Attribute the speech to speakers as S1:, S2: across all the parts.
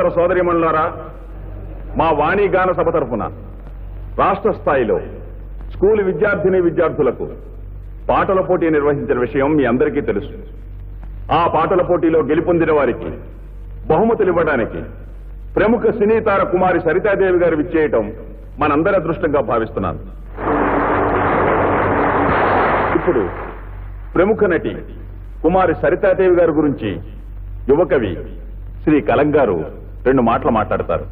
S1: సోదర సోదరిమణులారా మా వాణి గాన సభ తరఫున రాష్ట్ర స్థాయిలో స్కూల్ విద్యార్థిని విద్యార్థులకు పాటల పోటీ నిర్వహించిన విషయం మీ అందరికీ తెలుసు. ఆ పాటల పోటీలో గెలుపొందిన వారికి బహుమతులు ఇవ్వడానికి ప్రముఖ సినీతార కుమారి సరితాదేవి గారు విచ్చేయటం మనందరి అదృష్టంగా భావిస్తున్నాను. ఇప్పుడు ప్రముఖ నటి కుమారి సరితాదేవి గారి గురించి యువకవి శ్రీ కలంగారు రెండు మాటలు మాట్లాడతారు.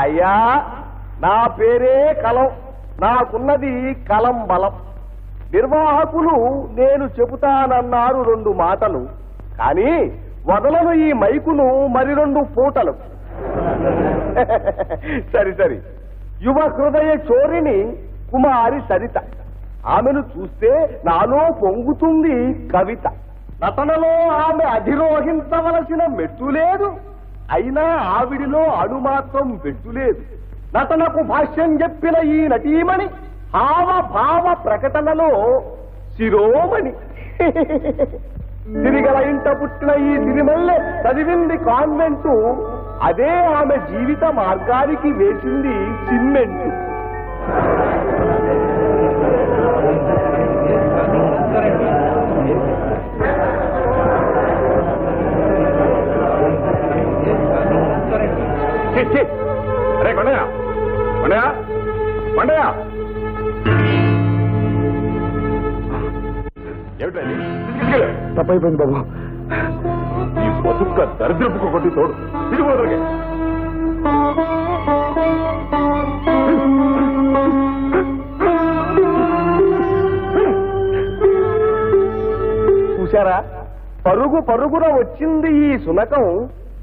S2: అయ్యా నా పేరే కలం. నాకున్నది కలం బలం. నిర్వాహకులు నేను చెబుతానన్నారు రెండు మాటలు. కానీ వదలను ఈ మైకును మరి రెండు పూటలు. సరి సరి. యువ హృదయ చోరిని కుమారి సరిత. ఆమెను చూస్తే నాలో పొంగుతుంది కవిత. నటనలో ఆమె అధిరోహించవలసిన మెట్టు లేదు. అయినా ఆవిడిలో అణుమాత్రం మాత్రం పెట్టులేదు నటనకు భాష్యం చెప్పిన ఈ నటీమణి హావభావ ప్రకటనలో శిరోమణి. తిరిగల ఇంట పుట్టిన ఈ సిరిమల్లె చదివింది కాన్వెంటు. అదే ఆమె జీవిత మార్గానికి వేసింది సిమెంటు
S1: ఛీ. అరే కొండయా కొండయా కొండయా.
S2: తప్పైపోయింది బాబు.
S1: ఈ బతుక్క దరిద్రపు కొట్టి తోడు. దిగిపోదరికే
S2: చూశారా? పరుగు పరుగున వచ్చింది ఈ సునకం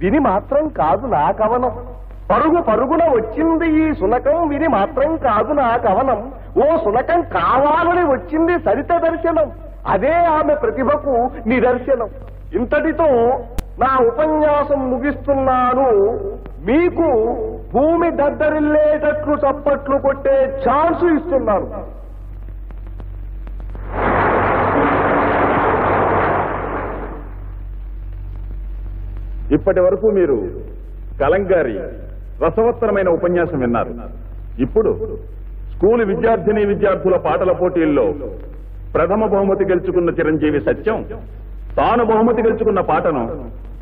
S2: విని మాత్రం కాదు నా కవనం. పరుగు పరుగున వచ్చింది ఈ సునకం విని మాత్రం కాదు నా కవనం. ఓ సునకం కావాలని వచ్చింది సరిత దర్శనం. అదే ఆమె ప్రతిభకు నిదర్శనం. ఇంతటితో నా ఉపన్యాసం ముగిస్తున్నాను. మీకు భూమి దద్దరిల్లేటట్లు చప్పట్లు కొట్టే ఛాన్స్ ఇస్తున్నాను.
S1: ఇప్పటి వరకు మీరు కలంగారి రసవత్తరమైన ఉపన్యాసం విన్నారు. ఇప్పుడు స్కూల్ విద్యార్థిని విద్యార్థుల పాటల పోటీల్లో ప్రథమ బహుమతి గెలుచుకున్న చిరంజీవి సత్యం తాను బహుమతి గెలుచుకున్న పాటను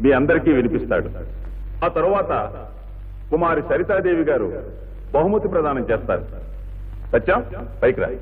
S1: మీ అందరికీ వినిపిస్తాడు. ఆ తరువాత కుమారి సరితాదేవి గారు బహుమతి ప్రదానం చేస్తారు. సత్యం పైకి
S3: రాయి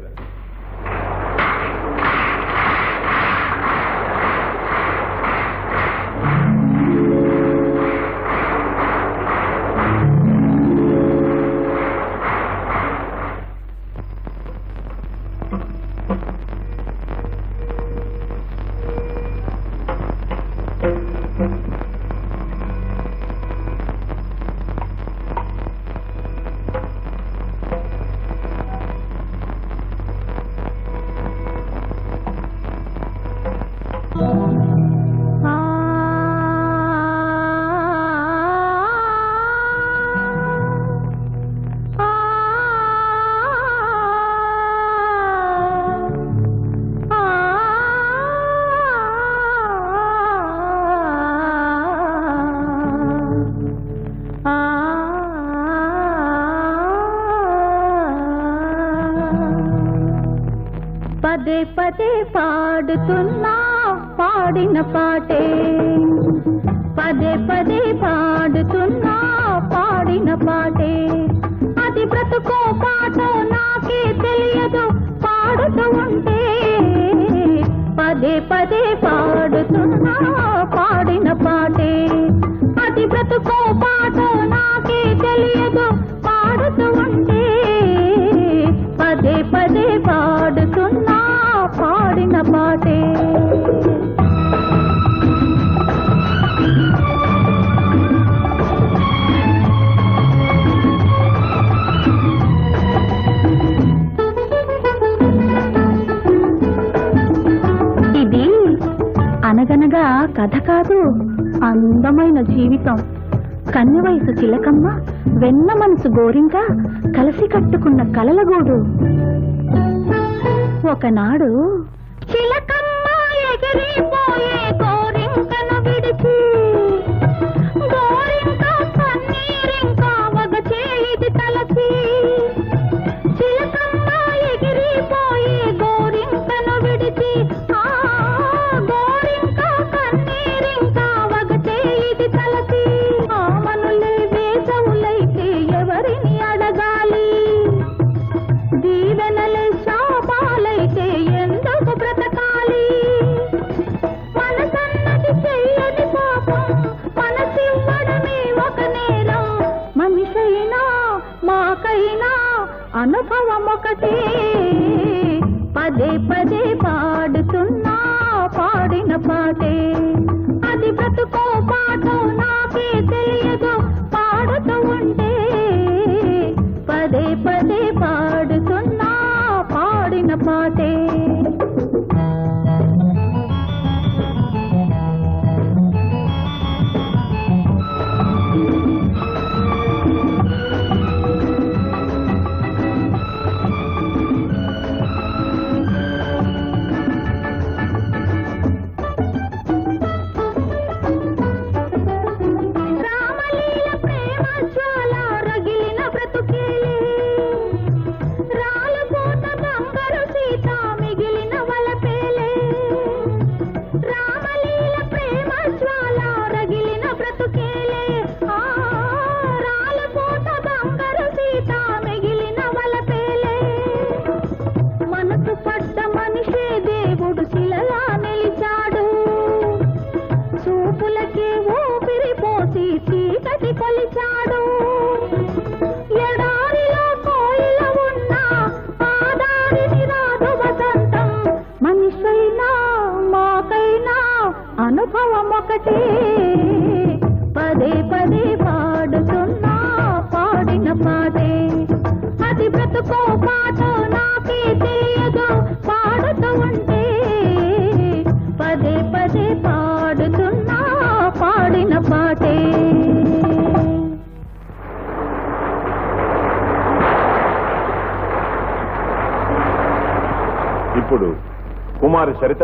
S3: ఒకనాడు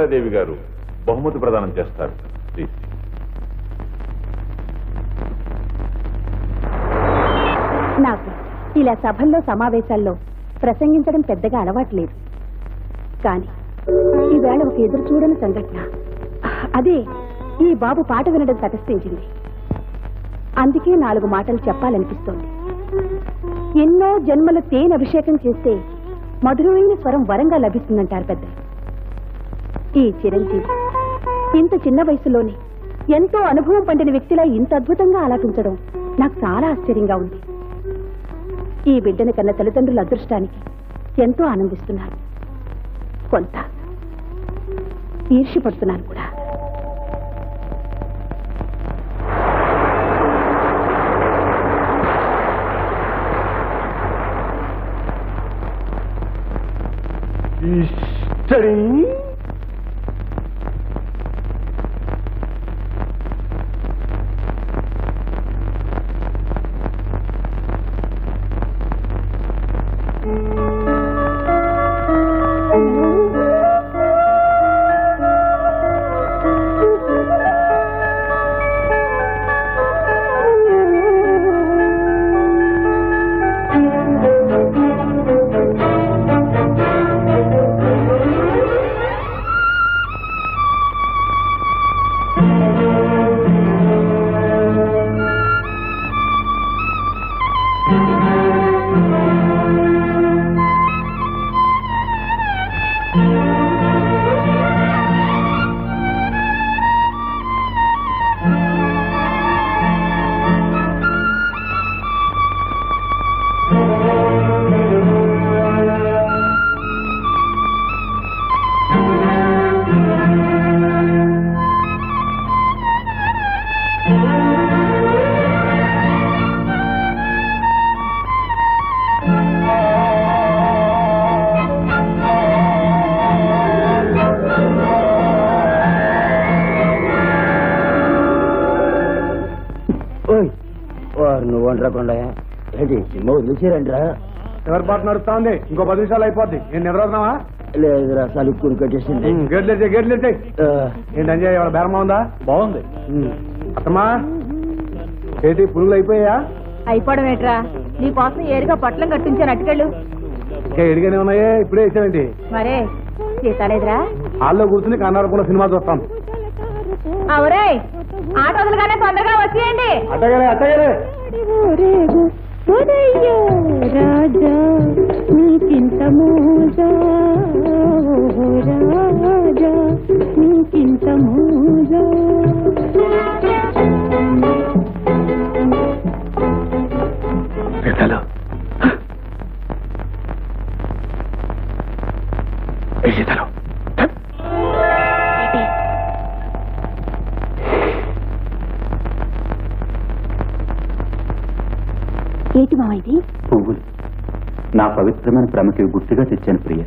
S1: సీతాదేవి గారు బహుమతి ప్రదానం చేస్తారు. ప్లీజ్
S4: నాకు ఇలా సభల్లో సమావేశాల్లో ప్రసంగించడం పెద్దగా అలవాట్లేదు కానీ ఈవేళ ఒక ఎదురు చూడని సంఘటన. అదే ఈ బాబు పాట వినడం తటస్థించింది. అందుకే నాలుగు మాటలు చెప్పాలనిపిస్తోంది. ఎన్నో జన్మల తేనె అభిషేకం చేస్తే మధురమైన స్వరం వరంగా లభిస్తుందంటారు పెద్ద. ఈ చిరంజీవి. ఇంత చిన్న వయసులోనే ఎంతో అనుభవం పండిన వ్యక్తిలా ఇంత అద్భుతంగా ఆలాపించడం నాకు చాలా ఆశ్చర్యంగా ఉంది. ఈ బిడ్డని కన్న తల్లిదండ్రుల అదృష్టానికి ఎంతో ఆనందిస్తున్నాను కొంత ఈర్ష్యపడుతున్నాను కూడా.
S5: సినిమా వదిలేసారంట్రా
S6: ఎవరి పాట నడుస్తా ఉంది ఇంకో పది నిమిషాలు అయిపోద్ది. నేను నిద్రవుతున్నావా
S5: లేదురా సలుక్కుని కట్టేసింది.
S6: గేట్లెట్టే గేట్లెట్టే
S5: ఆ,
S6: ఏంటి అంజయ్ ఎవరి బేరమా ఉందా?
S5: బాగుంది.
S6: అత్తమ్మా ఏంటి పురుగులు అయిపోయా
S4: అయిపోవడం ఏట్రా? నీ కోసం ఏరుగా పొట్లం కట్టించాను అటుకెళ్ళు.
S6: ఇంకా ఎడిగానే ఉన్నాయే? ఇప్పుడే వేసావేంటి?
S4: మరే సీతాలేదురా
S6: హాల్లో కూర్చుని కన్నారకుండా సినిమా చూస్తాం.
S4: అవరే ఆట వదలగానే తొందరగా వచ్చేయండి.
S6: అట్టగానే అట్టగానే.
S3: ఊరేగు రాజా నీకింత మోజా? రాజా నీకింత మోజా?
S5: పెద్దలు. సీతలు
S4: ఏంటి మామ ఇది
S5: పువ్వులు. నా పవిత్రమైన ప్రేమకి గుర్తుగా తెచ్చాను ప్రియ.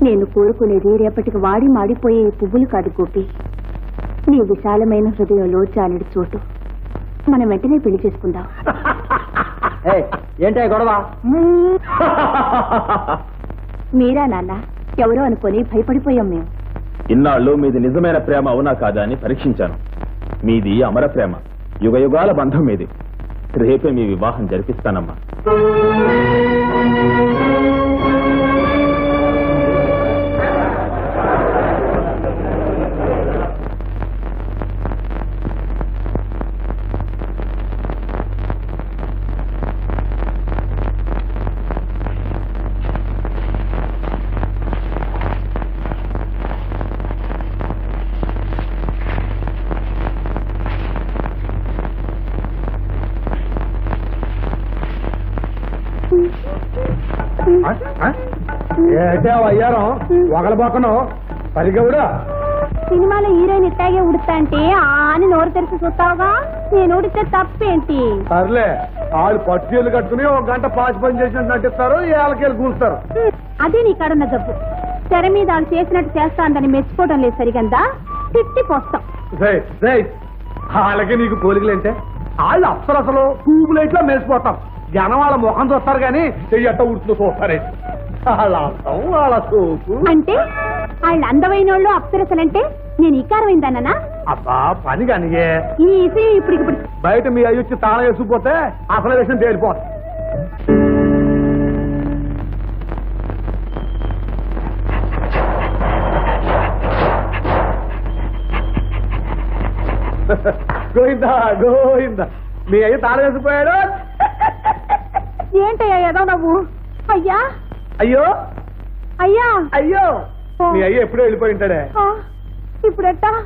S4: నేను కోరుకునేది రేపటికి వాడి మాడిపోయే ఈ పువ్వులు కాదు గోపి. నీ విశాలమైన హృదయంలో చాలడి చోటు. మనం వెంటనే పెళ్ళి చేసుకుందాం.
S5: ఏంటా గొడవ?
S4: మీరా నాన్న ఎవరో అనుకొని భయపడిపోయాం మేము.
S1: ఇన్నాళ్ళు మీది నిజమైన ప్రేమ అవునా కాదా అని పరీక్షించాను. మీది అమర ప్రేమ. యుగ యుగాల బంధం మీది. రేపే మీ వివాహం జరిపిస్తానమ్మా.
S6: పక్కన పరిగవుడా.
S7: సినిమాలో హీరోయిన్ ఇట్టాగే ఉడుతా అంటే ఆ అని నోరు తెరిచి చూస్తావుగా? నేను ఉడితే తప్పేంటి?
S6: సర్లే వాళ్ళు పట్టు చీరలు కట్టుకుని ఒక గంట పాచి పని చేసినట్టు నటిస్తారు ఏళ్ళకెళ్ళి కూలుస్తారు.
S7: హ్మ్, అదే నీ కాడున్న జబ్బు. తెర మీద వాళ్ళు చేసినట్టు చేస్తా అందని మెచ్చుకోవడం లేదు సరిగందా? తిట్టి పోస్తాం.
S6: రేయ్, రేయ్, వాళ్ళకి నీకు పోలికలేంటే? వాళ్ళు అప్సరసలు ట్యూబ్ లైట్లో మెరిసిపోతాం. జనం వాళ్ళ ముఖం చూస్తారు కానీ చెయ్యట్ట ఉడుతూ చూస్తారే. వాళ్ళ
S7: అంటే వాళ్ళు అందమైన వాళ్ళు అప్సరసలంటే నేను ఇకారమైందన్నా
S6: అబ్బా పని
S7: ఈ ఇసి ఇప్పుడు ఇప్పుడు
S6: బయట మీ అయ్యి వచ్చి తాళం వేసుకుపోతే అసలు విషయం తేలిపోతుంది గోయిందా గోయిందా మీ అయ్యి తాళం వేసిపోయాడు
S7: ఏంటయ్యా ఏదో నవ్వు? అయ్యా
S6: అయ్యో.
S7: అయ్యా.
S6: అయ్యో. మీ అయ్యి ఎప్పుడో వెళ్ళిపోయి ఉంటాడే?
S7: ఇప్పుడెట్టా?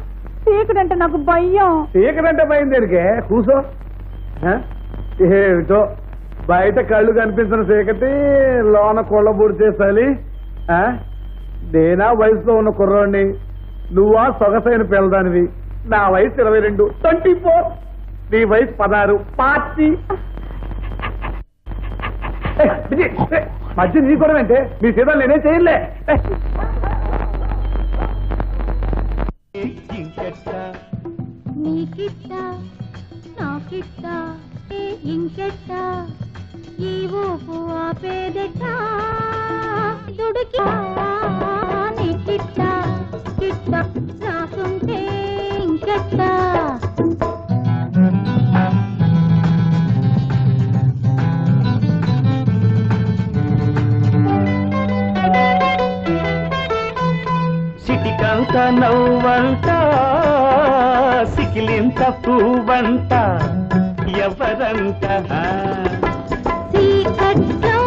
S7: చీకడంటే నాకు భయం.
S6: చీకటంటే పోయింది దేనికే? కూసో? ఏమిటో? బయట కళ్ళు కనిపించిన చీకటి లోన కొళ్ళబూడి చేసాలి? నేనా వయసులో ఉన్న కుర్రోడిని? నువ్వా సొగసైన పిల్లదానివి? నా వయసు ఇరవై రెండు. Twenty four. నీ వయసు పదహారు. పార్టీ. మధ్య నీ కూడా అంటే మీ సీతాలు నేనేం చేయలే ఏయ్.
S3: నీకిట్ట? నాకిట్ట? ఏ ఇంకెట్ట? ఈ ఊపు ఆపేదెట్ట దుడికి నీకిట్ట? కిట్ట? నాకుంటే ఇంకెట్ట?
S8: సిటికంత నవ్వంట సికిలింత పువ్వంట ఎవరంట?
S3: చీకట్లో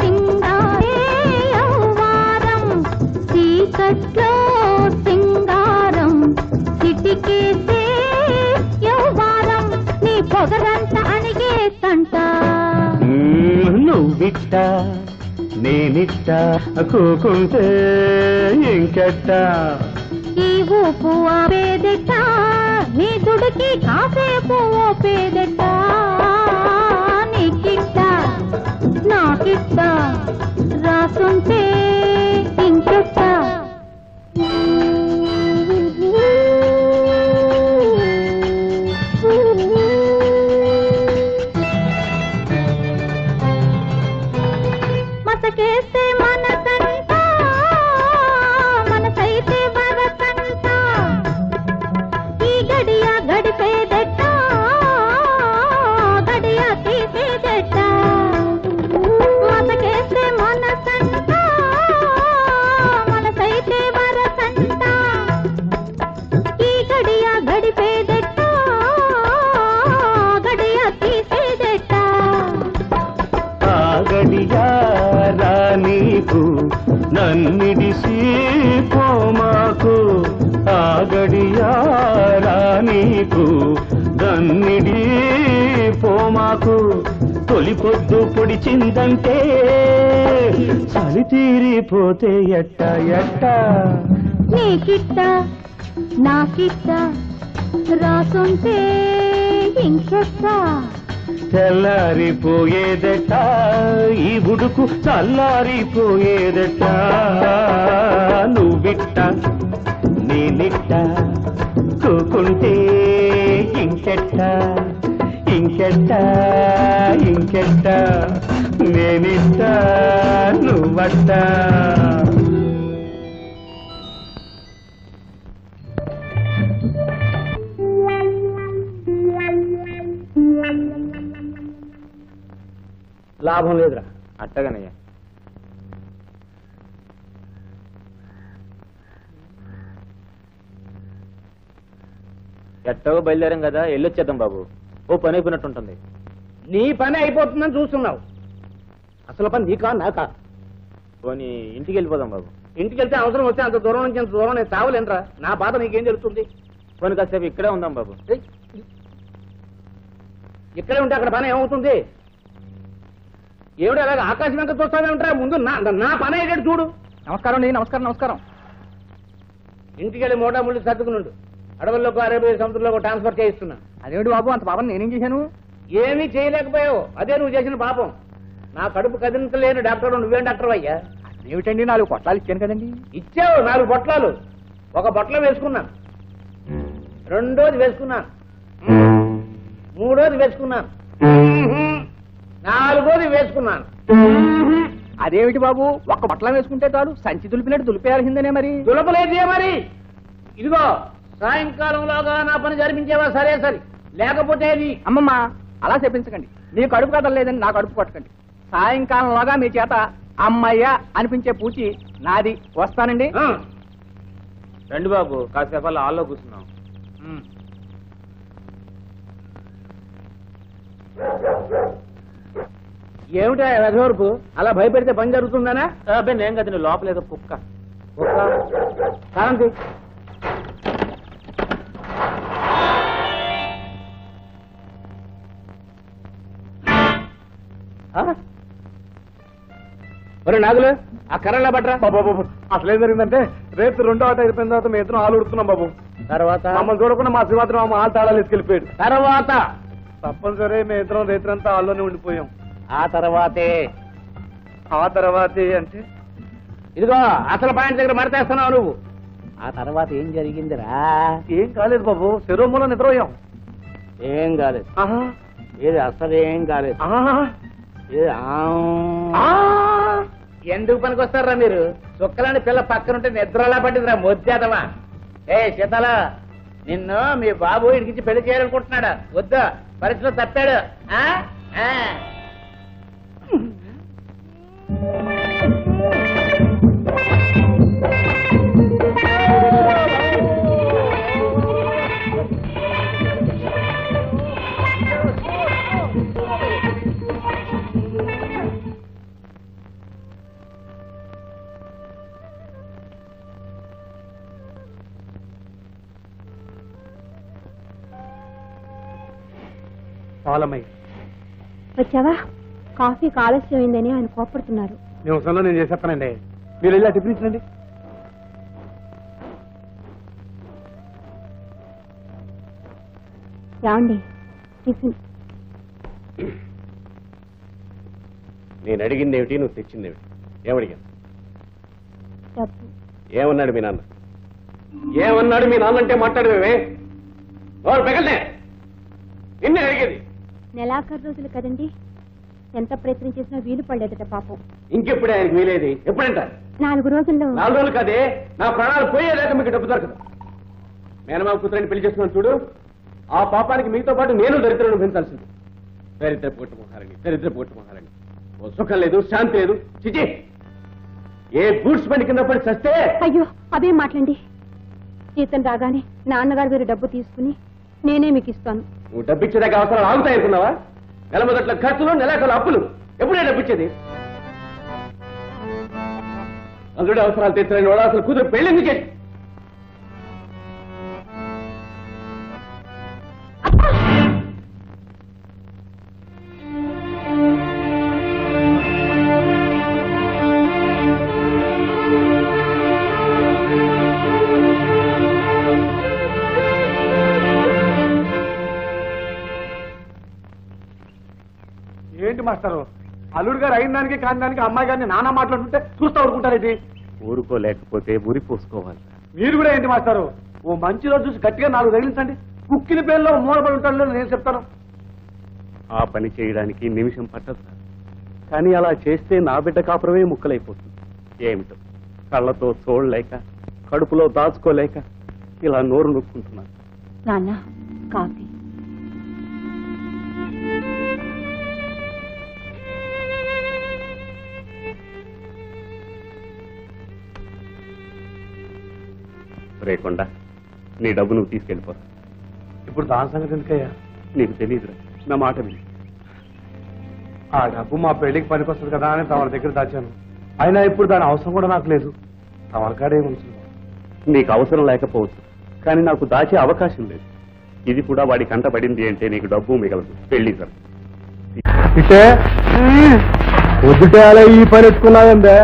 S3: సింగారే యౌవారం చీకట్లో సింగారం చిటికేసే యౌవారం నీ పొగరంత
S8: నువ్విట్ట. నేనిట్ట కూకుంటే ఇంకెట్ట?
S3: ఈ ఊపు ఆపేదెట్ట నీ దుడికి కాసేపు ఓపేదెట్ట నీకిట్ట నాకిట్ట రాసుంటే ఇంకెట్ట?
S8: తొలి పొద్దు పొడిచిందంటే చలి తీరిపోతే ఎట్ట ఎట్ట?
S3: నీకిట్ట నాకిట్ట రాసుంటే ఇంకెట్ట?
S8: తెల్లారిపోయేదట ఈ బుడుకు చల్లారిపోయేదట నువ్విట్ట నేనిట్ట కూకుంటే ఇంకెట్ట? ఇంకెట్ట? ఇంకెట్ట నేనిట్ట నువ్వట్ట
S6: లాభం లేదురా.
S8: అట్టగనయ్యా. ఎట్టగో బయలుదేరాం కదా వెళ్ళొచ్చేద్దాం బాబు. ఓ పని అయిపోయినట్టుంటుంది.
S6: నీ పని అయిపోతుందని చూస్తున్నావు. అసలు పని నీకా నాకా?
S8: పోనీ ఇంటికి వెళ్ళిపోదాం బాబు.
S6: ఇంటికి వెళ్తే అవసరం వస్తే అంత దూరం నుంచి అంత దూరం నేను తావలేనురా నా బాధ నీకేం తెలుస్తుంది?
S8: పోనీ కాసేపు ఇక్కడే ఉందాం బాబు.
S6: ఏయ్, ఇక్కడే ఉంటే అక్కడ పని ఏమవుతుంది? ఏమిటి అలాగే ఆకాశం వెంక చూస్తానే ఉంటారా? ముందు నా నా పని అయ్యేటట్టు చూడు.
S9: నమస్కారం అండి నమస్కారం నమస్కారం.
S10: ఇంటికి వెళ్ళి మోటా ముళ్ళు సర్దుకునుండు అడవుల్లోకి అరేబియా సముద్రంలో ట్రాన్స్ఫర్ చేయిస్తున్నా.
S6: అదేమిటి బాబు అంత పాపం నేనేం చేశాను?
S10: ఏమీ చేయలేకపోయావు. అదే నువ్వు చేసిన పాపం. నా కడుపు కదిలించలేని డాక్టర్ నువ్వేం డాక్టర్ అయ్యా?
S6: ఏమిటండి నాలుగు పొట్లాలు ఇచ్చాను కదండి?
S10: ఇచ్చావు నాలుగు బొట్లాలు ఒక బొట్ల వేసుకున్నాను. రెండోది వేసుకున్నాను. మూడోది వేసుకున్నాను. నాలుగోది వేసుకున్నాను.
S6: అదేమిటి బాబు? ఒక్క పొట్లం వేసుకుంటే చాలు. సంచి దులిపినట్టు దులిపేయాల్సిందేనే మరి?
S10: దులపలేదే మరి. ఇదిగో సాయంకాలంలోగా నా పని జరిపించేవా? సరే సరే. లేకపోతే
S6: అమ్మమ్మ అలా చెప్పించకండి. మీ కడుపు కదలలేదని నా కడుపు కొట్టకండి. సాయంకాలంలోగా మీ చేత అమ్మయ్య అనిపించే పూచి నాది. వస్తానండి.
S11: రండి బాబు కాసేపు అలా హాల్లో కూర్చున్నాం.
S10: ఏమిటా వెధవరపు? అలా భయపెడితే పని జరుగుతుందనా?
S11: అబ్బాయి నేను కదండి లోపల ఏదో కుక్క.
S10: ఒక్క కారంతి ఒరే నాగులు ఆ కర్రలా పట్రా
S6: బాబు అసలు ఏం జరిగిందంటే రేపు రెండో ఆట అయిపోయిన తర్వాత మేము ఇద్దరం ఆలు ఉడుతున్నాం బాబు.
S10: తర్వాత?
S6: మమ్మల్ని చూడకుండా మా శ్రీవాత్రం మా ఆలు తాళాలు ఎత్తుకెళ్ళిపోయాడు
S10: తర్వాత?
S6: తప్పనిసరి మేము ఇద్దరం రేత్రంతా ఆల్లోనే ఉండిపోయాం.
S10: ఆ తర్వాతే?
S6: ఆ తర్వాత అంటే?
S10: ఇదిగో అసలు పాయింట్ దగ్గర మడతేస్తున్నావు నువ్వు. ఆ తర్వాత ఏం జరిగిందిరా?
S6: ఏం కాలేదు బాబు శిరోమూల నిద్రపోయాం.
S10: ఏం కాలేదు. ఏది అసలు ఏం కాలేదు.
S6: ఆ.
S10: ఆ. ఎందుకు పనికొస్తారా మీరు? చుక్కలాంటి పిల్ల పక్కనుంటే నిద్రలా పట్టిందిరా మొద్దేదవా ఏ శీతల నిన్ను మీ బాబు ఇడికించి పెళ్ళి చేయాలనుకుంటున్నాడా? వద్దా పరీక్షలో తప్పాడు.
S7: వచ్చావా? కాఫీ ఆలస్యమైందని ఆయన కోపడుతున్నారు.
S6: నేను వస్తాను నేను చేసేస్తానండి మీరు వెళ్ళి ఆ టిఫిన్ ఇచ్చినండి
S7: ఏమండి? టిఫిన్.
S10: నేను అడిగింది ఏమిటి నువ్వు తెచ్చింది ఏమిటి ఏమడిగాను
S7: డబ్బు.
S10: ఏమన్నాడు మీ నాన్న? ఏమన్నాడు మీ నాన్న అంటే మాట్లాడమే ఎవరు పెగలే నిన్నే అడిగేది.
S7: నెలాఖరు రోజులు కదండి. ఎంత ప్రయత్నం చేసినా వీలు పడలేదట పాపం.
S10: ఇంకెప్పుడే ఆయనకి వీలేది ఎప్పుడంట
S7: నాలుగు రోజుల్లో.
S10: నాలుగు రోజులు కాదే నా ప్రాణాలు పోయేదాకా మీకు డబ్బు దొరకదు. మేనమా కూతురని పెళ్ళి చేసుకున్నాను చూడు ఆ పాపానికి మీతో పాటు నేను దరిద్రం పెంచాల్సింది దరిద్ర పోటు మహారాణి దరిద్ర పోటు ఓ సుఖం లేదు శాంతి లేదు. చిచి ఏ గూడ్స్ బండి కింద పడి చస్తే?
S7: అయ్యో అదేం మాట్లాడి? జీతం రాగానే నాన్నగారు వేరే డబ్బు తీసుకుని నేనే మీకు ఇస్తాను.
S10: నువ్వు డబ్బిచ్చేదాకా అవసరాలు ఆగుతాయి అనుకున్నావా? నెల మొదట్ల ఖర్చులు నెలాఖరు అప్పులు. ఎప్పుడే డబ్బిచ్చేది? అల్లుడి అవసరాలు తీర్చలేని వాడు అసలు కూతురు పెళ్ళి ఎందుకు
S6: మాస్టారు. అల్లుడు గారు అయిన దానికి కాని దానికి అమ్మాయి గారిని నానా మాట్లాడుతుంటే చూస్తా ఊరుకుంటారు ఇది
S12: ఊరుకోలేకపోతే ఉరి పోసుకోవాలి.
S6: మీరు కూడా ఏంటి మాస్టారు? ఓ మంచి రోజు చూసి గట్టిగా నాలుగు తగిలించండి. కుక్కిన పేర్లో మూలపడి ఉంటాడు నేను చెప్తాను.
S12: ఆ పని చేయడానికి నిమిషం పట్టదు సార్. కానీ అలా చేస్తే నా బిడ్డ కాపురమే ముక్కలైపోతుంది. ఏమిటో? కళ్ళతో చూడలేక కడుపులో దాచుకోలేక ఇలా నోరు నొక్కుంటున్నాను.
S7: నాన్న కాఫీ
S12: రేకుండా నీ డబ్బు నువ్వు తీసుకెళ్ళిపో.
S6: ఇప్పుడు దాని సంగతి ఎందుకయ్యా?
S12: నీకు తెలియదురా. నా మాట విని.
S6: ఆ డబ్బు మా పెళ్ళికి పనికొస్తుంది కదా అని తమ దగ్గర దాచాను. అయినా ఇప్పుడు దాని అవసరం కూడా నాకు లేదు. తమ కాడే ఉంచుతుంది
S12: నీకు అవసరం లేకపోవచ్చు కానీ నాకు దాచే అవకాశం లేదు. ఇది కూడా వాడి కంట పడింది అంటే నీకు డబ్బు మిగలదు. పెళ్ళి సార్
S6: పొద్దుటే అలా ఈ పని ఎత్తుకున్నావందే?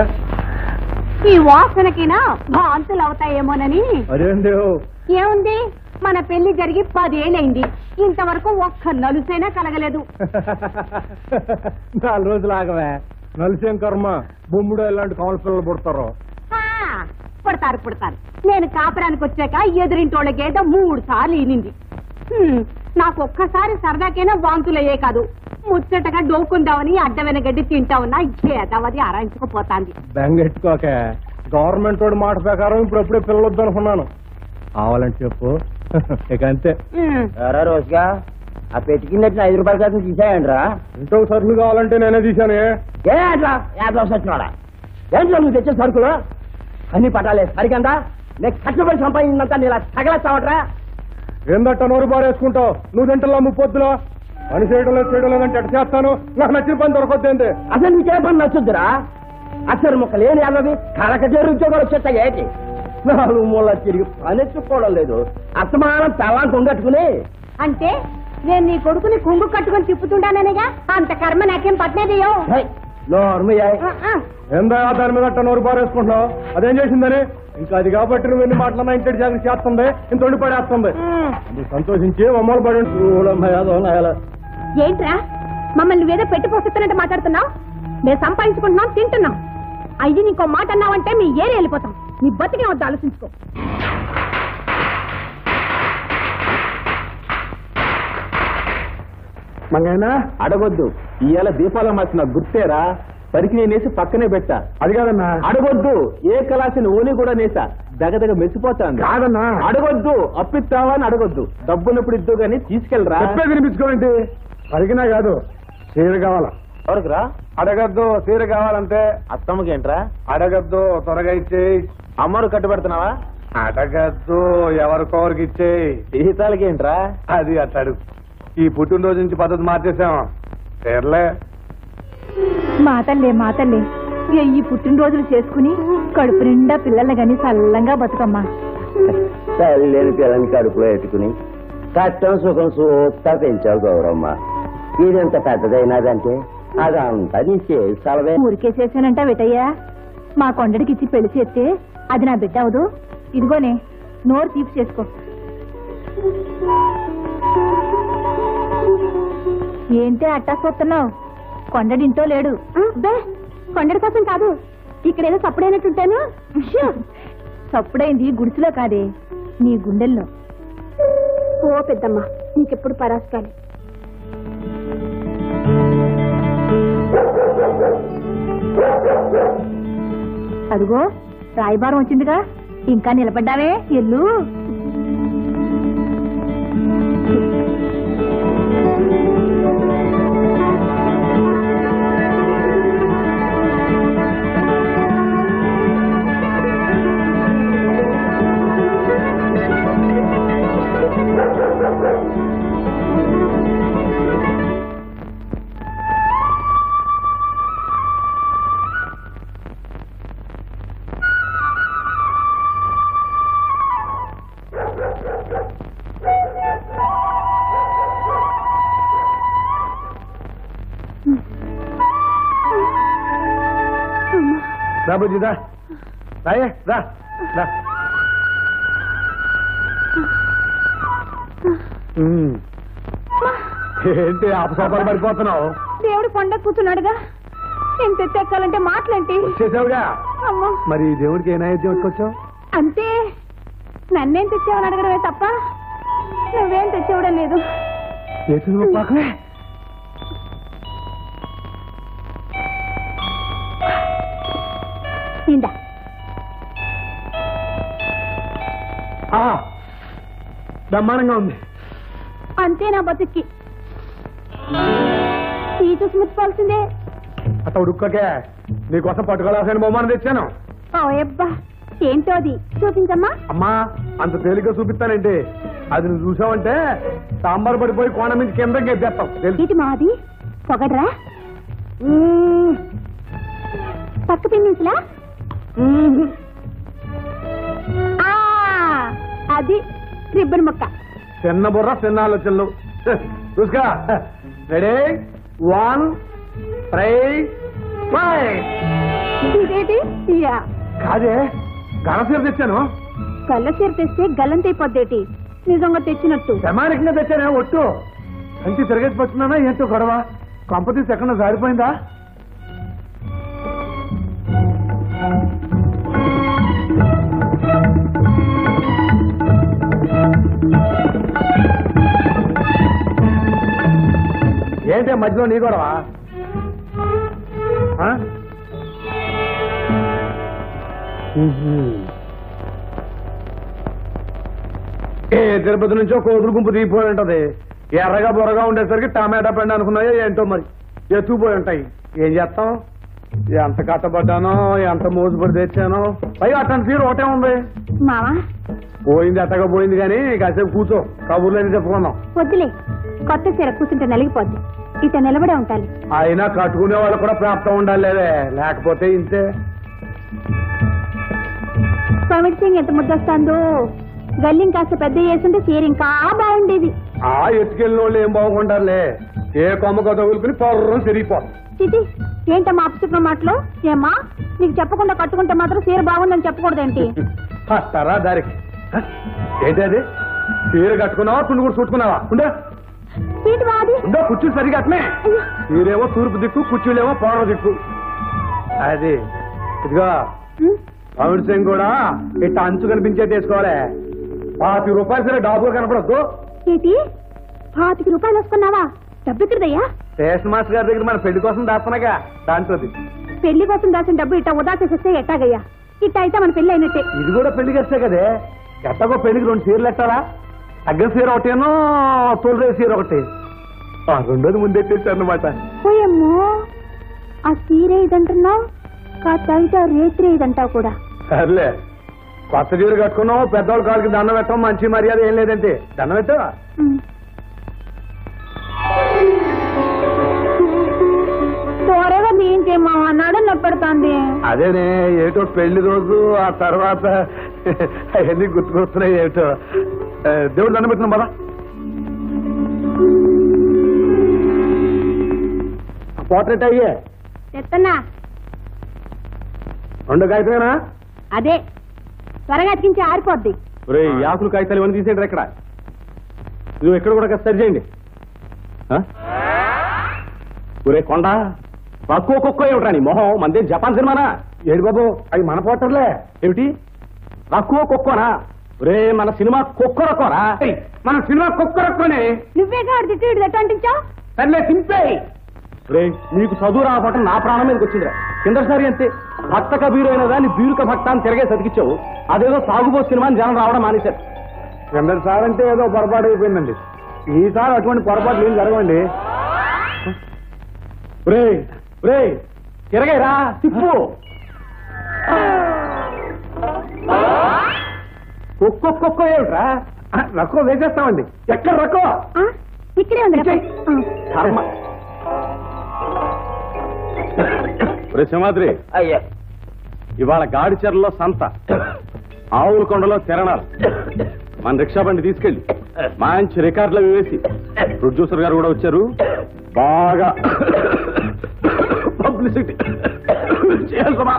S7: ఈ వాసనకినా వాంతులు అవుతాయేమోనని ఏముంది? మన పెళ్ళి జరిగి పదేళ్ళైంది. ఇంతవరకు ఒక్క నలుసైనా కలగలేదు.
S6: నాలుగు రోజులు ఆగవే. నలిసేం కర్మ? బొమ్ముడు ఇలాంటి కామల పిల్లలు పుడతారు.
S7: ఆ, పుడతారు పుడతారు. నేను కాపురానికి వచ్చాక ఎదురింటోళ్ళ గేద మూడు సార్లు ఈనింది. హ్మ్, నాకు ఒక్కసారి సరదాకైనా వాంతులయ్యే కాదు. ముచ్చటగా డోకుందామని అడ్డమైన గడ్డి తింటా ఉన్నా గేదవది అరాయించుకుపోతాంది
S6: బెంగెట్టుకోక గవర్నమెంట్ వాడి మాట ప్రకారం ఇప్పుడు ఎప్పుడే పిల్లలు వద్దనుకున్నాను కావాలంటే చెప్పు. ఇక అంతే.
S5: ఎరా రోజుగా ఆ పెట్టుకున్నట్టు ఐదు రూపాయల కోసం తీసేయండి రా
S6: ఇంకో సరుకులు కావాలంటే నేనే తీశాను.
S5: ఏ అట్లా? యాభై వచ్చినాడా? ఏంట్లో నువ్వు తెచ్చే సరుకులు? అన్ని పట్టాలే సరికందా? నేను కష్టపడి సంపాదించినంత నీలా తగలస్తావట్రా?
S6: ఏందట్ట నోరు బారేసుకుంటావు నువ్వు తింటలా ముప్పొద్దులో? పని చేయడం లేదు చేయడం లేదంటే ఎట్ట చేస్తాను. నాకు నచ్చిన పని దొరకొద్దేంటి
S5: అసలు నీకే పని నచ్చుద్దిరా? అసలు ముక్క లేని అన్నది కలకటేరు ఉద్యోగాలు వచ్చేస్తాయి ఏంటి? నాలుగు మూల తిరిగి పని ఎత్తుకోవడం లేదు. అస్తమానం తెల్లని కొంగట్టుకుని.
S7: అంటే నేను నీ కొడుకుని కుంగు కట్టుకొని తిప్పుతుండాననేగా అంత కర్మ నాకేం
S5: నోర్మయ్యాయి
S6: ఏందా దాని మీద అట్ట నోరు బారేసుకుంటున్నావు అదేం చేసిందని? ఇంకా అది కాబట్టి నువ్వు ఎన్ని మాటలన్నా ఇంటి జాగ్రత్త చేస్తుంది. ఇంత పడేస్తుంది నువ్వు సంతోషించి మమ్మల్ని పడి
S7: ఏంట్రా? మమ్మల్ని నువ్వేదో పెట్టి పోషిస్తున్నట్టు మాట్లాడుతున్నావు? మేము సంపాదించుకుంటున్నాం తింటున్నాం. ఇది నీకో మాట అన్నావంటే మీ ఏరి వెళ్ళిపోతాం. నీ బతికే వద్ద ఆలోచించుకో.
S6: మంగైనా
S12: అడగొద్దు. ఇవాళ దీపాల మార్చిన గుర్తేరా? పరికి నేనేసి పక్కనే పెట్టా.
S6: అది కాదన్నా.
S12: అడగొద్దు. ఏ కళాశని ఓని కూడా నేసా. దగదగ మెచ్చిపోతాను
S6: కాదన్నా.
S12: అడగొద్దు. అప్పిస్తావా అని అడగొద్దు. డబ్బున్నప్పుడు ఇద్దు గాని తీసుకెళ్ళరా?
S6: వినిపించుకోండి. అడిగినా కాదు చీర కావాలా?
S12: ఎవరికిరా?
S6: అడగద్దు చీర కావాలంటే.
S12: అత్తమ్మకి ఏంట్రా
S6: అడగద్దు త్వరగా ఇచ్చేయి.
S12: అమ్మరు కట్టు పెడుతున్నావా?
S6: అడగద్దు ఎవరికొవరికి ఇచ్చేయి.
S12: జీతాలకి ఏంట్రా
S6: అది అట్టాడు ఈ పుట్టినరోజు నుంచి పద్ధతి మార్చేసాం చీరలే
S7: మాతల్లే మాతల్లే ఈ పుట్టినరోజులు చేసుకుని కడుపు నిండా పిల్లల్ని గాని సల్లంగా బతుకమ్మా.
S5: తల్లిని పిల్లని కడుపులో ఎట్టుకుని కష్టం సుఖం సూత్తా పెంచావు గౌరమ్మ ఇదెంత పెద్దదైనదంటే అదంతా నీ చేసి సలవే.
S7: ఊరికే చేశానంట వెటయ్యా. మా కొండడికి ఇచ్చి పెళ్ళి చేస్తే అది నా బిడ్డ అవదు. ఇదిగోనే నోరు తీపి చేసుకో. ఏంటి అట్టా చూస్తున్నావు కొండడింటో లేడు. బే కొండడి కోసం కాదు. ఇక్కడేదో సప్పుడైనట్టుంటాను సప్పుడైంది గుడిసెలో కాదే నీ గుండెల్లో. ఓ పెద్దమ్మ నీకెప్పుడు పరాస్కాలి అదిగో రాయబారం వచ్చిందిగా. ఇంకా నిలబడ్డావే ఎల్లు.
S6: బుజ్జి రా రాయే రా రా. ఏంటి అపసోపాలు పడిపోతున్నావు?
S7: దేవుడు కొండ కూర్చున్నాడుగా. ఎంత ఎత్తెక్కాలంటే మాటలేంటి?
S6: వచ్చేసావుగా?
S7: అమ్మో.
S6: మరి దేవుడికి ఏ నైవేద్యం పట్టుకొచ్చావు
S7: అంతే. నన్నేం తెచ్చావని అడగడమే తప్ప నువ్వేం తెచ్చేవడం లేదు.
S6: బ్రహ్మాండంగా ఉంది.
S7: అంతే నా బతుక్కి. ఈ చూసి ముట్టుకోవాల్సిందే
S6: అట్ట ఉడుక్కకే నీకోసం పట్టుకోవాల్సిన బొమ్మను తెచ్చాను.
S7: ఏంటో అది? చూపించమ్మా.
S6: అమ్మా అంత తేలిగ్గా చూపిస్తానండి. అది నువ్వు చూసావంటే సాంబార్ పడిపోయి కోణ నుంచి కిందకి తెలుసు?
S7: ఇది మాది పొగడ్రా? పక్క పిన్నించలా అది. రిబ్బన్ ముక్క.
S6: చిన్న బుర్ర చిన్న ఆలోచనలు. చూసుకో. రెడీ? One five.
S7: ఇదేంటి? యా
S6: కాదే గణసీర తెచ్చాను.
S7: చీర తెస్తే గల్లంతైపోద్దేటి నిజంగా తెచ్చినట్టు.
S6: ప్రమాణికంగా తెచ్చానే ఒట్టు. కంటి తిరగేసి పట్టున్నానా ఏంటో గొడవ? కంపతీసి ఎక్కడ జారిపోయిందా? ఏంటే మధ్యలో నీ గొడవ? ఆ? ఏ తిరుపతి నుంచో కోతులు గుంపు దిగిపోయి ఉంటది. ఎర్రగా బొరగా ఉండేసరికి టమాటా పండు అనుకున్నాయో ఏంటో మరి. ఎత్తుకుపోయి ఉంటాయి. ఏం చేస్తాం? ఎంత కట్టబడ్డానో ఎంత మోసపడి తెచ్చానో. పైగా అట్టని తీరు ఒకటే ఉంది.
S7: మావా?
S6: పోయింది అట్టగా పోయింది కానీ కాసేపు కూర్చో. కబుర్లేని చెప్పుకున్నాం
S7: వద్దులే. కొత్త చీర కూర్చుంటే నలిగిపోద్ది. ఇట నిలబడే ఉంటాలి
S6: అయినా కట్టుకునే వాళ్ళు కూడా ప్రాప్తం ఉండాలి లేకపోతే ఇంతే.
S7: కోవిడ్ సింగ్ ఎంత ముద్దొస్తుందో. గల్లిం కాస్త పెద్ద చేస్తుంటే చీర ఇంకా బాగుండేది.
S6: ఆ ఎత్తుకెళ్ళిన వాళ్ళు ఏం బాగుంటారులే ఏ కొమ్మకో తగులుకుని పొర్రం తిరిగిపోతాం.
S7: చిటి ఏంటమ్మా అప్సుకున్న మాటలు? ఏమ్మా నీకు చెప్పకుండా కట్టుకుంటే మాత్రం చీర బాగుందని చెప్పకూడదేంటి?
S6: వస్తారా దారికి. హ? ఏంటది చీర కట్టుకున్నావా తుండు కూడా చుట్టుకున్నావా? ఉండే.
S7: సీటు బాది
S6: ఉందో కుర్చీలు సరిగా అట్నే. చీరేమో తూర్పు దిక్కు కుర్చీలేమో పౌర దిక్కు. అది ఇదిగో. పవన్ సింగ్ కూడా ఇట్ట అంచు కనిపించేది వేసుకోవాలి. పాతి రూపాయలు సరే డాబుగా కనపడద్దు.
S7: ఏంటి? పాతిక రూపాయలు వస్తున్నావా డబ్బు ఎక్కడదయ్యా?
S6: స్టేషన్ మాస్టర్ గారి దగ్గర మన పెళ్ళి కోసం దాస్తున్నాగా దాంట్లోది.
S7: పెళ్ళి కోసం దాచిన డబ్బు ఇట్ట ఉదా చేసేస్తే ఎట్టాగయ్యా? ఇట్ట అయితే మన పెళ్ళి అయినట్టే.
S6: ఇది కూడా పెళ్ళికి వస్తే కదే. ఎట్టగో పెళ్ళికి రెండు చీరలు ఎట్టాలా? తగ్గ చీర ఒకటేనో తొలి చీర ఒకటి. ఆ రెండోది ముందెట్టేసారు అనమాట
S7: పోయమ్మో ఆ చీర ఇదంటున్నావు కాస్త అయితే రేత్రి ఇదంటావు కూడా?
S6: సర్లే కొత్త చీర కట్టుకున్నావు పెద్దవాళ్ళ కాళ్ళకి దండం పెట్టడం మంచి మర్యాద ఏం లేదంటే. దండం పెట్టావా.
S7: త్వరగా దీనికేమో అన్నాడు నొప్పెడుతోంది
S6: అదేనే ఏటో పెళ్ళి రోజు ఆ తర్వాత అవన్నీ గుర్తుకొస్తున్నాయి ఏటో. దేవుడు దండం పెట్టిన పదా. పోర్ట్రేట్ అయ్యే
S7: చెత్తన్నా
S6: రెండు కాగితమేనా
S7: అదే. త్వరగా అతికించి ఆరిపోద్ది.
S12: ఒరే ఈ ఆకులు కాగితాలు ఇవన్నీ తీసేయండి ఎక్కడ నువ్వు ఎక్కడ కూడా కాస్త సరి చేయండి? ఒరే కొండ. తక్కువ కుక్క ఏమిట్రా నీ మొహం? మందే జపాన్ సినిమానా?
S6: ఏడు బాబు అవి మన పోటర్లే.
S12: ఏమిటి? తక్కువ కుక్కనా? ఒరే మన సినిమా కుక్క రకోరా
S6: మన సినిమా కుక్కరక్కునే.
S7: నువ్వే కాదు తిట్టి వీడు ఎట్ట అంటించావు
S6: సర్లే
S12: రే నీకు చదువు రావటం నా ప్రాణం మీదకి వచ్చిందిరా? కిందసారి అంతే. భక్త కబీరు అయిన దాన్ని బీరుక భక్త అని తిరగే సతికిచ్చావు. అదేదో సాగుబో సినిమా అని జనం రావడం మానేశారు.
S6: రెండో సార్ అంటే ఏదో పొరపాటు అయిపోయిందండి. ఈసారి అటువంటి పొరపాట్లు ఏం జరగండి
S12: రే రే తిరగేరా తిప్పు. ఒక్కొక్కొక్క ఏమిట్రా?
S6: రక్కో వేసేస్తామండి.
S12: ఎక్కడ రక్కో
S7: ఆ? ఇక్కడే ఉంది
S12: సింహాద్రి.
S5: అయ్యా.
S12: ఇవాళ గాడిచెరలో సంత. ఆవుల కొండలో తిరణాలు. మన రిక్షా బండి తీసుకెళ్ళి. మంచి రికార్డులు వేసి. ప్రొడ్యూసర్ గారు కూడా వచ్చారు. బాగా. పబ్లిసిటీ చేయాలి సుమా.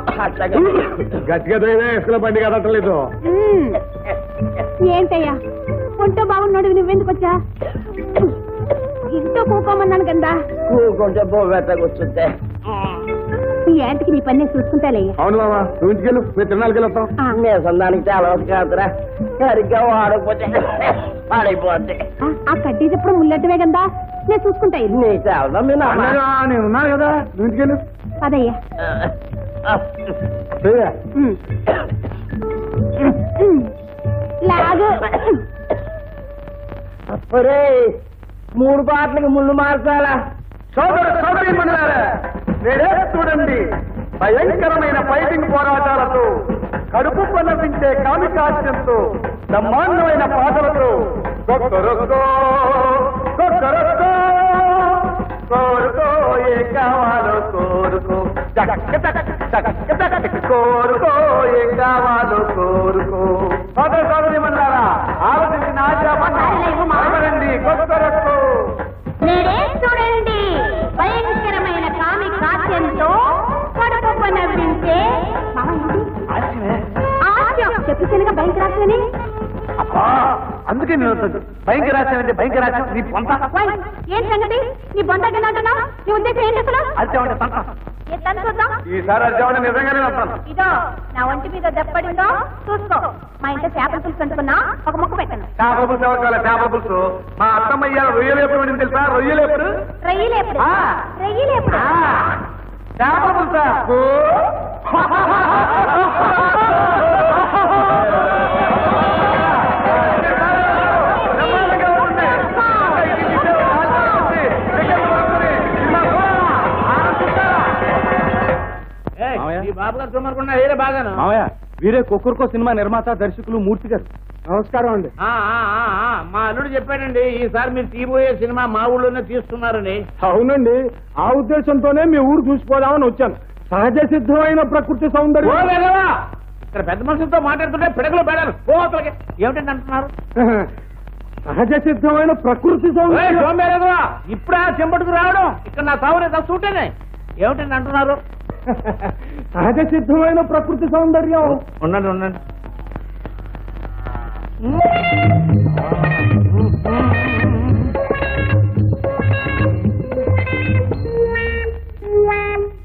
S6: గట్టిగా దైవే ఇసుకల బండి కదట్టలేదు.
S7: ఉమ్. ఏంటయ్యా? ఒంటో బాగున్నాడు నువ్వెందుకు వచ్చా? ఇంట్లో కూకోమన్నాను కదా.
S5: కూకుంటే బొవ్వెట్ట కూర్చుంటే
S7: ఈ యాంటికి నీ పన్నే చూసుకుంటాలయ్యా.
S6: అవును మామా నువ్వు ఇంటికి వెళ్ళు మేము తిరణాలకి వెళ్తాం.
S5: చాలా కాదురా. సరిగ్గా వాడకపోతే పాడైపోతే
S7: ఆ, కడ్డీ చెప్పడం ముల్లట్టువే కదా. నేను చూసుకుంటా
S6: నేను ఉన్నాను కదా. నువ్వు
S7: అదయ్యా. లాగు.
S5: ఒరే మూడు పాటలకి ముళ్ళు మార్చాలా?
S6: సోదర సోదరి మండలారా చూడండి. భయంకరమైన ఫైటింగ్ పోరాటాలతో కడుపు పలపించే కామికాస్యంతో బ్రహ్మాండమైన పాటలతో. కొక్కరొక్కో, కొక్కరొక్కో, కోరుకో ఏ కావాలో కోరుకో. కోరుకో ఏ కావాలో కోరుకో. సోదర సోదరి మండలారా ఆలోచించిన ఆశాపడండి కొక్కరొక్కో
S3: మీరే చూడండి భయంకరమైన కామి కాశ్యంతో కడుపు నవ్వించే రాశానని
S6: అబ్బా అందుకే నేను వస్తుంది భయంకరాశం భయంకరాశం నీ పొంత
S3: ఏం సంగతి? నీ అంటున్నావు నీ ఉద్దేశం
S6: అరిచామంటే ఈసారి అరిచామంటే నిజంగానే వస్తాను.
S3: ఇదో నా ఒంటి మీద దెబ్బడిందో చూసుకో. మా ఇంట్లో చేపల పులుసు అంటుకున్నా ఒక ముక్క పెట్టను.
S6: చేపల పులుసు ఎవరు కావాలి? చేపల పులుసు. మా అత్తమ్మ ఇయ్యాల రొయ్యలు ఎప్పుడు వండింది తెలుసా? రొయ్యలు ఎప్పుడు
S3: రొయ్యలేపుడు
S6: ఆ.
S3: రొయ్యలేపుడు
S6: చేపల పులుసా?
S10: బాబు గారు తుమ్మరుకున్నా వేరే బాగాను.
S12: మామయ్య వీరే కుక్కర్కో సినిమా నిర్మాత దర్శకులు మూర్తి గారు. నమస్కారం అండి.
S10: ఆ, ఆ, ఆ, ఆ, మా అల్లుడు చెప్పాడండి ఈసారి మీరు తీయబోయే సినిమా మా ఊళ్ళోనే తీస్తున్నారని.
S12: అవునండి. ఆ ఉద్దేశంతోనే మీ ఊరు చూసిపోదామని వచ్చాను. సహజ సిద్ధమైన ప్రకృతి
S10: ఓ
S12: సౌందర్యం!
S10: ఇక్కడ పెద్ద మనుషులతో మాట్లాడుతుంటే పిడకలు పెడారు. ఏమిటండి అంటున్నారు?
S12: సహజ సిద్ధమైన ప్రకృతి సౌందర్యం!
S10: ఇప్పుడా చెంబట్టుకు రావడం. ఇక్కడ నా తావురే చూటేనే ఏమిటండి అంటున్నారు?
S12: సహజ సిద్ధమైన ప్రకృతి సౌందర్యం.
S10: ఉండండి ఉండండి.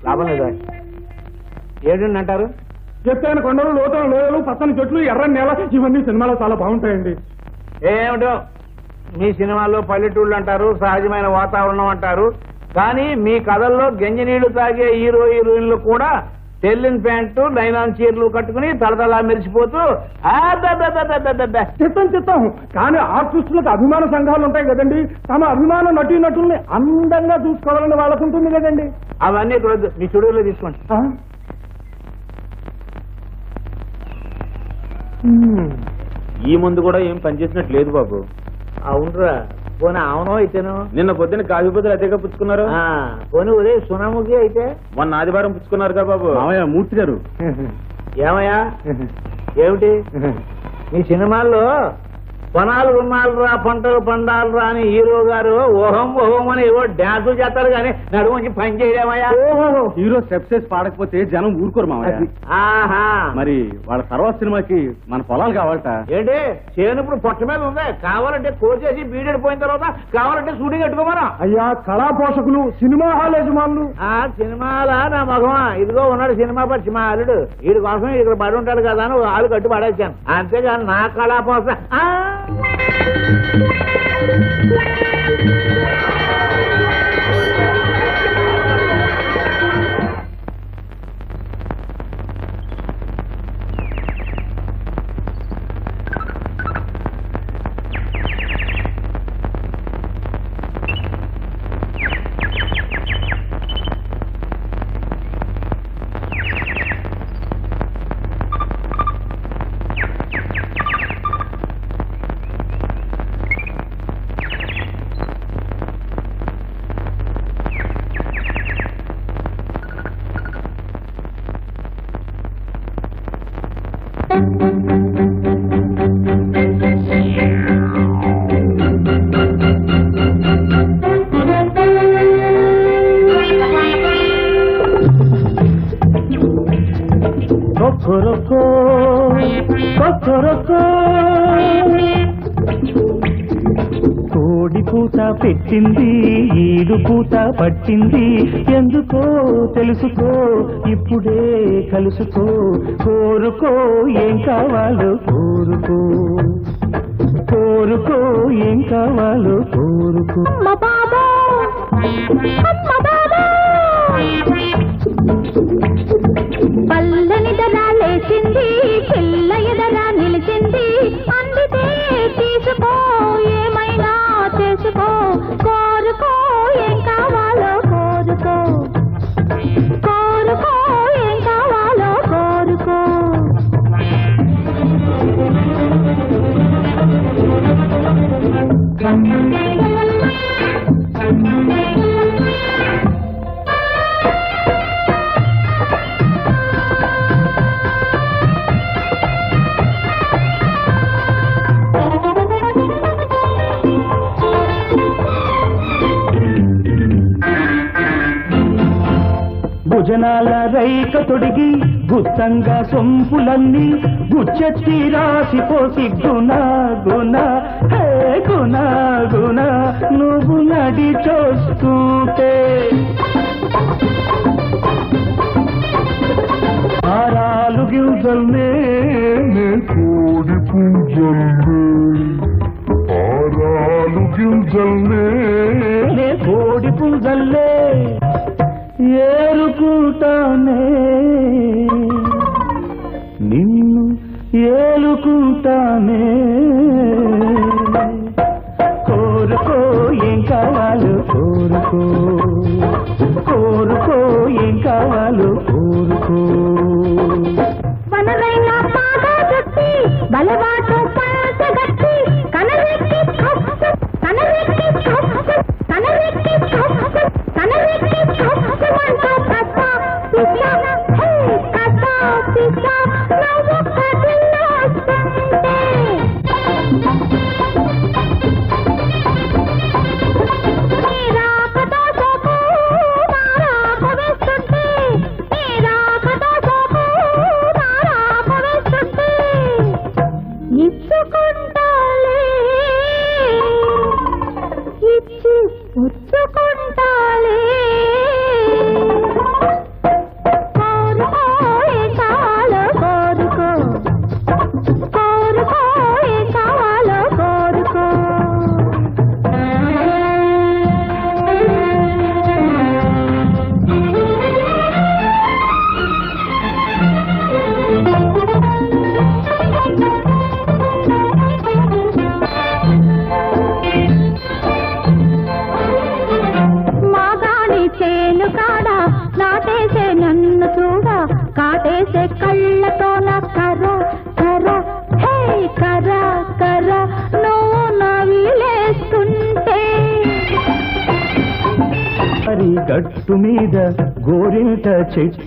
S10: లాభం లేదా? ఏంటండి అంటారు?
S12: ఎత్తైన కొండలు లోతైన లోయలు పచ్చని చెట్లు ఎర్ర నేల ఇవన్నీ సినిమాలో చాలా బాగుంటాయండి.
S10: ఏమిటో? మీ సినిమాల్లో పల్లెటూళ్ళు అంటారు సహజమైన వాతావరణం అంటారు. కానీ మీ కథల్లో గంజి నీళ్ళు తాగే హీరో హీరోయిన్లు కూడా తెల్లిన ప్యాంటు నైలాన్ చీరలు కట్టుకుని తలతలా మెరిసిపోతూ.
S12: చిత్తం చిత్తం కానీ ఆర్టిస్టులకు అభిమాన సంఘాలు ఉంటాయి కదండి తమ అభిమాన నటీ నటుల్ని అందంగా చూసుకోవాలని వాళ్ళకు ఉంటుంది కదండి
S10: అవన్నీ. మీ స్టూడియోలో తీసుకోండి?
S11: ఈ ముందు కూడా ఏం పనిచేసినట్టు లేదు బాబు
S10: అవునరా పోనీ అవునో అయితేను
S11: నిన్న పొద్దున్న కాఫీ బదులు అదేగా పుచ్చుకున్నారు
S10: ఆ, పోనీ ఒరే సునాముఖి అయితే?
S11: మొన్న ఆదివారం పుచ్చుకున్నారు కదా బాబు.
S12: మామయ్య మూర్తి గారు.
S10: ఏమయ్యా? ఏమిటి? మీ సినిమాల్లో పొనాలు రుణాలు రా పంటలు పండాలు రా అని హీరో గారు ఓహం ఓహం అని ఏవో డాన్సులు చేస్తారు కానీ నడుము నుంచి పని చేయలేమయ్యా
S12: హీరో స్టెప్స్ వేసి పాడకపోతే జనం ఊరుకోరు మామయ్య
S10: ఆహా.
S12: మరి వాళ్ళ తర్వాత సినిమాకి మన పొలాలు కావాలట.
S10: ఏంటి? చేనుప్పుడు పొట్ట మీద ఉంది. కావాలంటే కోసేసి బీడెడ్ పోయిన తర్వాత కావాలంటే షూటింగ్ కట్టుకోమరా
S12: అయ్యా కళా పోషకులు సినిమా హాల్ యజమానులు.
S10: ఆ సినిమాలా నా మగమా? ఇదిగో ఉన్నాడు సినిమా పచ్చి మా అల్లుడు వీడి కోసం ఇక్కడ పడి ఉంటాడు కదా అని ఆలు కట్టి పడేసాను అంతేగాని నా కళా పోస
S3: Thank you.
S8: భుజనాల రైక తొడిగి
S3: గుత్తంగా సొంపులన్నీ గుచ్చెత్తి రాసిపోసి గుణ గుణ హే! గుణ గుణ నువ్వు నడి చూస్తుంటే. ఆరాలు గింజల్నే కోడి పుంజల్నే. ఆరాలు గింజల్నే కోడి పుంజల్లే ఏరుకుంటానే. నిన్ను ఏలుకుంటానే.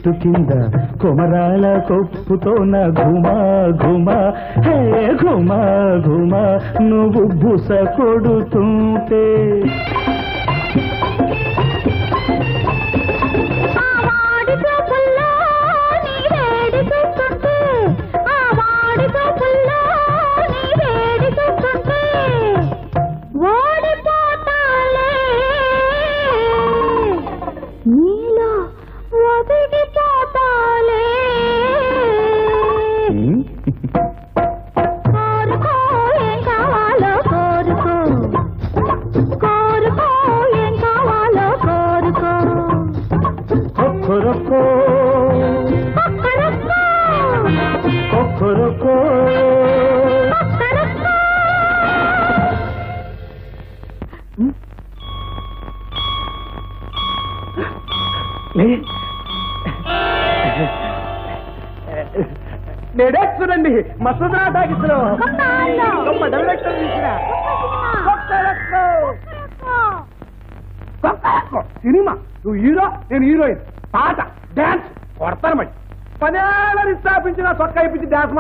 S8: చెట్టు
S3: కింద కొమరాల కొప్పుతోన ఘుమా ఘుమా. హే ఘుమా ఘుమా నువ్వు బుస కొడుతుంటే.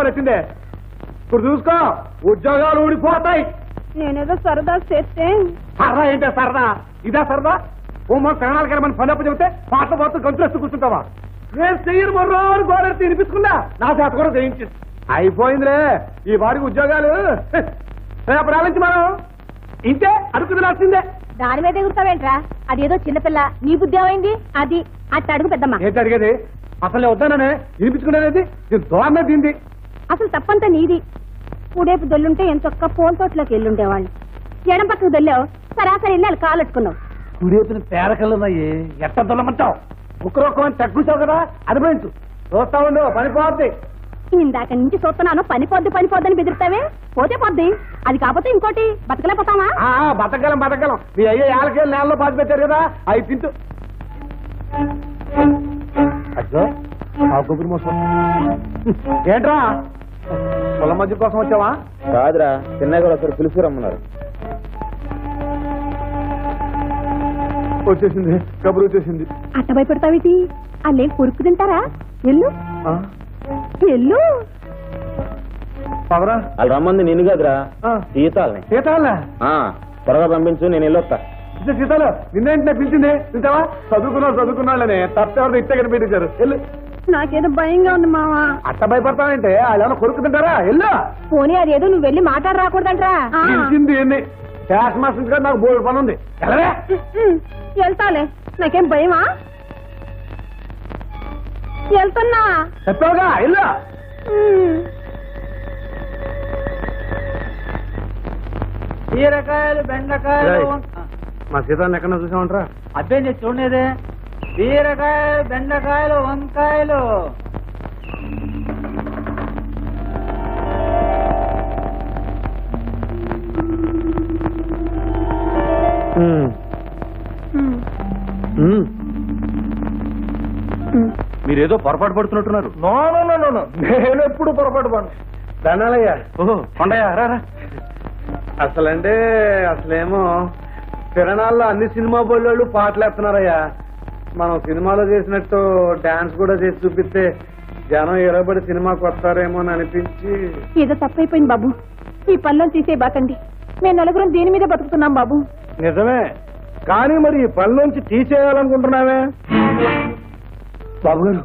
S6: మరి వచ్చిందే ఇప్పుడు చూసుకో ఉద్యోగాలు ఊడిపోతాయి.
S7: నేనేదో సరదా చేస్తే.
S6: సరదా ఏంటే సరదా? ఇదా సరదా? ఓ మన ప్రాణాలకి మన పని చెబితే పాటలు పాటలు గంతులేస్తూ కూర్చుంటావా? నేను చెయ్యను మరో గోడెత్తి వినిపించుకున్నా నా చేత కూడా చేయించింది అయిపోయిందిలే. ఈ వాడికి ఉద్యోగాలు. రేపు నుంచి మనం. ఇంతే అడుగు తినాల్సిందే.
S7: దాని మీద ఎగురుతావేంట్రా? అదేదో చిన్నపిల్ల. నీ బుద్ధి ఏమైంది? అది అట్ట అడుగు పెద్దమ్మ.
S6: ఏంటి అడిగేది? అసలు వద్దాననే వినిపించుకునేది నేను
S7: తప్పంతా నీది. పూడేపు దొల్లుంటే ఎంతొక్క పూల తోటలోకి వెళ్ళుండేవాళ్ళు. ఎడం పక్కకు దొల్లావు సరాసరి వెళ్ళి కాలెట్టుకున్నావు
S6: కుడేపిన తేరకలున్నాయి ఎట్ట దొల్లమంటావు? ఒక్కరొక్కని తగ్గుతావు కదా అనుభవించు చూస్తా ఉండు పని పోద్ది.
S7: ఇందాక నుంచి చూస్తున్నాను పని పొద్దు పని పొద్దని బెదిరితావే పోతే పొద్ది. అది కాకపోతే ఇంకోటి బతకలేకపోతావా
S6: ఆ బతకలం బతకలం మీ అయ్యే ఏళ్ళకేళ్ళు నేలలో పాతి పెట్టారు కదా అవి తింటూ. ఆ మోసం. ఏంట్రా? పొలం మధ్య కోసం వచ్చావా?
S11: కాదురా చిన్నగా కూడా ఒకసారి పిలుచుకురమ్మన్నారు
S6: వచ్చేసింది కబురు వచ్చేసింది.
S7: అట్ట భయపడతావేటి అల్లేం కొరుకు తింటారా? ఎల్లు?
S6: ఆ,
S7: ఎల్లు?
S6: పవరా
S11: వాళ్ళు రమ్మంది నిన్ను కాదురా
S6: ఆ,
S11: సీతాలని.
S6: సీతాలే
S11: ఆ, త్వరగా పంపించు నేను వెళ్ళొస్తా
S6: సీతాలు నిన్నేంటే పిలిచింది చూసావా చదువుకున్నావు చదువుకున్నాళ్ళనే తప్ప ఎవరిని ఇట్టే కనిపించారు వెళ్ళు
S7: నాకేదో భయంగా ఉంది మావా.
S6: అట్ట భయపడతానంటే వాళ్ళు ఏమైనా కొరుకు తింటారా? ఎల్లు.
S7: పోనీ అదేదో నువ్వు వెళ్ళి మాట్లాడ
S6: ఎన్ని ట్యాక్స్ మాస్టర్ గారు నాకు బోర్డు పని ఉంది. ఎలాగే
S7: వెళ్తాలే. నాకేం భయమా? వెళ్తున్నా.
S6: చెప్పావుగా ఎల్లు.
S7: ఉమ్.
S13: బీరకాయలు బెండకాయలు.
S6: మా సీతాన్ని ఎక్కడ చూసామంటారా
S13: అబ్బే నేను చూడలేదే. బీరకాయలు బెండకాయలు వంకాయలు.
S12: మీరేదో పొరపాటు పడుతున్నట్టున్నారు.
S6: No no no no no నేను ఎప్పుడు పొరపాటు పడు దండాలయ్యా.
S12: ఓహో కొండయ్య రా రా.
S6: అసలంటే అసలేమో తిరణాల్లో అన్ని సినిమా బోళ్ళు పాటలు వేస్తున్నారయ్యా మనం సినిమాలో చేసినట్టు డాన్స్ కూడా చేసి చూపిస్తే జనం ఎరబడి సినిమాకి వస్తారేమో అని అనిపించి
S7: ఏదో తప్పైపోయింది బాబు. ఈ పనులను తీసే బాకండి. మేము నలుగురం దీని మీద బతుకుతున్నాం బాబు.
S6: నిజమే. కానీ మరి ఈ పని నుంచి తీసేయాలనుకుంటున్నావే? బాబు గారు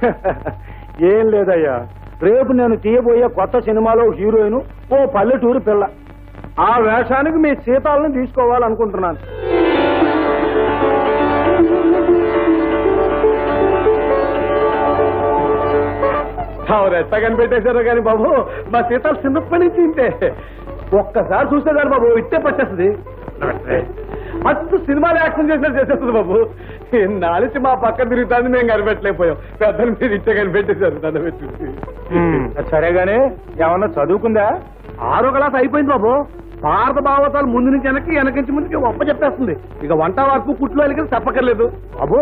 S6: ఏం లేదయ్యా. రేపు నేను తీయబోయే కొత్త సినిమాలో హీరోయిన్ ఓ పల్లెటూరు పిల్ల. ఆ వేషానికి మీ సీతాలను తీసుకోవాలనుకుంటున్నాను. ఎట్ట కనిపెట్టేశారో కానీ బాబు మా సీతాలు చిన్నప్పటి నుంచి ఇంతే. ఒక్కసారి చూస్తే కానీ బాబు ఇట్టే పట్టేస్తుంది. మస్తు సినిమాలు యాక్షన్ చేసినట్టు చేసేస్తుంది బాబు. నాలిసి మా పక్కన తిరుగుతుంది మేము కనిపెట్టలేకపోయాం. పెద్దలు మీరు ఇట్టే కనిపెట్టేశారు నన్ను పెట్టి సరే గానీ ఏమన్నా చదువుకుందా? ఆరో క్లాస్ అయిపోయింది బాబు. భారత భావతాలు ముందు నుంచి వెనక్కి వెనక నుంచి ముందుకి ఒప్ప చెప్పేస్తుంది. ఇక వంట వరకు కుట్లు వెళ్ళి చెప్పక్కర్లేదు. బాబు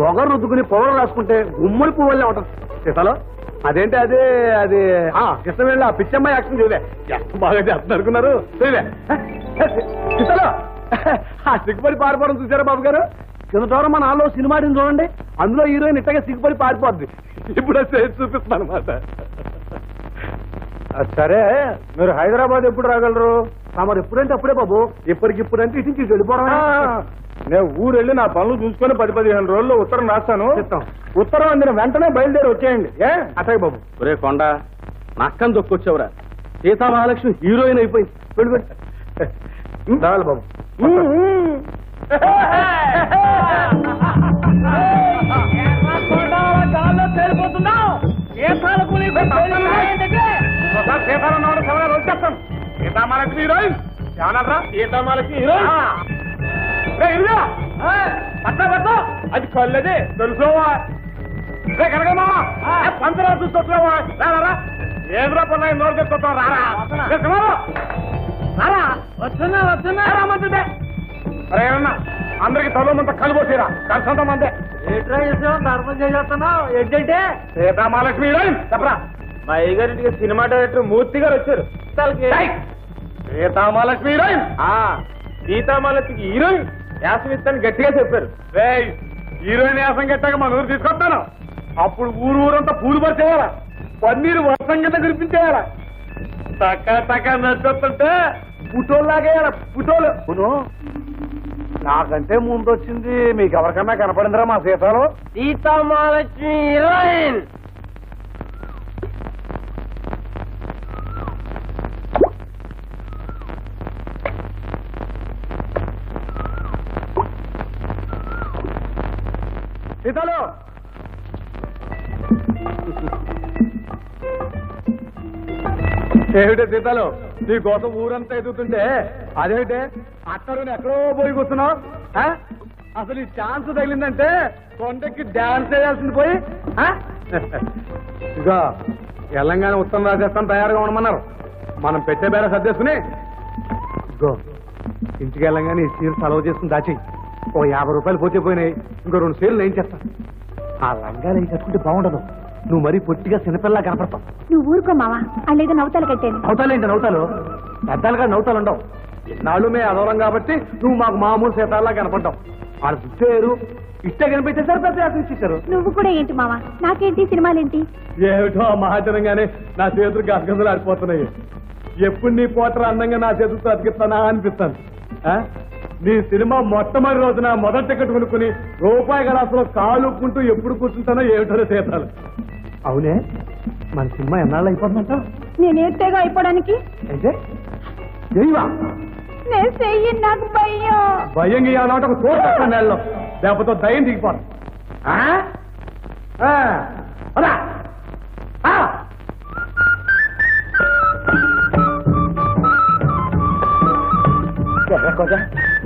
S6: మొగరు రుద్దుకుని పౌడర్ రాసుకుంటే గుమ్మడి పువ్వులే ఉంటుంది సీతలో అదేంటి అదే అది ఆ కృష్ణ ఆ యాక్షన్ చేయలే. ఎంత బాగా చేస్తున్నారు అనుకున్నారు? చేయలే. ఆ సిగ్గుపడి పారిపోవడం చూసారా బాబు గారు? కింద దూరం మన ఆలో సినిమా చూడండి. అందులో హీరోయిన్ ఇట్టగా సిగ్గుపడి పారిపోద్ది. ఇప్పుడు చూపిస్తాను అనమాట సరే మీరు హైదరాబాద్ ఎప్పుడు రాగలరు? మరి ఎప్పుడంటే అప్పుడే బాబు. ఇప్పటికిప్పుడంటే ఇటు నుంచి వెళ్ళిపోవడం నేను ఊరు వెళ్ళి నా పనులు చూసుకొని పది పదిహేను రోజుల్లో ఉత్తరం రాస్తాను ఉత్తరం అందిన వెంటనే బయలుదేరి వచ్చేయండి ఏ అటయ్య బాబు
S12: ఒరే కొండ నక్కని దొక్కొచ్చావురా సీతా మహాలక్ష్మి హీరోయిన్ అయిపోయింది
S6: వెళ్ళి వెళ్ళి చాలు బాబు సీతామాలక్ష్మి హీరోయిన్ సీతామాలక్ష్మి హీరోయిన్ అది కళ్ళదే తెలుసుకోవా రే కనకమ్మా! పంచరా చూసుకొచ్చావా రారా ఏదిరా పన్నా నోరు రారా రారా
S13: వస్తున్నా. వస్తున్నా
S6: రామంటుందే అరే ఏమన్నా? అందరికి తలోమంతా కలిపోసిరా కలిసంత మందే.
S13: ఎట్లా చేసావు? ధర్మం చేసేస్తున్నావు? ఏంటంటే?
S6: సీతామాలక్ష్మి హీరోయిన్ చెప్పరా.
S13: మా అయ్యగారింటికి సినిమా డైరెక్టర్ మూర్తి గారు వచ్చారు.
S6: ఏయ్! సీతామాలక్ష్మి హీరోయిన్.
S13: సీతామాలతికి హీరోయిన్. యాసమిస్తాను గట్టిగా చెప్పారు.
S6: రేయ్ హీరోయిన్ యాసం గట్టాక మన ఊరు తీసుకొస్తాను. అప్పుడు ఊరు ఊరంతా పూలు పరిచేయాలా? పన్నీరు వర్షం కింద కురిపించేయాలా? టక టక నచ్చుతుంటే పుటోలు లాగేయాల? పుటోలు. పును నాకంటే ముందు వచ్చింది మీకు ఎవరికన్నా కనపడిందిరా మా సీతాలో?
S13: సీతామాలక్ష్మి హీరోయిన్.
S6: ఏమిటే సీతాలు? నీ కోసం ఊరంతా ఎదుగుతుంటే అదేమిటే? అక్కడ ఎక్కడో పోయి కూర్చున్నావు? అసలు ఈ ఛాన్స్ తగిలిందంటే కొండకి డాన్స్ చేయాల్సింది పోయి ఆ? తెలంగాణ ఉత్తరం రాజస్థాన్ తయారుగా ఉండమన్నారు. మనం పెట్టే బేర సర్దేసుకుని గో ఇంటికి వెళ్ళంగానే ఈ సీరు సెలవు చేసుకుని దాచి ఓ యాభై రూపాయలు పోతే పోయినాయి. ఇంకో రెండు సీర్లు నేను చేస్తాను. ఆ లంగాలు ఏం బాగుండదు. నువ్వు మరీ పొట్టిగా చిన్నపిల్ల కనపడతావు.
S7: నువ్వు ఊరుకో మావా. వాళ్ళేదో నవ్వుతాలు కట్టాను
S6: నవ్వుతాలేంటి నవ్వుతాలు? పెద్దాలుగా నవ్వుతాలు ఉండవు. నాళ్ళు మే అదవరం కాబట్టి నువ్వు మాకు మామూలు సీతాల్లా కనపడ్డావు వాళ్ళు చుట్టేరు ఇట్టే కనిపించేసారు పెద్ద ఇచ్చేసారు
S7: నువ్వు కూడా ఏంటి మావా? నాకేంటి? సినిమాలేంటి?
S6: ఏమిటో మహాజనంగానే నా చేతులు గసగసలు ఆడిపోతున్నాయి ఎప్పుడు నీ పోటర్ అందంగా నా చేతులతో అతికిస్తానా అనిపిస్తాను. ఆ? నీ సినిమా మొట్టమొదటి రోజున మొదటి టికెట్ కొనుక్కుని రూపాయి గలాసులో కాలు ఉప్పుకుంటూ ఎప్పుడు కూర్చుంటానో ఏమిటో సీతాలు అవునే? మన సినిమా ఎన్నాళ్ళు అయిపోతుందంట?
S13: నేనేత్తేగా అయిపోవడానికి?
S6: అయితే? చెయ్యవా
S13: నేను చెయ్యి నాకు భయం.
S6: భయం ఒక చోట నెలలో. లేకపోతే దయ్యం దిగిపోదు ఆ?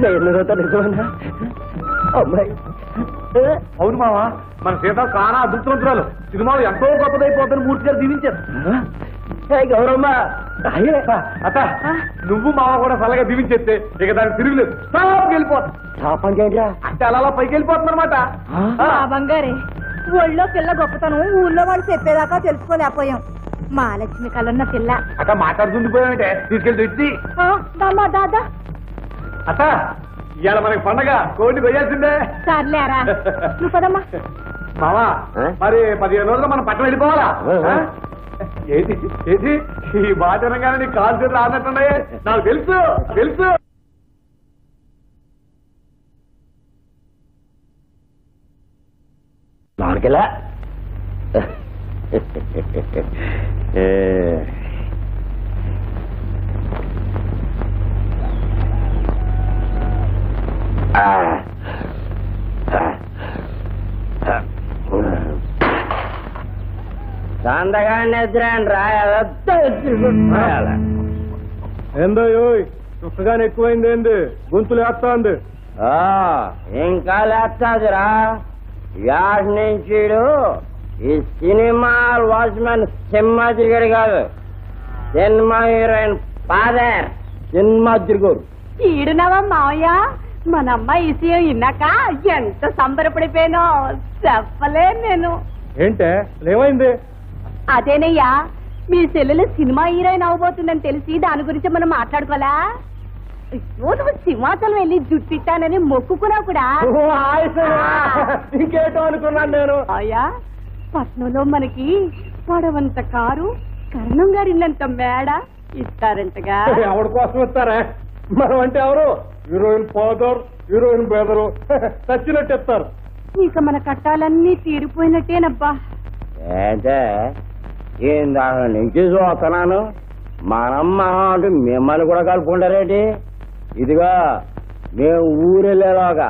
S5: నిజమన్నా అమ్మాయి.
S6: అవును మావా మన సీత చాలా అదృష్టవంతురాలు. సినిమాలు ఎంతో గొప్పదైపోతుందని మూర్తి గారు దీవించారు.
S5: ఏ గౌరమ్మ.
S6: అత్త నువ్వు మావ కూడా సలగా దీవించేస్తే ఇక దానికి తిరుగులేదు. స్టాప్ వెళ్ళిపోతా. అంటే అలా అలా పైకి వెళ్ళిపోతుంది అనమాట
S13: ఆ బంగారే ఒళ్ళో పిల్ల గొప్పతనం ఊళ్ళో వాళ్ళు చెప్పేదాకా తెలుసుకోలేకపోయాం. మహాలక్ష్మి కలున్న పిల్ల.
S6: అక్క మాట్లాడుతుంది పోయామంటే తీసుకెళ్ళి
S13: దాదా
S6: అత్త ఇవాళ మనకి పండగ. కోడి కొయ్యాల్సిందే.
S13: సర్లేరా నువ్వు పదమ్మా.
S6: మావా? మరి పదిహేను రోజులు మనం పట్టణం వెళ్ళిపోవాలా? ఏది ఏది ఈ బాధనగానే నీకు కాలు చేతులు ఆడినట్టున్నాయి నాకు తెలుసు తెలుసు.
S5: లోనకెళ్ళా సందగా నిద్రాన్ని రాయాల?
S6: ఏందో చుక్కగానే ఎక్కువైంది ఏంది? గొంతులు వేస్తా
S5: ఇంకా లేస్తాదిరా. యాడ్ నుంచి ఈ సినిమా వాచ్మెన్ సింహాద్రిగాడు కాదు. Cinema heroine father. సింహాద్రిగోరు
S13: ఈడునవా మావయ్య? మన అమ్మాయి విషయం విన్నాక ఎంత సంబరపడిపోయానో చెప్పలే నేను
S6: ఏంటే? ఏమైంది?
S13: అదేనయ్యా మీ చెల్లెలు సినిమా హీరోయిన్ అవబోతుందని తెలిసి దాని గురించి మనం మాట్లాడుకోవాలా? అయ్యో, నువ్వు సింహాచలం వెళ్ళి జుట్టిట్టానని మొక్కుకున్నావు కూడా.
S6: ఇంకేటో అనుకున్నాను నేను.
S13: అయ్యా పట్నంలో మనకి పడవంత కారు కర్ణం గారినంత మేడ ఇస్తారంటగా.
S6: ఎవరి కోసం ఇస్తారా? మనం అంటే ఎవరు? Heroine father heroine brother. చచ్చినట్టు ఇస్తారు
S13: ఇక మన కట్టాలన్నీ తీరిపోయినట్టేనబ్బా.
S5: ఏంటే? ఇందాక నుంచి చూస్తున్నాను మనమ్మ అంటూ మిమ్మల్ని కూడా కలుపుకుంటారేంటి? ఇదిగా మేము ఊరెళ్ళేలాగా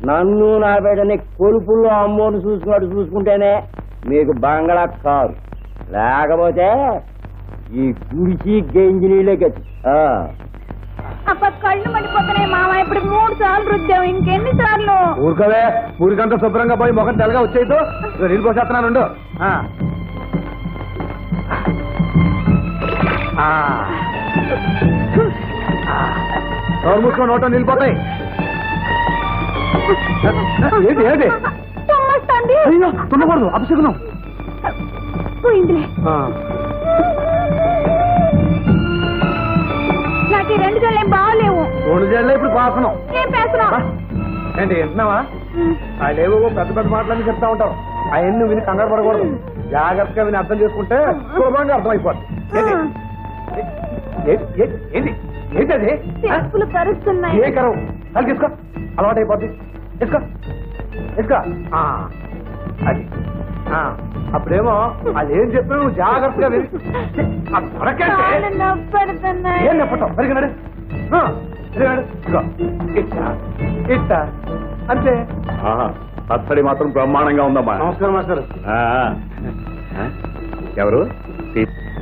S5: నన్ను నా బిడ్డని కొలుపుల్లో అమ్మోని చూసుకున్నట్టు చూసుకుంటేనే మీకు బంగళా కారు. లేకపోతే ఈ గుడిచి గెంజి నీళ్ళకెత్తి
S13: అబ్బా కళ్ళు మండిపోతున్నాయి మామ ఇప్పుడు మూడు సార్లు రుద్దాం ఇంకెన్ని సార్లు
S6: ఊరుకవే ఊరికంతా శుభ్రంగా పోయి ముఖం తెల్లగా వచ్చేయతో నీళ్ళు పోసేస్తున్నాను ఉండు. ఆ. ఆ. ఆ. నోరు మూసుకొని నోట నిలిపోతాయి ఏంటి ఏంటి
S13: తుమ్మొస్తుంది.
S6: అయ్యో తుమ్మకూడదు అపశకునం
S13: పోయిందిలే నాకు ఈ రెండు జల్లేం బాగలేవు.
S6: రెండు జడ్లే ఇప్పుడు పాసనం
S13: ఏం పేసరా
S6: ఏంటి వింటున్నావా? ఏవో పెద్ద పెద్ద మాటలన్నీ చెప్తా ఉంటారు అవన్నీ విని కంగారు పడకూడదు. జాగ్రత్తగా విని అర్థం చేసుకుంటే సులభంగా అర్థమైపోతుంది ఏంటి? ఏంటి? ఏంటి? ఏంటి? ఏంటది?
S13: చెప్పులు కరుస్తున్నాయి.
S6: ఏ కరవు తీసుకో. అలవాటు అయిపోద్ది తీసుకో. ఆ, అది. అప్పుడేమో అది ఏం చెప్పినా నువ్వు జాగ్రత్తగా విని. ఆ, దొరకంటే
S13: కాళ్ళు నొప్పెడుతున్నాయి
S6: ఏం చెప్పటం పెరిగినాడు ఇట్టా ఇట్టా. అంతే.
S12: తత్తడి మాత్రం బ్రహ్మాండంగా ఉందమ్మా.
S6: నమస్కారం మాస్టర్.
S12: ఆ, ఆ. ఎవరు?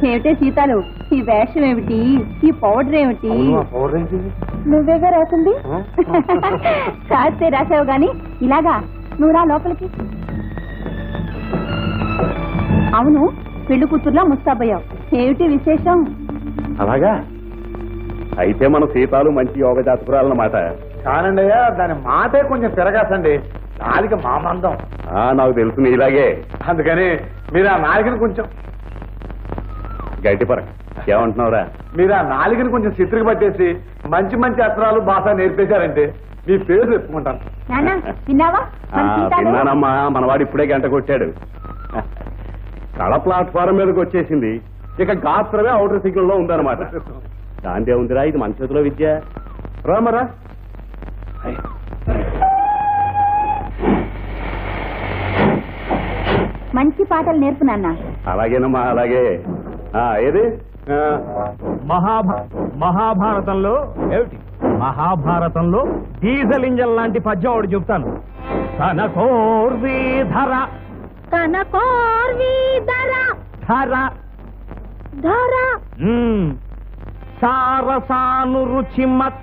S13: ఏమిటే సీతాలు? ఈ వేషం ఏమిటి? ఈ పౌడర్ ఏమిటి? నువ్వేగా రాసింది? కాస్తే రాసావు గాని ఇలాగా. నువ్వు రా లోపలికి. అవును? పెళ్ళి కూతుర్లా ముస్తాబయ్యావు. ఏమిటి విశేషం?
S12: అలాగా? అయితే మన సీతాలు మంచి యోగ జాతకురాలన్నమాట
S6: కానండి దాని మాటే కొంచెం తిరగాసండి. నాలిక మా మందం.
S12: ఆ, నాకు తెలుసు ఇలాగే.
S6: అందుకని మీరు ఆ నాలికను కొంచెం
S12: గట్టి పరక ఏమంటున్నావురా?
S6: మీరు ఆ నాలికను కొంచెం చిత్రికి పట్టేసి మంచి మంచి అస్త్రాలు భాష నేర్పేశారంటే మీ పేరు చెప్పుకుంటాను.
S13: విన్నావా?
S12: విన్నానమ్మా. మనవాడు ఇప్పుడే గంట కొట్టాడు. కళ ప్లాట్ఫారం మీదకి వచ్చేసింది. ఇక గాత్రమే అవుటర్ సిగ్నల్లో ఉందన్నమాట. దాంతే ఉందిరా ఇది మన చేతిలో విద్య. రామరా
S3: మంచి పాటలు నేర్పు నాన్న.
S8: అలాగేనమ్మా అలాగే. ఆ, ఏది?
S14: మహాభారతంలో ఏమిటి? మహాభారతంలో డీజిల్ ఇంజన్ లాంటి పద్యం ఒకటి చెప్తాను తన కోర్వీధర
S3: కనకోర్వీధర
S14: ధర.
S3: ధర.
S14: మ్మ్. సారసాను రుచిమత్.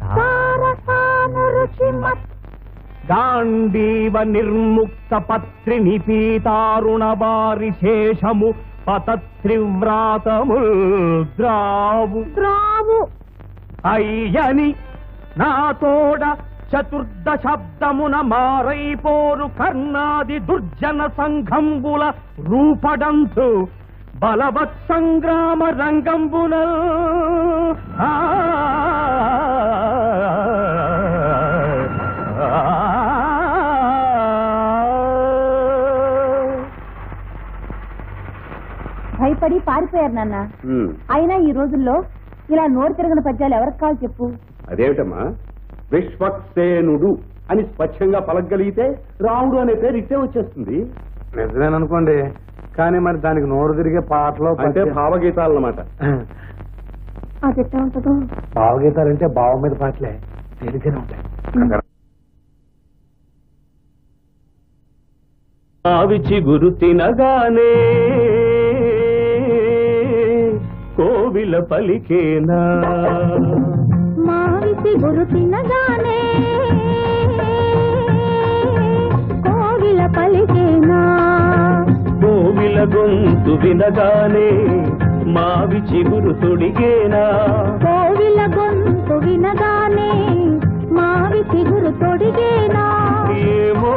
S3: సారసాను రుచిమత్.
S14: గాంధీవ నిర్ముక్త పత్రి నిపీతారుణ బారి శేషము పతత్రివ్రాతము ద్రావు
S3: ద్రావు.
S14: అయ్యని నా తోడ చతుర్దశబ్దమున మారైపోరు కర్ణాది దుర్జన సంఘంబుల రూపడంతు బలవత్ సంగ్రామ రంగంబుల. ఆ,
S3: భయపడి పారిపోయారు నాన్న. అయినా ఈ రోజుల్లో ఇలా నోరు తిరగని పద్యాలు ఎవరికి కావాలి చెప్పు?
S8: అదేమిటమ్మా? విశ్వక్సేనుడు అని స్వచ్ఛంగా పలకగలిగితే రాముడు అనే పేరు ఇట్టే వచ్చేస్తుంది.
S14: నిజమేననుకోండి. కానీ మరి దానికి నోరు తిరిగే పాటలో
S8: అంటే భావగీతాలు అన్నమాట
S3: అది ఎట్లా ఉంటుందో?
S14: భావగీతాలంటే భావం మీద పాటలే. తేలికనే ఉంటాయి.
S8: ఆవిచి గురు తినగానే కోవిల పలికేనా?
S3: మావిసి గురు తినగానే కోవిల పలికేనా?
S8: కోవిల గొంతు వినగానే మావి చిగురు తొడిగేనా?
S3: కోవిల గొంతు వినగానే మావి చిగురు తొడిగేనా?
S8: ఏమో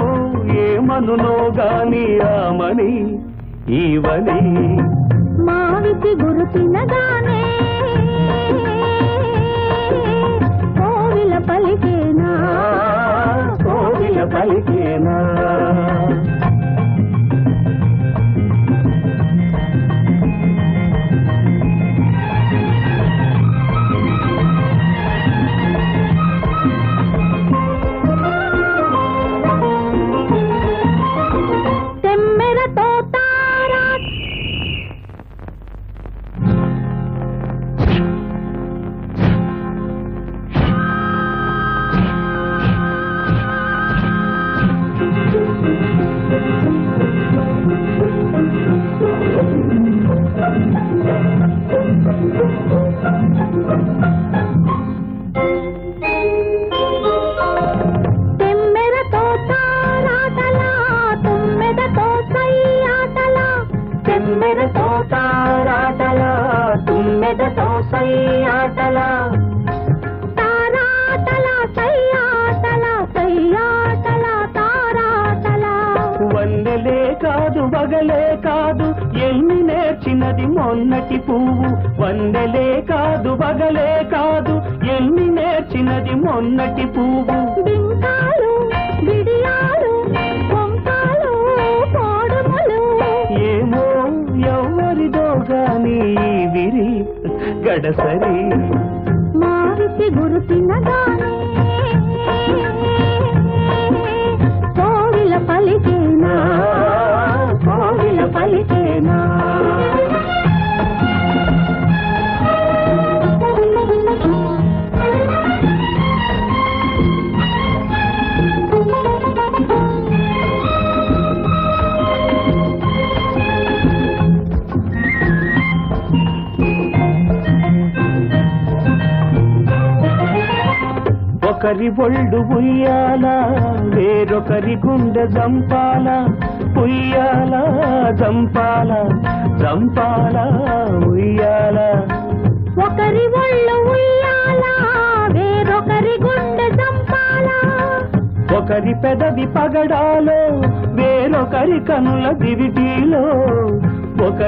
S8: ఏమనునో గాని ఆమని ఈవని.
S3: మావి చిగురు తినగానే పలికేనా?
S8: కోవిల పలికేనా?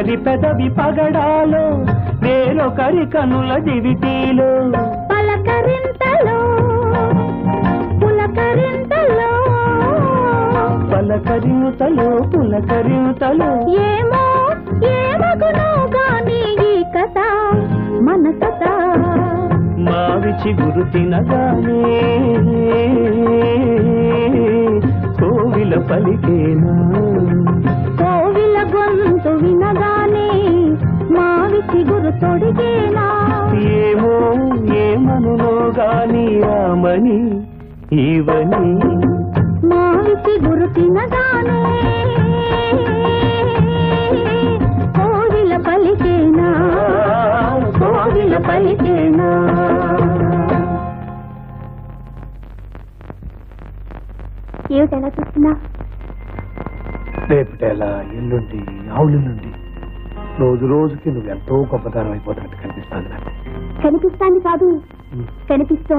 S8: ఒకరి పెదవి పగడాలో వేరొకరి కనుల దివిటీలో
S3: పలకరింతలో పులకరింతలో.
S8: పలకరింతలో పులకరింతలో.
S3: ఏమో ఏమగునో గాని ఈ కథ మన కథ
S8: మావి
S3: చిగురు తినగానే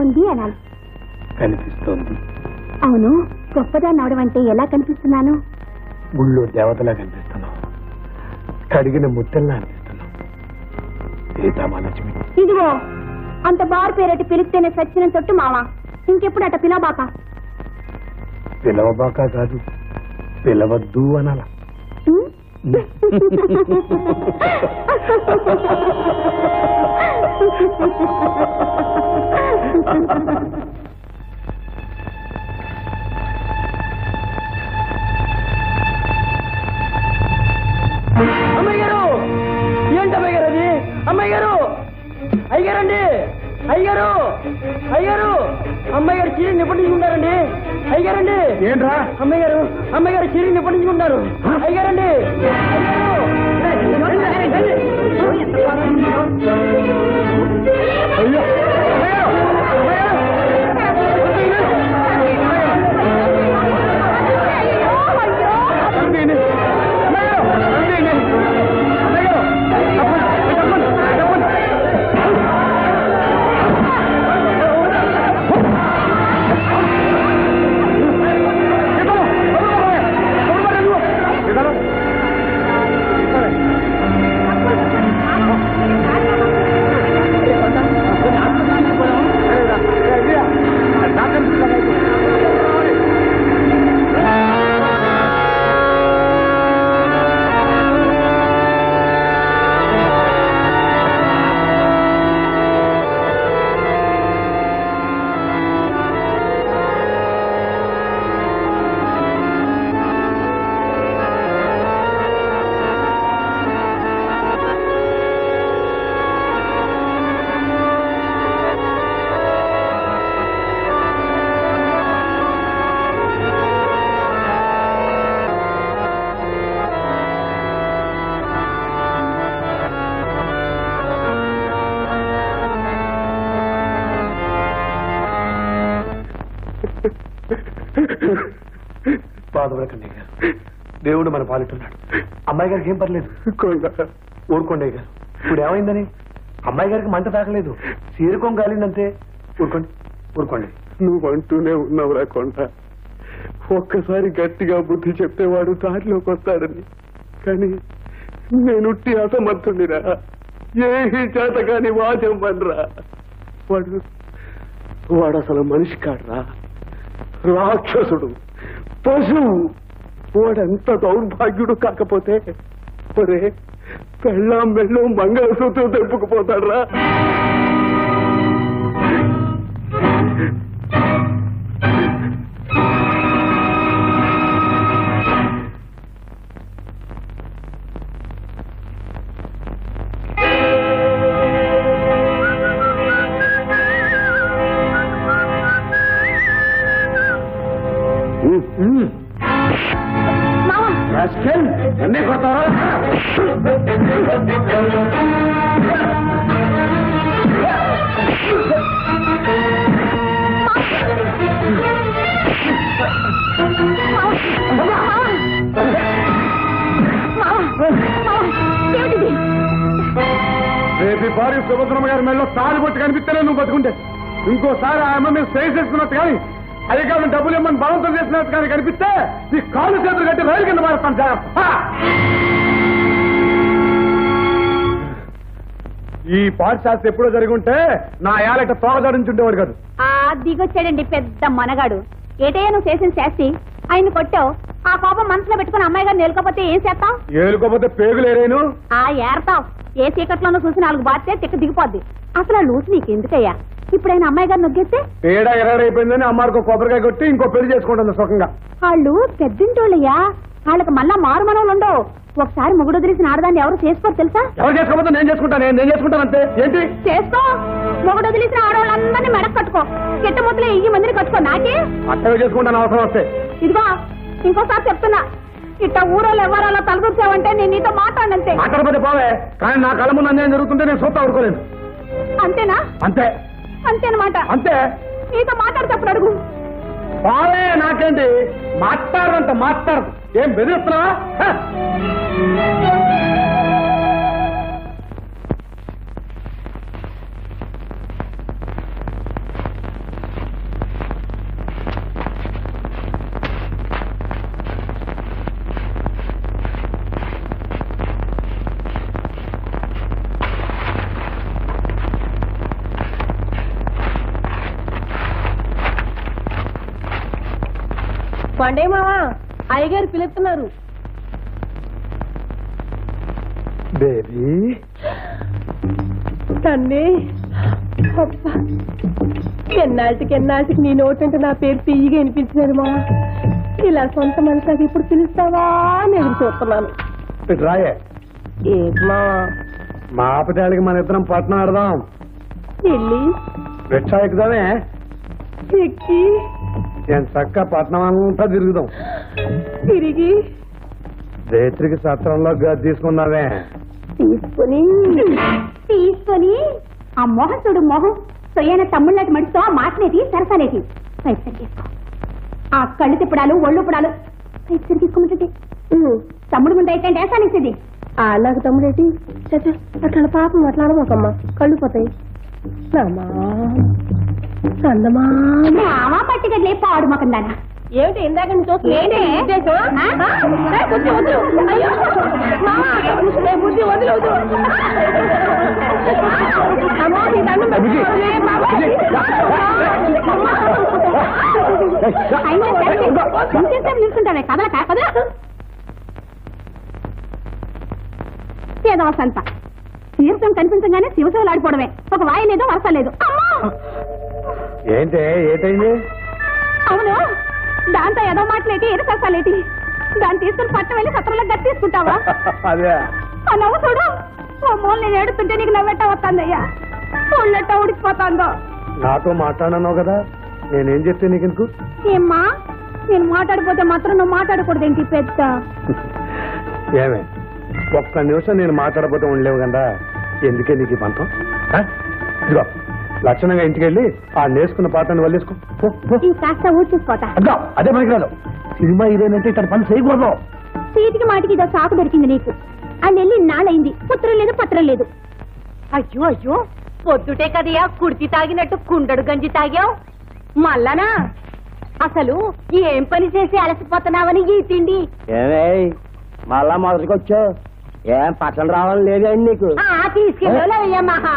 S15: కనిపిస్తోంది అనాలి.
S6: కనిపిస్తోంది.
S15: అవును గొప్పదాన్ని అవడం అంటే ఎలా కనిపిస్తున్నాను?
S6: గుళ్ళో దేవతలా కనిపిస్తున్నావు. కడిగిన ముత్తెల్లా అనిపిస్తున్నావు
S15: ఇదిగో అంత బారు పేరటి పిలిస్తేనే సచ్చిన తొట్టు మావా. ఇంకెప్పుడు అట పిలవబాక?
S6: పిలవబాక కాదు పిలవద్దు అనాల.
S15: ఉం?
S5: అమ్మాయి అయ్యారండి. అయ్యారు. అయ్యారు. అమ్మాయి గారు చీర నిప్పటించుకుంటారండి అయ్యారండి.
S6: ఏంట్రా?
S5: అమ్మాయి గారు అమ్మాయి గారు చీర నిప్పటించుకుంటారు అయ్యారండి
S6: బాధపడకండి ఏం పర్లేదు. ఊరుకోండి గారు ఇప్పుడు ఏమైందని? అమ్మాయి గారికి మంట తాకలేదు. చీరకోం కాలిందంతే ఊరుకోండి. ఊరుకోండి.
S16: నువ్వు అంటూనే ఉన్నావురా కొండ. ఒక్కసారి గట్టిగా బుద్ధి చెప్పేవాడు దారిలోకి వస్తాడని. కానీ నేనుట్టి అసమర్థుడిరా ఏమీ చేత కాని వాచం పనిరా వాడు వాడు అసలు మనిషి కాడరా. రాక్షసుడు పశువు. వాడెంత దౌర్భాగ్యుడు కాకపోతే ఒరే పెళ్ళాం మెళ్ళం మంగళసూత్రం తెప్పుకుపోతాడ్రా ఇంకోసారి ఆ అమ్మ మీద చేసుకున్నట్టు కానీ అది కాదు డబ్బులు ఇమ్మని బలవంతం చేసినట్టు కానీ కనిపిస్తే నీ కాళ్ళు చేతులు కట్టి రైలు కింద మారుతాను జాగ్రత్త! ఈ పాఠశాస్త్ర ఎప్పుడో జరిగి ఉంటే నా ఏలట తోగదడించుండేవాడు కాదు.
S7: ఆ దిగొచ్చాడండి పెద్ద మనగాడు. ఏటయ్యా నువ్వు చేసిన శాస్తి? ఆయన కొట్టావు. ఆ కోపం మనసులో పెట్టుకుని అమ్మాయి గారు నేలుకపోతే ఏం చేస్తాం
S16: ఏలుకోపోతే పేగులేరేను
S7: ఆ ఏరతావు. ఏ చీకట్లోనూ చూసి నాలుగు బాధ్యత తిక్క దిగిపోద్ది. అసలు ఆ లూసు నీకెందుకయ్యా? ఇప్పుడు ఆయన అమ్మాయి గారు నొగ్గేస్తే
S6: ఏడా ఎరడైపోయిందని అమ్మారికి కొబ్బరికాయ కొట్టి ఇంకో పెళ్ళి చేసుకుంటుంది సుఖంగా.
S7: వాళ్ళు పెద్దింటోళ్ళయ్యా. వాళ్ళకి మళ్ళా మారు మనవులు ఉండవు. ఒకసారి మొగుడు వదిలేసిన ఆడదాన్ని ఎవరు చేసుకోరు తెలుసా?
S6: ఎవరు చేసుకోకపోతే నేను చేసుకుంటాను నేను చేసుకుంటాను అంతే. ఏంటి?
S7: చేసుకో. మొగుడు వదిలేసిన ఆడవాళ్ళందరినీ మెడకు కట్టుకో. కిట్ట ముద్దలు ఈ మందిని కట్టుకో. నాకే?
S6: అట్టగా చేసుకుంటాను అవసరం వస్తే.
S7: ఇదిగో ఇంకోసారి చెప్తున్నా. ఇట్ట ఊరోళ్ళు ఎవరాలో తలదూర్చావంటే నేను నీతో మాట్లాడంతే
S6: మాట్లాడకపోతే పోవే. కానీ నా కళ్ళ ముందు అన్యాయం జరుగుతుంటే నేను చూస్తా ఊరుకోలేను.
S7: అంతేనా?
S6: అంతే.
S7: అంతేనమాట.
S6: అంతే?
S7: నీతో మాట్లాడినప్పుడు అడుగు.
S6: పోవే నాకేంటి? మాట్లాడరంట మాట్లాడదు. ఏం బెదిరిస్తున్నావా?
S13: పండే మావా? అయ్యగారు పిలుస్తున్నారు.
S6: బేబీ.
S13: తండ్రి అబ్బా. ఎన్నాళ్ళకి ఎన్నాళ్ళకి నీ నోటంటే నా పేరు తీయగా వినిపించినది మా ఇలా సొంత మనసాకి ఇప్పుడు పిలుస్తావా అని ఎదురు చూస్తున్నాను.
S6: రాయే.
S13: ఏమా
S6: మా ఆపటానికి మన ఇద్దరం పట్నం ఆడదాం.
S13: వెళ్ళి
S6: రిక్షా ఎక్కుదామే.
S13: ఎక్కి.
S6: చక్క పట్నం అంతా తిరుగుదాం.
S13: తిరిగి?
S6: రేత్రికి సత్రంలో గది తీసుకున్నావే.
S13: తీసుకుని?
S7: తీసుకొని? ఆ మొహం చూడు మొహం. సొయ్యన తమ్ముళ్ళకి మడితో ఆ మాటనేది సరసనేది. పైసలు తీసుకో ఆ కళ్ళు తిప్పడాలు ఒళ్ళు పుడాలు పైసలు తీసుకోమంటే తమ్ముడు ముందు అయితే వేసానేసేది
S13: ఆ నాకు తమ్ముడేటి చచ్చ అట్లా పాపం అట్లా అనమాకమ్మా కళ్ళు పోతాయి. నామా చందమా
S7: మామా పట్టిగడ్లే పాడు మొకందానా
S13: ఏమిటి ఇందాక నుంచి చూస్తున్నా?
S7: ఏంటి?
S13: ఉద్దేశం?
S7: ఆ?
S13: ఆ? ఏ, బుద్ధి వదిలు. అయ్యో. మామ, ఏ, బుద్ధి వదిలు, వదిలు. అమ్మా, నీ దండం
S6: బుజ్జి.
S13: పెట్టుకోవాలి. బాబా.
S7: అయినా సరే, ఇంకేసేపు నిల్చుంటావే కదలక కదల ఏదో సంత తీర్థం కనిపించగానే శివశివలు ఆడిపోవడమే ఒక వాయి లేదు వరస లేదు అమ్మా
S6: ఏంటే ఏటైంది?
S7: అవును దాంతో ఏదో మాటలేటి ఏదో కష్టాలేటి. దాన్ని తీసుకుని పట్టం వెళ్ళి సత్రంలో గట్టి తీసుకుంటావా?
S6: అదే.
S7: ఆ నవ్వు చూడు ఓ మూల నేను ఏడుతుంటే నీకు నవ్వెట్ట వస్తుందయ్యా. ఒళ్ళెట్ట ఉడికిపోతాందో
S6: నాతో మాట్లాడన్నావు కదా నేనేం చెప్తే నీకు ఎందుకు
S7: ఏమ్మా నేను మాట్లాడిపోతే మాత్రం నువ్వు మాట్లాడకూడదేంటి పెద్ద?
S6: ఏమే ఒక్క నిమిషం నేను మాట్లాడబోతే ఉండలేవు కదా ఎందుకే నీకు ఈ పంతం? ఇదిగో. లక్షణంగా ఇంటికి వెళ్ళి ఆ నేసుకున్న పాటను వల్లేసుకో పో, పో.
S7: ఈ కాస్త ఊడ్చేసుకోతా
S6: అదిగో, అదే మనకి రాదు సినిమా ఇదేనంటే ఇతను పని చేయకూడదు.
S7: సీటికి మాటికి ఇదో సాకు దొరికింది నీకు. అని వెళ్ళి నాళ్ళయింది పుత్రం లేదు పత్రం లేదు.
S13: అయ్యో అయ్యో పొద్దుటే కదయా కుడితి తాగినట్టు కుండడు గంజి తాగావు? మళ్ళానా అసలు ఏం పని చేసి అలసిపోతున్నావని ఈ తిండి?
S5: ఏమే మళ్ళా మొదటికొచ్చావు? ఏం పట్టణం రావాలని లేదండి నీకు?
S13: ఆ తీసుకెళ్ళలేవయ్యా మహా.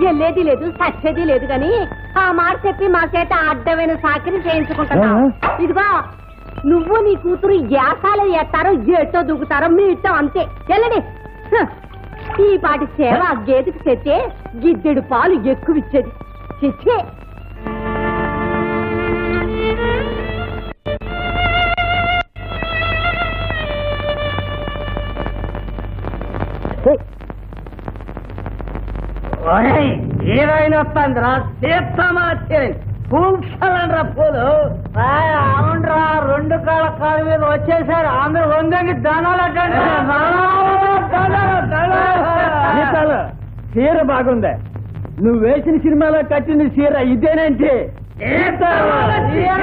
S13: వెళ్ళేది లేదు సచ్చేది లేదు గాని ఆ మాట చెప్పి మా చేత అడ్డమైన సాకిని చేయించుకుంటున్నా ఇదిగో నువ్వు నీ కూతురు యాసాలు ఎత్తారో ఏటో దూకుతారో మీ ఇష్టం అంతే. వెళ్ళండి. ఈ పాటి సేవ ఆ? గేదెకి తెచ్చే గిద్దెడు పాలు ఎక్కువ ఇచ్చేది. చిచ్చే
S17: హీరోయిన్ వస్తుందిరా. సీతమాచ్యం పూసలండ్రా పూలు. అవునరా. రెండు కాళ్ళ కాళ్ళ మీద వచ్చేసారు. అందరూ దండాలు అట్టండి. దండాలు, దండాలు. చీర బాగుంది. నువ్వు వేసిన సినిమాలో కట్టిన చీర ఇదేనంటే. సీతమ్మ చీర,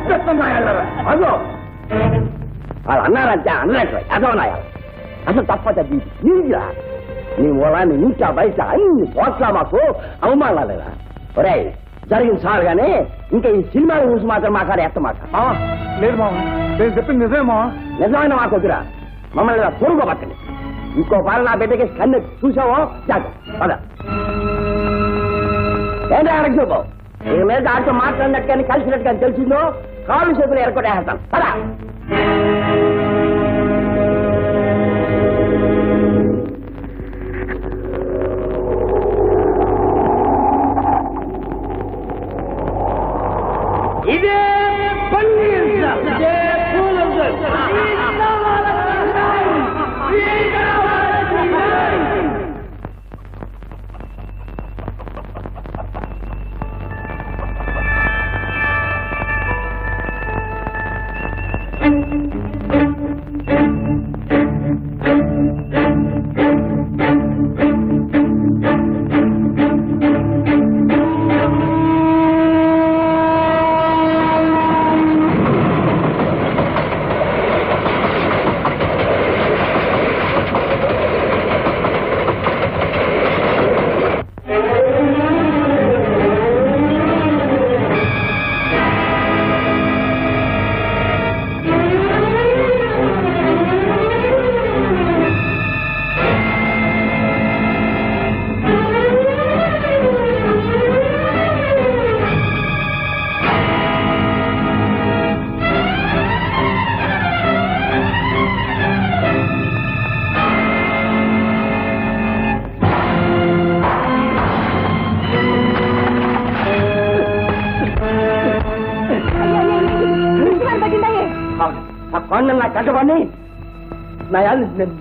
S17: సీతమ్మ
S5: అదో వాళ్ళు అన్నారంటే అన్నట్టు అదోనాయ అసలు తప్పట నీరా నీ మూలాన్ని నీచా బయట అన్ని చోట్ల మాకు అవమానాలేరా ఒరే జరిగింది సార్ గానీ ఇంకా ఈ సినిమా గురించి మాత్రం మాట్లాడే ఎత్త మాట
S6: లేదు మామ నేను చెప్పింది నిజమేమో
S5: నిజమైన మాకు వద్దురా మమ్మల్ని పొరుగు పట్టండి ఇంకో పాల నా బిడ్డకి కన్ను చూసావో జాగ్రత్త పద ఏంటి అడగ చూపు మీద ఆటో మాట్లాడినట్టు కానీ కలిసినట్టు కానీ తెలిసిందో? కాళ్ళు చేతులు ఎరకొట్టేస్తాను పదా.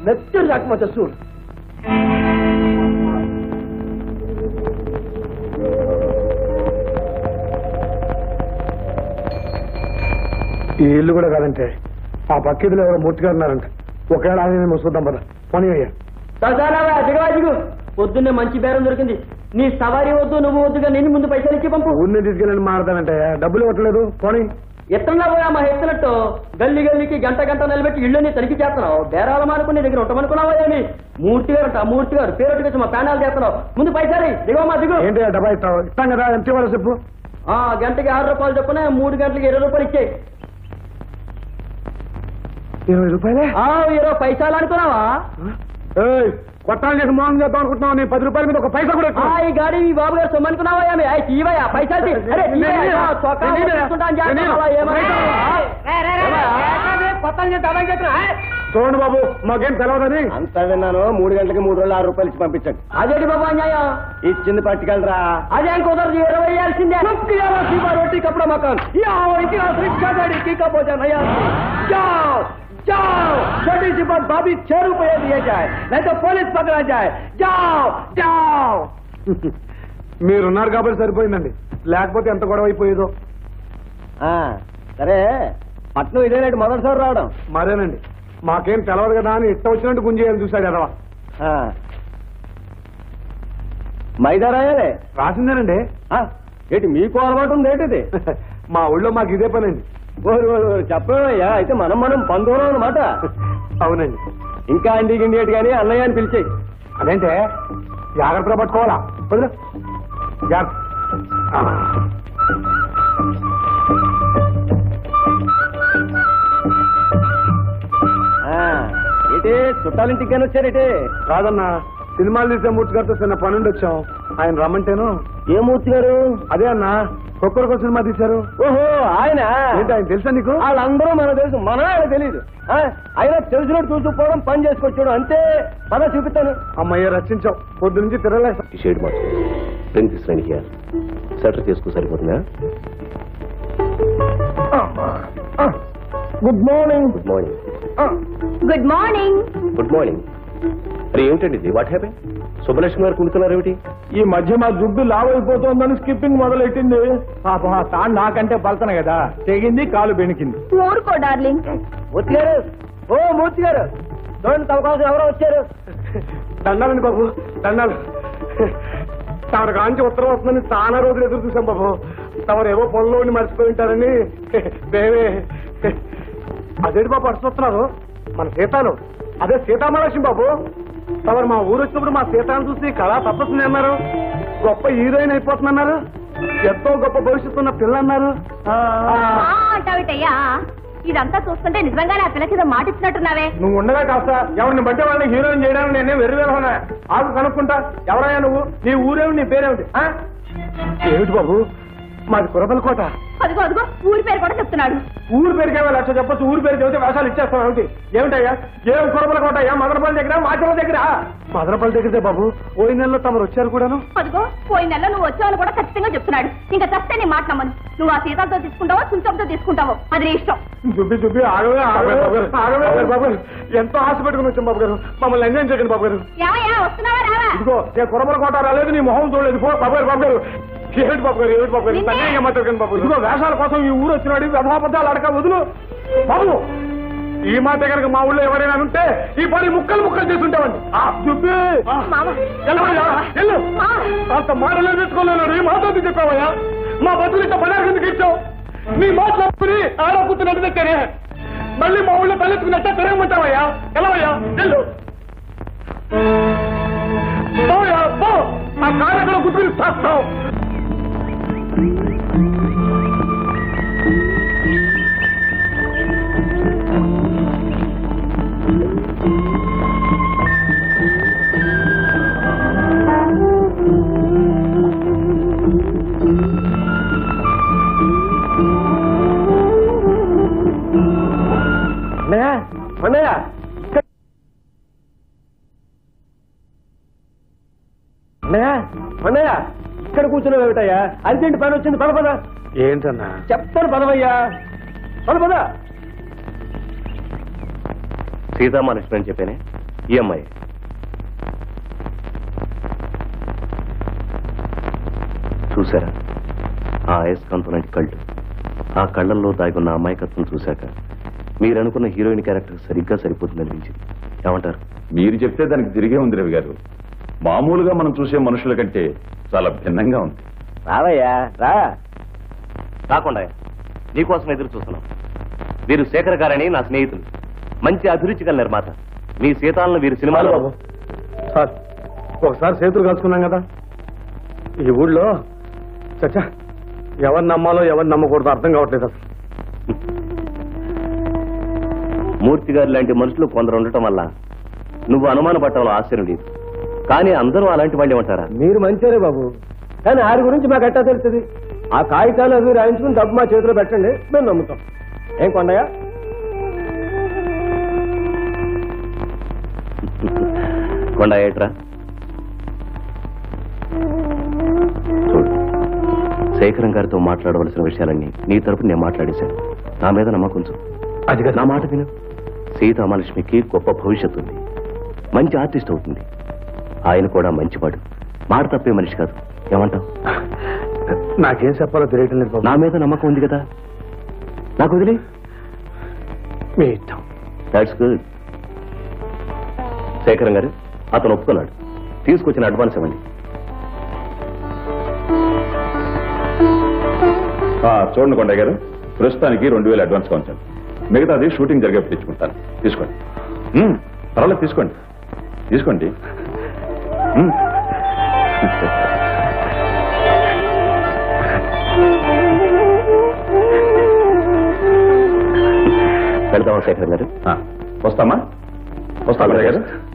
S5: నెత్తురు రాకపోతే చూడు
S6: ఈ ఇల్లు కూడా కాదంటే ఆ పక్కిదిలో ఎవరో మూర్తిగా ఉన్నారంట. ఒకవేళ ఆయన మేము చూద్దాం పద. పని అయ్యా.
S18: దిగవా దిగు పొద్దున్నే మంచి బేరం దొరికింది. నీ సవారీ వద్దు నువ్వు వద్దుగా నేను ముందు పైసలు ఇచ్చి పంపు.
S6: ఊరిని తీసుకెళ్ళండి మాడతానంటే డబ్బులు ఇవ్వట్లేదు. పోనీ.
S18: ఎత్తంగా పోయా మా ఎత్తునట్టు గల్లి గల్లికి గంట గంట నిలబెట్టి ఇళ్ళని తనిఖీ చేస్తున్నావు. బేరాల మానుకుని దగ్గర ఉంటామనుకున్నావా ఏమి? మూర్తి గారు అంట మూర్తి గారు. పేరు వచ్చి మా ప్యానాలు చేస్తున్నావు. ముందు పైసలు దిగవమ్మా దిగు
S6: ఏంటి ఆ డబ్బా ఇస్తావు? ఇస్తాం కదా ఎంత ఇవ్వాలి చెప్పు.
S18: ఆ గంటకి ఆరు రూపాయలు చొప్పున మూడు గంటలకి ఇరవై రూపాయలు ఇచ్చేయి.
S6: ఇరవై రూపాయలే?
S18: ఆ ఇరవై పైసలు అనుకున్నావా?
S6: బట్టాలు చేసి మోహన్ చేద్దాం అనుకుంటున్నావు నేను పది రూపాయల మీద ఒక పైసా కూడా ఎక్కువ.
S18: ఈ గాడి మీ బాబు గారు సొమ్మనుకున్నావా మీ అయ్యి తీవయ్యా పైసలు తీ. అరే తీవయ్యా,
S6: నేనే.
S18: చొక్కా
S6: నేనే.
S18: తీసుకుంటా అని చేస్తున్నావా, ఏమయ్యా?
S6: చూడండి బాబు మాకేం తెలవదని
S5: అంతా విన్నాను మూడు గంటలకి మూడు రోజులు ఆరు రూపాయలు ఇచ్చి పంపించండి
S18: అదేంటి బాబు అన్యాయం
S5: ఇచ్చింది పట్టుకెళ్ళరా
S18: అదే కుదరదు ఇరవై వేయాల్సిందే ముక్కు కప్పుడు మకాన్ యావో जाओ छोटी सी बात भाभी छह रुपये दिए जाए नहीं तो पुलिस पकड़ा जाए जाओ जाओ
S6: మీరున్నారు కాబట్టి సరిపోయిందండి లేకపోతే ఎంత గొడవ అయిపోయేదో
S5: సరే పట్నం ఇదేనండి మొదటిసారి రావడం
S6: మరేనండి మాకేం తెలవదు కదా అని ఇట్ట వచ్చినట్టు గుంజేయాలి చూశాడు ఎదవా
S5: ఆ. మైదా రాయాలే
S6: రాసిందేనండి
S5: ఆ, ఏంటి మీకు అలవాటు ఉంది ఏంటిది
S6: మా ఊళ్ళో మాకు ఇదే పనండి
S5: ఓరి, ఓరి, ఓరి, చెప్పవయ్యా అయితే మనం మనం బంధువులం అనమాట
S6: అవునండి.
S5: ఇంకా అండి గిండి కానీ అన్నయ్య అని పిలిచేయి
S6: అదేంటే? జాగ్రత్తగా పట్టుకోవాలా? వదిలే జాగ్రత్త
S5: ఏంటి చుట్టాలింటికి కానీ వచ్చారేటి
S6: కాదన్నా సినిమాలు తీసే మూర్తి గారితో చిన్న పనుండి వచ్చాం ఆయన రమ్మంటేను.
S5: ఏ మూర్తి గారు?
S6: అదే అన్నా ఒక్కొక్క సినిమా తీశారు?
S5: ఓహో ఆయన?
S6: ఏంటి ఆయన తెలుసా నీకు?
S5: వాళ్ళందరూ మనకు తెలుసు. మన ఆయన తెలియదు ఆ, అయినా తెలిసినట్టు చూసుకోవడం పని చేసుకొచ్చాడు అంతే. పద చూపిస్తాను.
S6: అమ్మయ్య రచించావు పొద్దు నుంచి తిరగలే.
S19: ఈ షేడ్ మార్చు పెన్ తీసుకురానికి స్వెటర్ తీసుకో సరిపోతుందా?
S5: Good morning.
S19: Good morning.
S3: Good morning.
S19: Good morning. అరే ఏమిటండి ఇది? వాట్ హ్యాపీ సుబ్బలక్ష్మి గారు కుడుతున్నారు ఏమిటి?
S6: ఈ మధ్య మా దుడ్డు లావ్ అయిపోతుందని స్కిప్పింగ్ మొదలెట్టింది. పాపం ఆ తాను నాకంటే పలతన కదా. తెగింది కాలు బెణికింది.
S3: ఊరుకో డార్లింగ్.
S5: మూర్తి గారు! ఓ మూర్తి గారు! చూడండి తమ కోసం ఎవరో వచ్చారు.
S6: దండాలండి బాబు దండాలు. తమరు కాంచి ఉత్తరం వస్తుందని చాలా రోజులు ఎదురు చూసాం బాబు. తమరు ఏవో పనుల్లో ఉండి మర్చిపోయి ఉంటారని. మేమే. అదేంటి బాబు అడుస్తున్నారు మన సీతాలు. అదే సీతామహాలక్ష్మి బాబు. తమరు మా ఊరు వచ్చినప్పుడు మా సీతాను చూసి కళా తప్పస్తుంది అన్నారు. గొప్ప హీరోయిన్ అయిపోతుందన్నారు. ఎంతో గొప్ప భవిష్యత్తు ఉన్న పిల్ల అన్నారు ఆ,
S3: అంటావిటయ్యా ఇదంతా చూస్తుంటే నిజంగానే ఆ పిల్లకి ఏదో మాట ఇచ్చినట్టున్నావే
S6: నువ్వు ఉండగా కాస్త ఎవరిని బట్టే వాళ్ళని హీరోయిన్ చేయడానికి నేనే వెర్రివేలా ఆగు కనుక్కుంటా. ఎవరయ్యా నువ్వు? నీ ఊరేమి నీ పేరేమిటి? ఆ? ఏమిటి బాబు? మాది కురబల కోట.
S7: అదిగో అదిగో ఊరి పేరు కూడా చెప్తున్నాడు.
S20: ఊరు పేరుకే లక్ష చెప్పొచ్చు ఊరు పేరు చెబితే వేషాలు ఇచ్చేస్తాం ఏమిటి? ఏమిటయ్యా? ఏం కురబల కోటయ్యా మదనపల్లి దగ్గర మాచల దగ్గర? మదనపల్లి దగ్గరే బాబు పోయిన నెలలో తమరు వచ్చారు కూడాను?
S7: అదిగో పోయిన నెల నువ్వు వచ్చావని కూడా ఖచ్చితంగా చెప్తున్నాడు. ఇంకా చస్తే నీ మాట నమ్మను. నువ్వు ఆ సీతాలతో తీసుకుంటావో చుంచంతో తీసుకుంటావో? అది నీ ఇష్టం.
S20: దుబ్బి దుబ్బి ఆగవే ఆగవే ఆగవే. బాబు ఎంతో ఆశ పెట్టుకుని వచ్చాం బాబు గారు? మమ్మల్ని ఎంజాయ్ చేయకండి బాబు గారు.
S7: వస్తున్నావా రావా?
S20: ఇదిగో నేను కురబల కోట రాలేదు నీ మొహం చూడలేదు. బాబు గారు బాబు గారు. ఏమిటి బాబు గారు ఏమిటి బాబు గారు?
S7: నిన్నే.
S20: తన్నేగా మాట్లాడకండి బాబు. ఇదిగో వేషాల కోసం ఈ ఊరు వచ్చినాడు వ్యధాపద్దాలు అడక వదులు. బాబు ఈ మాట కనుక మా ఊళ్ళో ఎవరైనా ఉంటే ఈ పని ముక్కలు ముక్కలు చేస్తుంటామండి. అంత మాటలు తెచ్చుకోలేడు ఈ మాట చెప్పావయ్యా? మా బతులు ఇంత పదార్థం ఎందుకు ఇచ్చావు? నీ మాట్లాడుకుని ఆడపుతున్నట్టు దగ్గరే మళ్ళీ మా ఊళ్ళో తలెత్తుకున్నట్ట తిరగమంటావయ్యా? వెళ్ళవయ్యా వెళ్ళు ఆ కార్యక్రమం గుర్తులు చేస్తావు అన్నయ్య అన్నయ్య ఇక్కడ కూర్చున్నావు ఏమిటయ్యా? అర్జెంట్ పని వచ్చింది పద పద
S6: ఏంటన్నా?
S20: చెప్తాను పదవయ్యా. పద పద
S19: సీతామహాలక్ష్మి అని చెప్పానే? ఈ అమ్మాయి. చూసారా ఆ అయస్కాంతం లాంటి కళ్ళు. ఆ కళ్ళల్లో దాగున్న అమాయకత్వం చూశాక మీరు అనుకున్న హీరోయిన్ క్యారెక్టర్ సరిగ్గా సరిపోతుంది అనిపించింది. ఏమంటారు?
S1: మీరు చెప్తే దానికి తిరిగే ఉంది రవి గారు. మామూలుగా మనం చూసే మనుషుల కంటే చాలా భిన్నంగా ఉంది.
S5: రావయ్యా రా.
S19: కాకుండా నీకోసం ఎదురు చూస్తున్నాం. వీరు శేఖర్ గారని నా స్నేహితులు. మంచి అభిరుచి గల నిర్మాత. మీ సీతాలను వీరు సినిమాలో
S20: బాబు సార్ ఒకసారి చేతులు కలుసుకున్నాం కదా? ఈ ఊళ్ళో చచ్చా ఎవరు నమ్మాలో ఎవరు నమ్మకూడదో అర్థం కావట్లేదు అసలు.
S19: మూర్తి గారు లాంటి మనుషులు కొందరు ఉండటం వల్ల నువ్వు అనుమాన పట్టడంలో ఆశ్చర్యం లేదు. కానీ అందరూ అలాంటి వాళ్ళే ఉంటారా?
S20: మీరు మంచిదే బాబు. కానీ ఆరి గురించి మాకు ఎట్టా తెలుస్తుంది? ఆ కాగితాలు అవి రాయించుకుని డబ్బు మా చేతిలో పెట్టండి మేము నమ్ముతాం. ఏం కొండయ్య?
S19: కొండ ఏట్రా? చూడు శేఖరం గారితో మాట్లాడవలసిన విషయాలన్నీ నీ తరపు నేను మాట్లాడేశాను. నా మీద నమ్మకం.
S20: అది
S19: నా మాట విను. సీతామహాలక్ష్మికి గొప్ప భవిష్యత్తు ఉంది. మంచి ఆర్టిస్ట్ అవుతుంది. ఆయన కూడా మంచివాడు. మాట తప్పే మనిషి కాదు. ఏమంటావు?
S20: నాకేం చెప్పాలో తెలియటం లేదు
S19: నా మీద నమ్మకం ఉంది కదా? నాకు వదిలే.
S20: మీ ఇష్టం.
S19: దాట్స్ గుడ్ శేఖరం గారు అతను ఒప్పుకున్నాడు. తీసుకొచ్చిన అడ్వాన్స్ ఇవ్వండి.
S1: ఆ, చూడండి కొండయ్య గారు ప్రస్తుతానికి రెండు వేలు అడ్వాన్స్ ఉంచండి. మిగతాది షూటింగ్ జరిగేప్పుడు తెచ్చుకుంటాను. తీసుకోండి. పర్వాలేదు తీసుకోండి. తీసుకోండి.
S19: వెళ్దామా శేఖరం గారు?
S1: వస్తామా? వస్తా కొండయ్య గారు?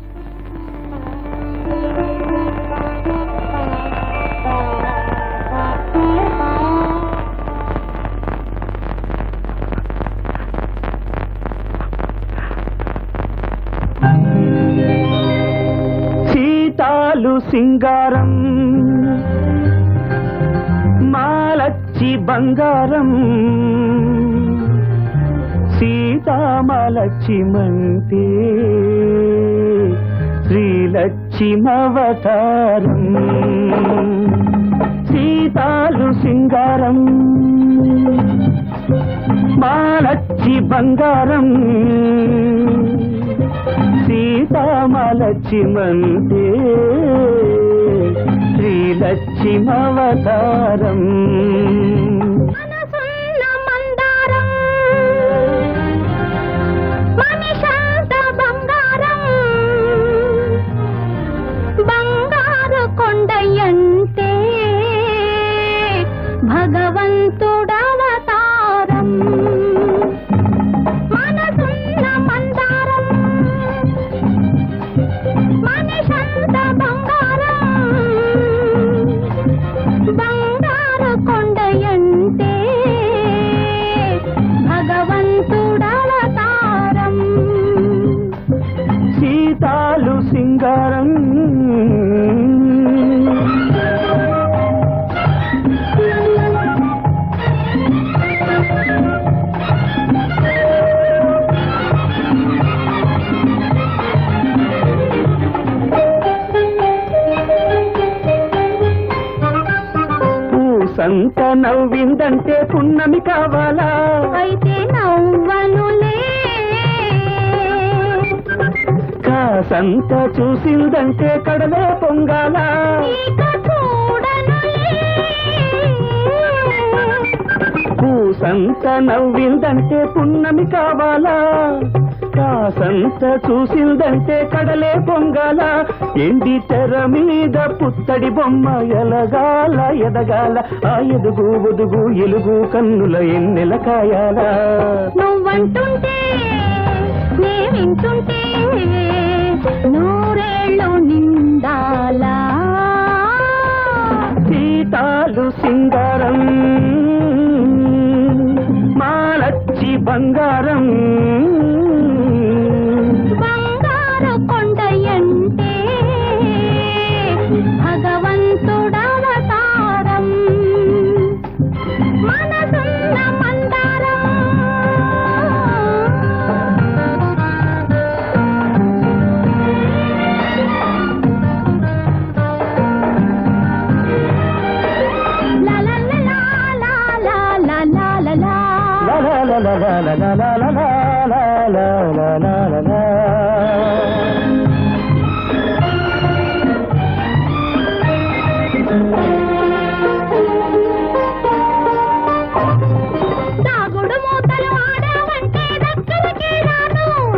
S8: సింగారం మాలచ్చి బంగారం సీతామలక్ష్మంతే శ్రీలక్ష్మవతారం సీతాలు సింగారం మాలచ్చి బంగారం. సీతామలక్ష్మంతే శ్రీలక్ష్మవతారం నవ్విందంటే పున్నమి కావాలా?
S3: అయితే నవ్వనులే.
S8: కాసంత చూసిందంటే కడలే పొంగాల? పూసంత నవ్విందంటే పున్నమి కావాలా? కాసంత చూసిందంటే కడలే పొంగాల? ఎండి తెర మీద పుత్తడి బొమ్మ ఎలగాల ఎదగాల? ఆ ఎదుగు ఒదుగు ఎలుగు కన్నుల ఎన్నెల కాయాల?
S3: నువ్వంటుంటే నే వింటుంటే నూరేళ్ళు నిండాలా.
S8: సీతాలు సింగారం మాలచ్చి బంగారు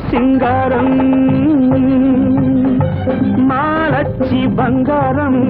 S18: சிங்காரம். மாலச்சி பங்காரம்.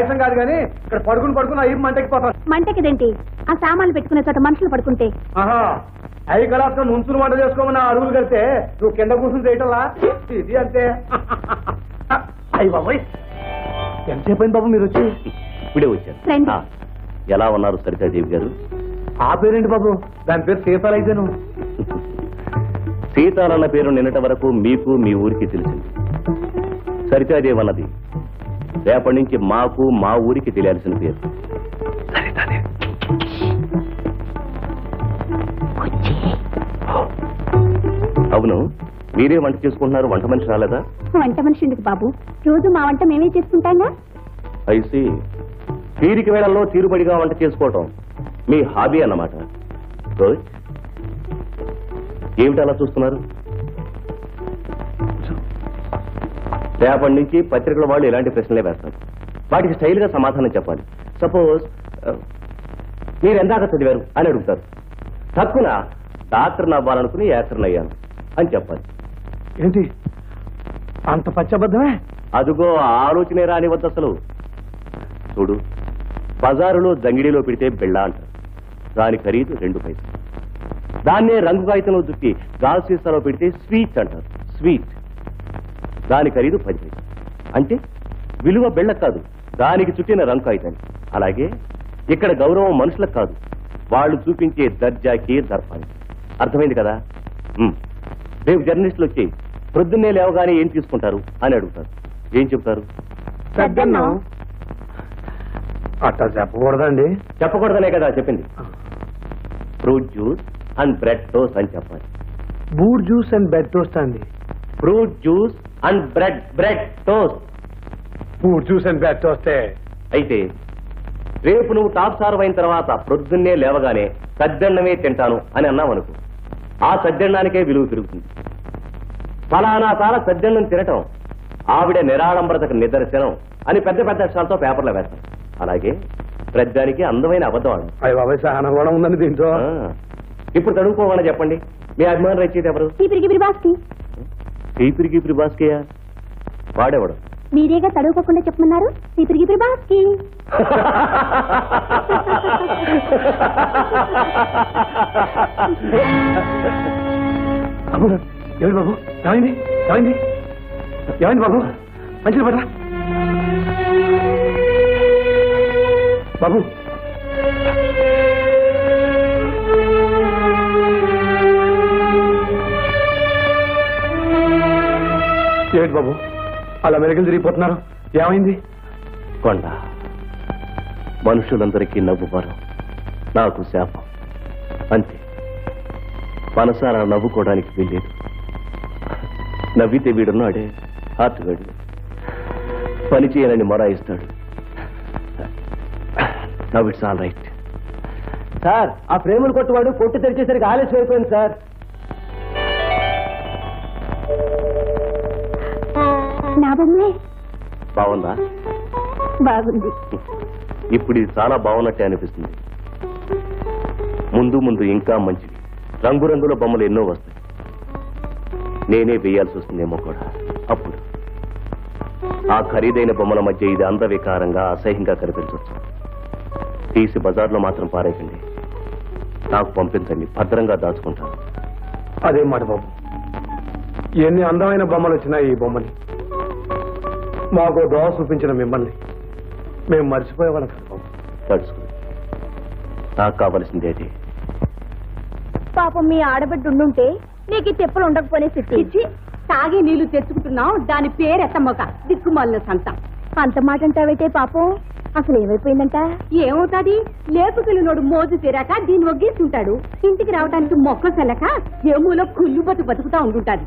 S18: పాయసం కాదు కానీ ఇక్కడ పడుకుని పడుకుని అయ్యి మంటకి
S3: మంటకిదేంటి ఆ సామాన్లు పెట్టుకునే చోట మనుషులు పడుకుంటే?
S18: ఆహా అవి కలాస్గా నుంచుని వంట చేసుకోమని ఆ అరువులు కడితే నువ్వు కింద కూర్చుని చేయటంలా? ఇది అంతే. అయ్యి బాబోయ్. ఎంతసేపు అయింది బాబు మీరు వచ్చి?
S19: ఇప్పుడే. ఆ, ఎలా ఉన్నారు సరితాదేవి గారు?
S18: ఆ పేరేంటి బాబు? దాని పేరు సీతాలు అయితేను
S19: సీతాలన్న పేరు నిన్నటి వరకు మీకు మీ ఊరికి తెలిసింది. సరితాదేవి అన్నది. రేపటి నుంచి మాకు మా ఊరికి తెలియాల్సిన పేరు. అవును మీరే వంట చేసుకుంటున్నారు వంట మనిషి రాలేదా?
S3: వంట మనిషి ఎందుకు బాబు. రోజు మా వంట మేమే చేసుకుంటాంగా?
S19: ఐసి తీరిక వేళల్లో తీరుబడిగా వంట చేసుకోవటం మీ హాబీ అన్నమాట. ఏమిటి అలా చూస్తున్నారు? రేపటి నుంచి పత్రికల వాళ్ళు ఇలాంటి ప్రశ్నలే వేస్తారు. వాటికి స్టైల్గా సమాధానం చెప్పాలి. సపోజ్ మీరు ఎందాక చదివారు? అని అడుగుతారు. తక్కువ డాక్టర్ని అవ్వాలనుకుని యాక్టర్ని అయ్యాను అని చెప్పాలి.
S18: ఏంటి? అంత పచ్చబద్ధమే?
S19: అదుగో ఆలోచనే రానివద్దు అసలు. చూడు బజారులో జంగిడిలో పెడితే బెళ్ళ అంటారు. దాని ఖరీదు రెండు పైసలు. దాన్నే రంగు కాగితంలో చుట్టి గాజు సీసాలో పెడితే స్వీట్ అంటారు. స్వీట్. దాని ఖరీదు పది పైసలు అంటే విలువ బెళ్ళ కాదు దానికి చుట్టిన రంగు కాగితానికి అలాగే ఇక్కడ గౌరవం మనుషులకు కాదు వాళ్ళు చూపించే దర్జాకి దర్పానికి అర్థమైంది కదా. రేపు జర్నలిస్టులు వచ్చి ప్రొద్దున్నే లేవగానే ఏం తీసుకుంటారు? అని అడుగుతారు. ఏం చెప్తారు.
S6: అట్టా చెప్పకూడదండి.
S19: చెప్పకూడదనే కదా చెప్పింది. Fruit juice and bread toast అని చెప్పాలి.
S6: Boot juice and bed toast అండి.
S19: Fruit juice and bread bread toast.
S6: Boot juice and bed టోస్టే
S19: అయితే రేపు నువ్వు టాప్ సార్ అయిన తర్వాత ప్రొద్దున్నే లేవగానే సద్దన్నమే తింటాను అని అన్నావు అనుకో ఆ సద్దన్నానికే విలువ పెరుగుతుంది. ఫలానా సాల సద్దన్నం తినటం ఆవిడ నిరాడంబరతకు నిదర్శనం అని పెద్ద పెద్ద అక్షరాలతో పేపర్లో వేస్తాం. అలాగే ప్రద్దానికి అందమైన అబద్ధం ఆడు
S6: అయ్య బాబాయ్ సహనం కూడా ఉందండి దీంట్లో.
S19: ఆ, ఇప్పుడు చదువుకోవాలని చెప్పండి. మీ అభిమాన రచయిత ఎవరు?
S13: చీపిరి గీపిరి
S19: బాస్కేయ వాడేవాడు
S13: మీరేగా చదువుకోకుండా చెప్పమన్నారు? చీపిరి గిపిరి బాస్కి
S6: బాబు? ఏమైంది? ఏమైంది? ఏమైంది బాబు? మంచిది పడరా? బాబు ఏంటి బాబు? అలా మెరుగులు తిరిగిపోతున్నారు? ఏమైంది?
S19: కొండ. మనుషులందరికీ నవ్వు వరం నాకు శాపం. అంతే. మనసారా నవ్వుకోవడానికి వీల్లేదు. నవ్వితే వీడున్నాడే హార్ట్ గడు పని చేయనని మొరాయిస్తాడు. Now it's all right.
S6: Sir ఆ ప్రేమలు కొట్టువాడు కొట్టు తెరిచేసరికి ఆలస్యం అయిపోయింది సార్.
S13: నా బొమ్మే?
S19: బాగుందా?
S13: బాగుంది.
S19: ఇప్పుడు ఇది చాలా బాగున్నట్టే అనిపిస్తుంది. ముందు ముందు ఇంకా మంచివి రంగురంగుల బొమ్మలు ఎన్నో వస్తాయి. నేనే వేయాల్సి వస్తుందేమో కూడా. అప్పుడు. ఆ ఖరీదైన బొమ్మల మధ్య ఇది అందవికారంగా అసహ్యంగా కనిపించవచ్చు. తీసి బజార్లో మాత్రం పారేయకండి నాకు పంపించండి. భద్రంగా దాచుకుంటాను.
S6: అదేం మాట బాబు. ఎన్ని అందమైన బొమ్మలు వచ్చినాయి ఈ బొమ్మని మాకు దోవ చూపించిన మిమ్మల్ని. మేము మర్చిపోయేవాళ్ళం కదా బాబు
S19: తడుచుకుని నాకు కావలసింది అదే
S13: పాపం మీ ఆడబిడ్డ ఉండుంటే నీకు ఈ తెప్పులు ఉండకపోనే సిట్టి.
S7: ఇచ్చి తాగి నీళ్ళు తెచ్చుకుంటున్నావు దాని పేరెత్తమ్మక దిక్కుమాలిన సంత.
S13: అంత మాట అంటావైతే పాపం? అసలు ఏమైపోయిందంట?
S7: ఏమవుతాది? లేపుకెళ్ళినోడు మోజు తీరాక దీన్ని ఒగ్గేస్తుంటాడు ఇంటికి రావడానికి మొక్క సెలక ఏమూలో కుళ్ళు బతు బతుకుతా ఉంటుంటాది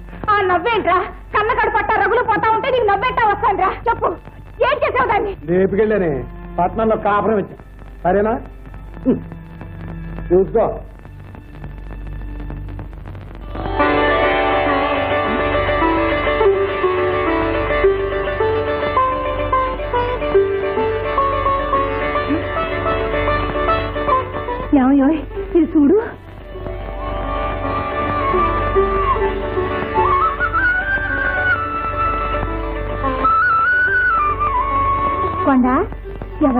S13: ఆ నవ్వేంట్రా? కన్నకడు పట్ట రగులు పోతా ఉంటే నీకు నవ్వేంటా వస్తాండ్రా? చెప్పు. ఏం చేసావు దాన్ని?
S6: లేపుకెళ్ళానే. పట్నంలో కాపురం వచ్చా సరేనా? చూసుకో.
S13: ఏమయ్యో ఇది చూడు.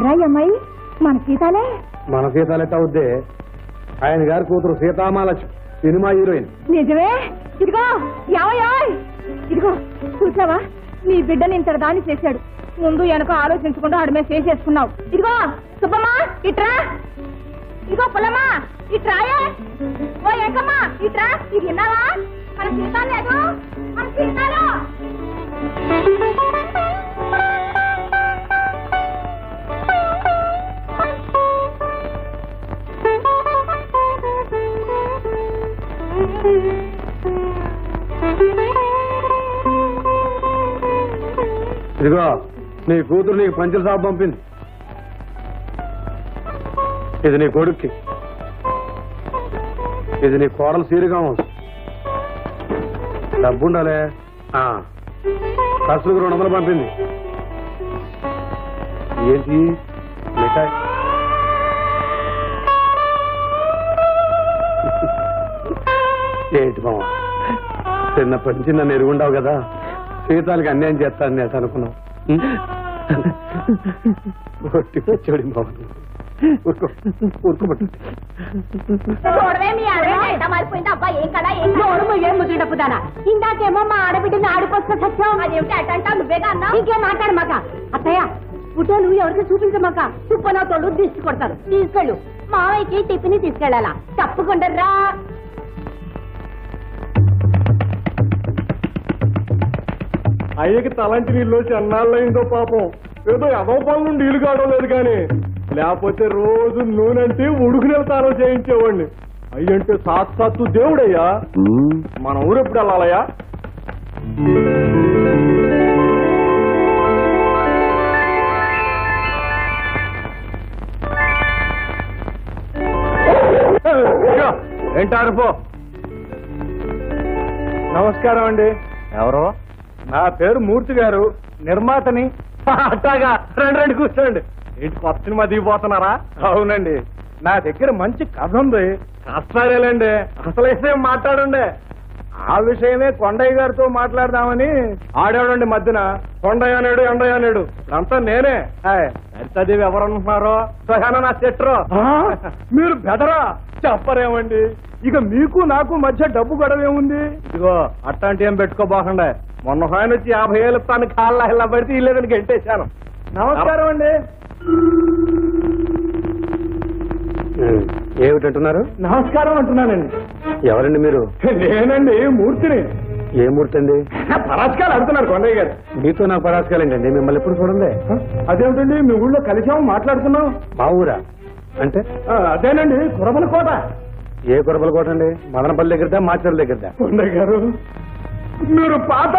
S13: అమ్మాయి మన సీతాలే.
S6: మన సీతాలెట్ట అవుద్దే ఆయన గారి కూతురు సీతామాలక్ష్మి సినిమా హీరోయిన్.
S13: నిజమే? ఇదిగో ఇదిగో చూసావా? నీ బిడ్డని ఇంతటి దాన్ని చేశాడు. ముందు వెనక ఆలోచించకుండా ఆడమే చేసేసుకున్నావు. ఇదిగో సుబ్బమ్మా ఇట్రా. ఇదిగో పుల్లమ్మా ఇట్రాయే ఓ ఎంకమ్మా ఇట్రా. ఇది విన్నావా? మన సీతాలు లేదు మన సీతాలు.
S6: ఇదిగో నీ కూతురు నీకు పంచల సాబు పంపింది. ఇది నీ కొడుక్కి. ఇది నీ కోడలు సీరుగా ఉంది డబ్బు ఉండాలే ఖర్చులకు రెండు వందలు పంపింది. ఏంటి? మిఠాయి. ఏంటి మామ? చిన్నప్పటి నుంచి నన్ను ఎరుగుండావు కదా? సీతాలకి అన్యాయం చేస్తానని నేను అనుకున్నావు ఒట్టి వచ్చాడు బాబు ఊరుకో ఊరుకోబట్టు
S7: ఇందాకేమో మా ఆడబిడ్డని ఆడిపోసుకు సత్యం.
S21: అదేమిటి అటంటా నువ్వేగా అన్నా
S7: ఇంకేం మాట్లాడు మాక అత్తయ్య ఫోటోలు ఎవరికి చూపించమాక తుప్పనోతోళ్ళు దిష్టి కొడతారు. తీసుకెళ్ళు.
S21: మావయ్యకి టిఫిన్ తీసుకెళ్ళాలా. తప్పకుండా రా.
S20: అయ్యకి తలంటి నీళ్ళు వచ్చి అన్నాళ్ళయిందో పాపం. ఏదో ఎదవ పనులు నీళ్ళు కావడం లేదు కానీ లేకపోతే రోజు నూనెంటే ఉడుకు నెలతారో చేయించేవాడిని. అయ్యంటే సాక్షాత్తు దేవుడయ్యా. మన ఊరు ఎప్పుడు వెళ్ళాలయ్యా? ఏంటారు పో నమస్కారం అండి.
S18: ఎవరో?
S20: నా పేరు మూర్తి గారు. నిర్మాతని. అట్టాగా రండి రండి కూర్చోండి. ఏంటి కొత్త సినిమా దిగిపోతున్నారా? అవునండి. నా దగ్గర మంచి కథ ఉంది. కష్టాలేలండి. అసలు విషయం మాట్లాడండి. ఆ విషయమే కొండయ్య గారితో మాట్లాడదామని ఆడేవాడండి మధ్యన. కొండయ్య అనేడు ఎండయ్య అనేడు. ఇప్పుడంతా నేనే. హాయ్, సరితాదేవి ఎవరనుకుంటున్నారో? సహానా నా చెట్రో మీరు బెదరా? చెప్పరేమండి. ఇక మీకు నాకు మధ్య డబ్బు గొడవ ఏముంది? ఇదిగో అట్లాంటి ఏం పెట్టుకోబోకండే. మొన్న ఒక ఆయన వచ్చి యాభై ఏళ్ళు తన కాళ్ళ ఇలా పడితే ఇల్లేదని గెంటేశాను. నమస్కారం అండి.
S6: ఏమిటంటున్నారు?
S20: నమస్కారం అంటున్నానండి.
S6: ఎవరండి మీరు?
S20: నేనండి మూర్తిని.
S6: ఏ మూర్తి అండి?
S20: పరాస్కాలు అడుగుతున్నారు కొండయ్య గారు.
S6: మీతో నాకు పరాసుకాలండి మిమ్మల్ని ఎప్పుడు చూడండి.
S20: అదేమిటండి? మీ ఊళ్ళో కలిసాము మాట్లాడుకున్నాం
S6: మా ఊరా? అంటే?
S20: అదేనండి కురబల కోట.
S6: ఏ కొరబల కోట అండి మదనపల్లి దగ్గరదా మాచర్ల దగ్గరదా?
S20: కొండయ్య గారు మీరు పాత.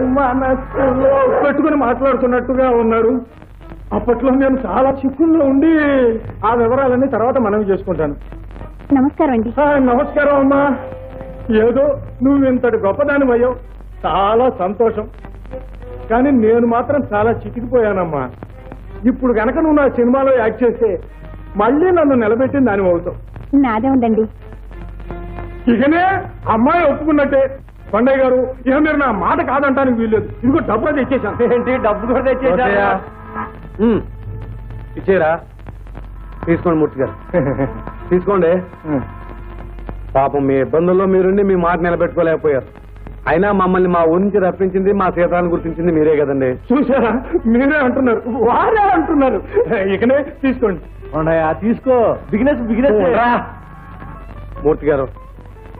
S20: మనస్సులో పెట్టుకుని మాట్లాడుతున్నట్టుగా ఉన్నారు అప్పట్లో నేను చాలా చిక్కుల్లో ఉండి ఆ వివరాలన్నీ తర్వాత మనవి చేసుకుంటాను.
S21: నమస్కారం అండి.
S20: ఆ, నమస్కారం అమ్మా. ఏదో నువ్వు ఇంతటి గొప్పదాని అయ్యావు. చాలా సంతోషం. కానీ నేను మాత్రం చాలా చితికిపోయానమ్మా ఇప్పుడు గనక నువ్వు నా సినిమాలో యాక్ట్ చేస్తే మళ్ళీ నన్ను నిలబెట్టిన దాని అవుతావు.
S21: నాదే ఉందండి.
S20: ఇకనే అమ్మాయి ఒప్పుకున్నట్టే. కొండయ్య గారు ఇక మీరు నా మాట కాదంటానికి వీల్లేదు. ఇదిగో డబ్బు తెచ్చేసాను ఏంటి? డబ్బు కూడా?
S6: ఉమ్. ఇచ్చేరా తీసుకోండి మూర్తి గారు. తీసుకోండి. పాపం మీ ఇబ్బందుల్లో మీరుండి మీ మాట నిలబెట్టుకోలేకపోయారు. అయినా మమ్మల్ని మా ఊరి నుంచి రప్పించింది మా సీతాన్ని గుర్తించింది మీరే కదండి.
S20: చూసారా మీరే అంటున్నారు. వారే అంటున్నారు. ఇకనే తీసుకోండి.
S6: తీసుకో. Beginners beginners. మూర్తి గారు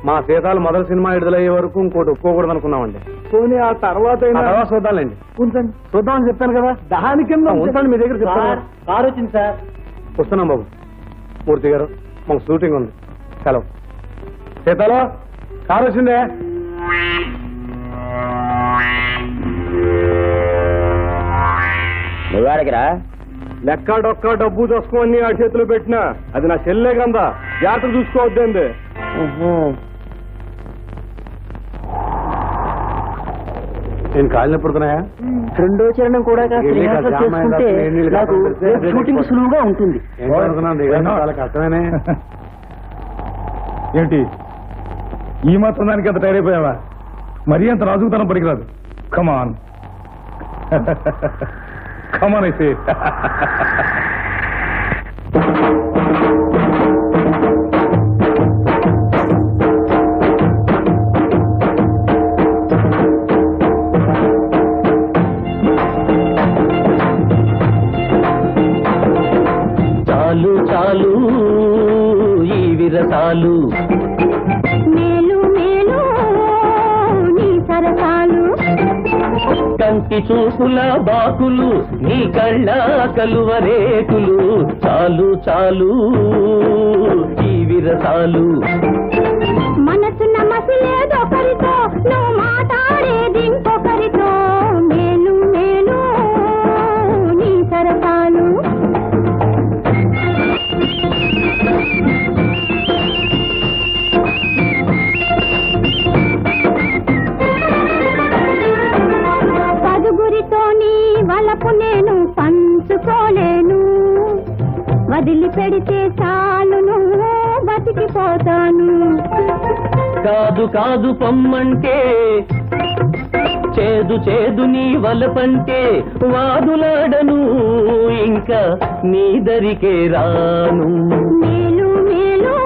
S6: మా సీతాలు మొదటి సినిమా విడుదలయ్యే వరకు ఇంకోటి ఒప్పుకోకూడదు అనుకున్నామండి
S20: పోనీ ఆ తర్వాత
S6: తర్వాత చూద్దాంలేండి.
S20: ఉంచండి
S6: చూద్దామని చెప్పాను కదా.
S20: దాని కింద
S6: ఉంచండి మీ దగ్గర
S18: కారు వచ్చింది సార్.
S6: వస్తున్నాం బాబు. మూర్తి గారు మాకు షూటింగ్ ఉంది. సెలవు. సీతాలో కారు వచ్చిందే?
S5: నువ్వాడికిరా
S20: లెక్క డొక్క డబ్బు దోసుకోమని ఆ చేతిలో పెట్టినా అది నా చెల్లె కందా జాగ్రత్త చూసుకోవద్దండి
S6: నేను కాళ్ళు నొప్పుడుతున్నాయా
S18: రెండో చరణం కూడా కాస్త రిహార్సల్? చేసుకుంటే నాకు షూటింగ్ సులువుగా ఉంటుంది.
S6: చాలా కష్టమేనే.
S19: ఏంటి? ఈ మాత్రం దానికి అంత టైర్ అయిపోయావా? మరీ అంత రాజుకుతనం పనికిరాదు. కమాన్ కమాన్ అయితే
S8: కంటి చూపుల బాకులు నీ కళ్ళ కలువరేకులు చాలు చాలు ఈ విరసాలు.
S21: మనసున్న మసిలేదొకరితో వదిలి పెడితే చాలును బతికిపోతాను.
S8: కాదు కాదు పొమ్మంటే చేదు చేదు నీ వలపంటే వాదులాడను ఇంకా నీ దరికే రాను.
S7: మేలు మేలు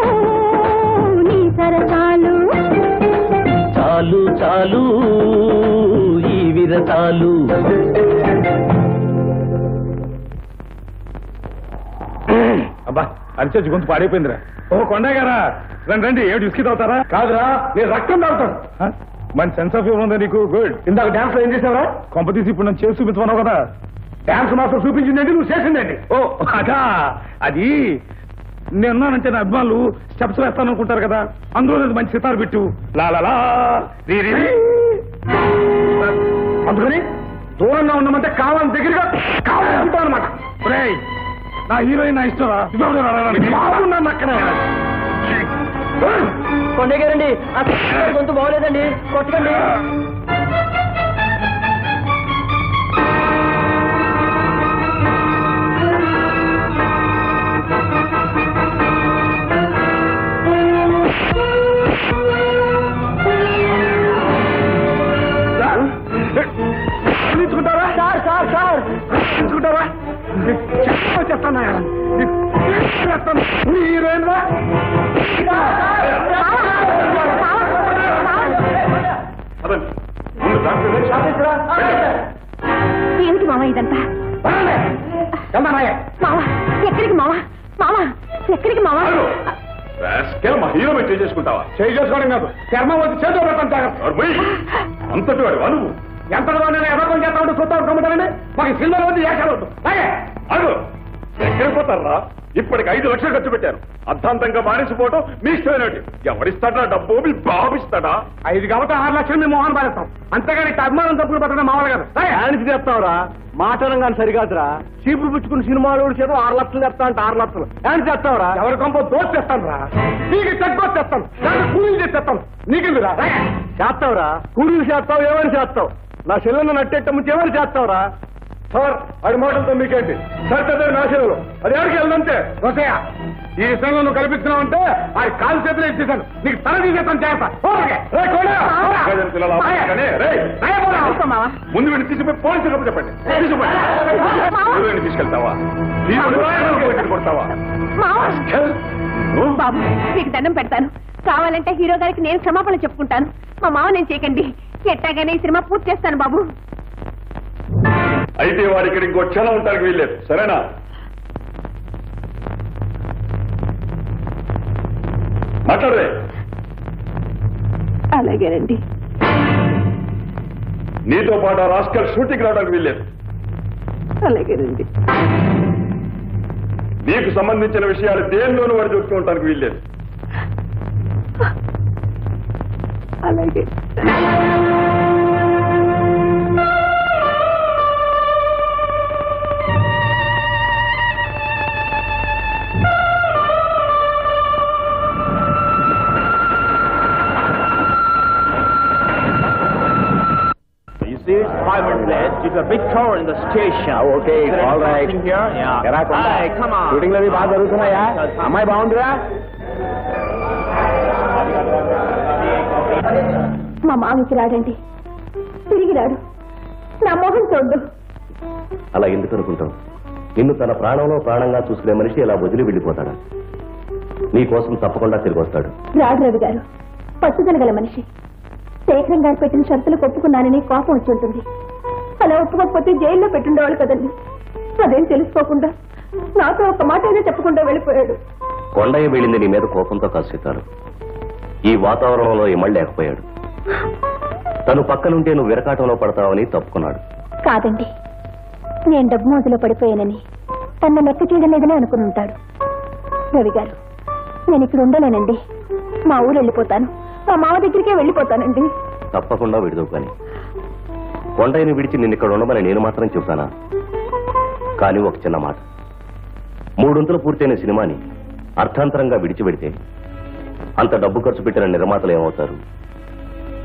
S7: నీ సరసాలు.
S8: చాలు చాలు ఈ విరసాలు.
S1: అరిచేసి గొంతు పాడైపోయిందిరా. ఓ కొండయ్య గారా రండి రండి ఏమిటి విస్కీ తాగుతారా?
S6: కాదురా నేను రక్తం తాగుతాను?
S1: మంచి సెన్స్ ఆఫ్ హ్యూమర్ ఉందా నీకు? గుడ్
S6: ఇందాక డాన్స్లో ఏం చేసావరా?
S1: కొంప తీసి ఇప్పుడు నన్ను చేసి చూపించమన్నావు కదా.
S6: డాన్స్ మాస్టర్ చూపించిందండి నువ్వు చేసిందండి.
S1: ఓ అదా. అది నేనున్నానంటే నా అభిమానులు స్టెప్స్ వేస్తాను అనుకుంటారు కదా. అందులో నేను మంచి సితారు పెట్టు. లా లా లా. రీ రీ రీ.
S6: అందుకని దూరంగా ఉన్నామంటే కావాలని దగ్గరగా కావాలనుకుంటావు అనమాట
S1: నా హీరోయిన్ నా ఇష్టం
S6: బాగున్నాను అక్కడ
S8: కొండ గారండి ఆ గొంతు బాగోలేదండి. కొట్టకండి.
S6: Sir sir sir. తీసుకుంటారా
S7: ఏమిటి మామ ఇదంతా? మామ ఎక్కడికి మామ మామ ఎక్కడికి మామ
S1: మా హీరో మీద చేసుకుంటావా
S6: చేయి చేసుకోవడం కాదు. చర్మం వచ్చి చేతిలో జాగ్రత్త.
S1: అంతటి వాడు
S6: ఎంత నేను ఎవరికం చేస్తా కమ్ముతానండి మాకు సినిమాలో వద్దు ఏకాలు వద్దు అలాగే
S1: అడు ఎక్కడికి పోతారా ఇప్పటికి ఐదు లక్షలు ఖర్చు పెట్టారు. అర్థాంతంగా మానేసిపోవటం మీ ఇష్టమైనటి ఎవరిస్తాడా డబ్బు? మీ బాబు ఇస్తాడా?
S6: ఐదు కాబట్టి ఆరు లక్షలు మేము మోహన్ పారేస్తాం. అంతేగాని అభిమానం తప్పులు పెట్టడం మామూలు కాదు. ఆయనకి చేస్తావురా? మాటనం కానీ సరికాదురా చీపులు పుచ్చుకుని సినిమాలు చేత ఆరు లక్షలు చెప్తా అంటే ఆరు లక్షలు. ఆయన చేస్తావురా? ఎవరి కొంప దోష్ చేస్తాను రా. నీకు తక్కువ చేస్తాను. దాన్ని కూలీలు చేస్తాను నీకెందురా చేస్తావురా? కూలీలు చేస్తావు ఏమని చేస్తావు? నా చెల్లెలను నట్టేట ముందు ఏమని చేస్తావురా. సార్ ఆడి మాటలతో మీకేంటి? సరిగ్గా నా చెల్లెలు. అది ఎవరికి వెళ్ళదంటే వసయ్య ఈ విషయంలో నువ్వు కల్పిస్తున్నావు అంటే ఆ కాలు చేతులు ఇచ్చేసాను నీకు తల తీసేస్తాను చేస్తా.
S1: ముందు వీడిని తీసుకుపోయి పోలీసు కప్పు చెప్పండి. తీసుకుపోయి. తీసుకెళ్తావా? కొడతావా? నువ్వు?
S7: బాబు మీకు దండం పెడతాను. కావాలంటే హీరో గారికి నేను క్షమాపణ చెప్పుకుంటాను. మా మావ నేను చేయకండి. ఎట్టాగానే ఈ సినిమా పూర్తి చేస్తాను బాబు.
S1: అయితే వాడు ఇక్కడ ఇంకో క్షణం ఉంటానికి వీల్లేదు. సరేనా? మాట్లాడరే.
S7: అలాగేనండి.
S1: నీతో పాటు ఆ రాస్కల్ షూటింగ్ రావడానికి వీల్లేదు.
S7: అలాగేనండి.
S1: నీకు సంబంధించిన విషయాలు దేనిలోనూ వాడు చూసుకుంటానికి వీల్లేదు.
S7: అలాగే.
S11: It's a big tower in the station.
S6: Okay,
S11: Is there
S6: all right.
S11: here? Yeah. Hey, come on.
S6: షూటింగ్లు అవి బాగా జరుగుతున్నాయా అమ్మాయి బాగుందిరా
S7: మా మామకి రాడండి. తిరిగి రాడు. నా మొహం చూడు
S19: అలా ఎందుకు అనుకుంటావు? నిన్ను తన ప్రాణంలో ప్రాణంగా చూసుకునే మనిషి ఇలా వదిలి వెళ్ళిపోతాడా? నీ కోసం తప్పకుండా తిరిగి వస్తాడు.
S7: రాడు రవి గారు పట్టుదల గల మనిషి. శేఖరం గారు పెట్టిన షరతులు ఒప్పుకున్నానని కోపం వచ్చి ఉంటుంది. అలా ఒప్పుకోకపోతే జైల్లో పెట్టుండేవాళ్ళు కదండి. అదేం తెలుసుకోకుండా నాతో ఒక మాట అయినా చెప్పకుండా వెళ్ళిపోయాడు.
S19: కొండయ్య వెళ్ళింది నీ మీద కోపంతో కాసేతారు ఈ వాతావరణంలో ఇమళ్ళలేకపోయాడు తను పక్కనుంటే నువ్వు విరకాటంలో పడతావని తప్పుకున్నాడు.
S7: కాదండి. నేను డబ్బు మోజులో పడిపోయానని. తన లెక్క చేయడం లేదని అనుకుని ఉంటాడు. రవి గారు నేను ఇక్కడ ఉండలేనండి. మా ఊరు వెళ్ళిపోతాను. మా మామ దగ్గరికే వెళ్ళిపోతానండి.
S19: తప్పకుండా విడుదవు కానీ. కొండయ్యని విడిచి నిన్ను ఇక్కడ ఉండమని నేను మాత్రం చెబుతానా? కానీ ఒక చిన్న మాట. మూడొంతులు పూర్తయిన సినిమాని అర్థాంతరంగా విడిచిపెడితే అంత డబ్బు ఖర్చు పెట్టిన నిర్మాతలు ఏమవుతారు?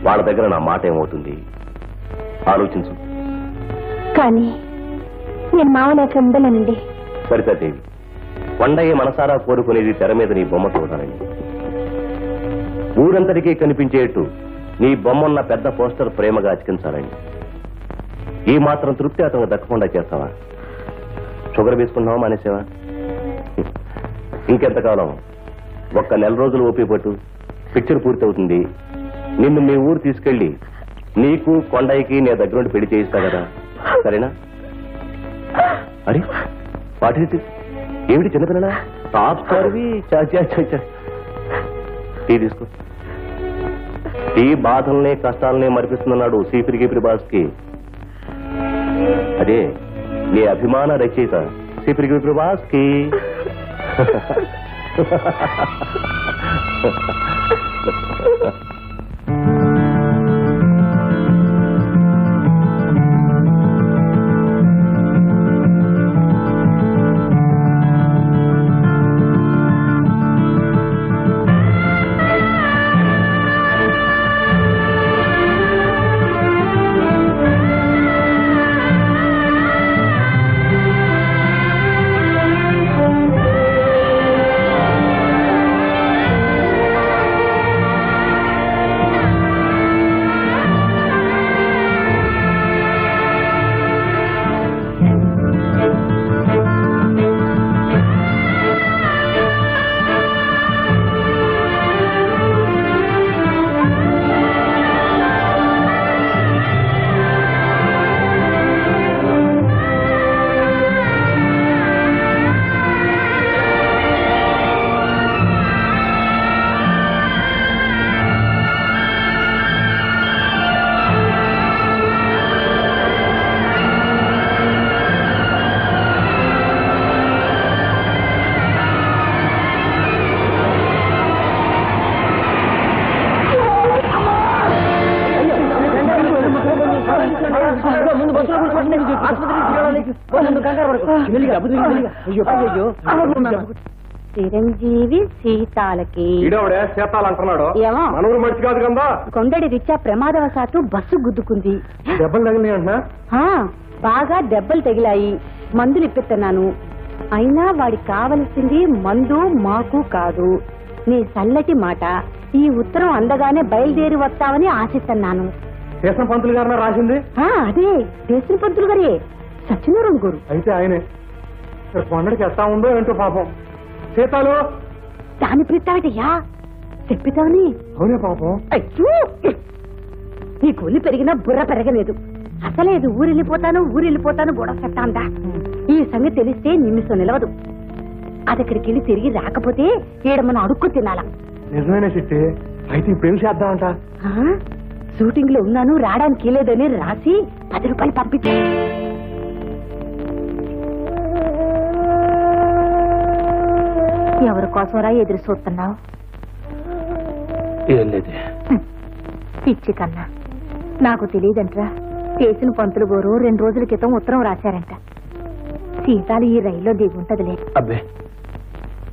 S19: వాళ్ళ దగ్గర నా మాట ఏమవుతుంది? ఆలోచించు.
S7: కానీ నేను మామ లేక ఉండలేనండి
S19: సరితాదేవి కొండయ్య మనసారా కోరుకునేది తెర మీద నీ బొమ్మ చూడాలని. ఊరంతటికీ కనిపించేట్టు నీ బొమ్మన్న పెద్ద పోస్టర్ ప్రేమగా అతికించాలండి ఈ మాత్రం తృప్తి అతను దక్కకుండా చేస్తావా? షుగర్ వేసుకున్నావా మానేసావా? ఇంకెంతకాలం ఒక్క నెల రోజులు ఓపిక పట్టు. పిక్చర్ పూర్తవుతుంది. నిన్ను మీ ఊరు తీసుకెళ్ళి నీకు కొండయ్యకి నీ దగ్గర నుండి పెళ్ళి చేయిస్తా కదా. సరేనా? అరే వాటి ఏమిటి చిన్నపిల్లలా? టాప్ స్టార్వి టీ తీసుకో. టీ బాధల్ని కష్టాలనే మరిపిస్తున్నాడు సీపిరి గీపిరి బాస్కి. అదే నీ అభిమాన రచయిత సీపిరి గీపిరి బాస్కి.
S4: సీతాలకి
S20: ఈడవడే? అంటున్నాడు
S4: ఏమో?
S20: మనూరు మనిషి కాదు కదా?
S4: కొండడి రీత్యా ప్రమాదవశాత్తు బస్సు గుద్దుకుంది.
S20: దెబ్బలు తగిలినాయి అంటున్నా?
S4: బాగా దెబ్బలు తగిలాయి. మందులు ఇప్పిస్తున్నాను అయినా వాడికి కావలసింది మందు మాకు కాదు. నీ చల్లటి మాట. ఈ ఉత్తరం అందగానే బయలుదేరి వస్తామని ఆశిస్తున్నాను.
S20: చేసిన పంతులు గారిన రాసింది?
S4: అదే. దేశం పంతులు గారే. సత్యనారాయణ గురు.
S20: అయితే ఆయనే. కొండడికి ఎట్టా ఉందో ఏంటో పాపం. సీతాలు!
S4: దాని పిత్తాడయ్యా చెప్పితావని
S20: అవునే పాపం.
S4: అయ్యో! నీ కొల్లి పెరిగినా బుర్ర పెరగలేదు. అసలేదు ఊరెళ్ళిపోతాను ఊరెళ్ళిపోతాను గొడవ పెట్టాందా ఈ సంగతి తెలిస్తే నిమిషం నిలవదు. అది అక్కడికి వెళ్ళి తిరిగి రాకపోతే ఈడ మనం అడుక్కు తినాలా?
S20: నిజమేనే చిట్టి. అయితే ఇప్పుడు ఏం చేద్దామంట?
S4: షూటింగ్లో ఉన్నాను రావడానికి లేదని రాసి పది రూపాయలు పంపించు. ఎవరి కోసంరా ఎదురు చూస్తున్నావు?
S6: ఏం లేదే.
S4: పిచ్చి కన్నా. నాకు తెలియదంట్రా చేసిన పంతులు గోరు రెండు రోజుల క్రితం ఉత్తరం రాశారంట. సీతాలు ఈ రైల్లో దిగుంటదిలే
S6: అబ్బే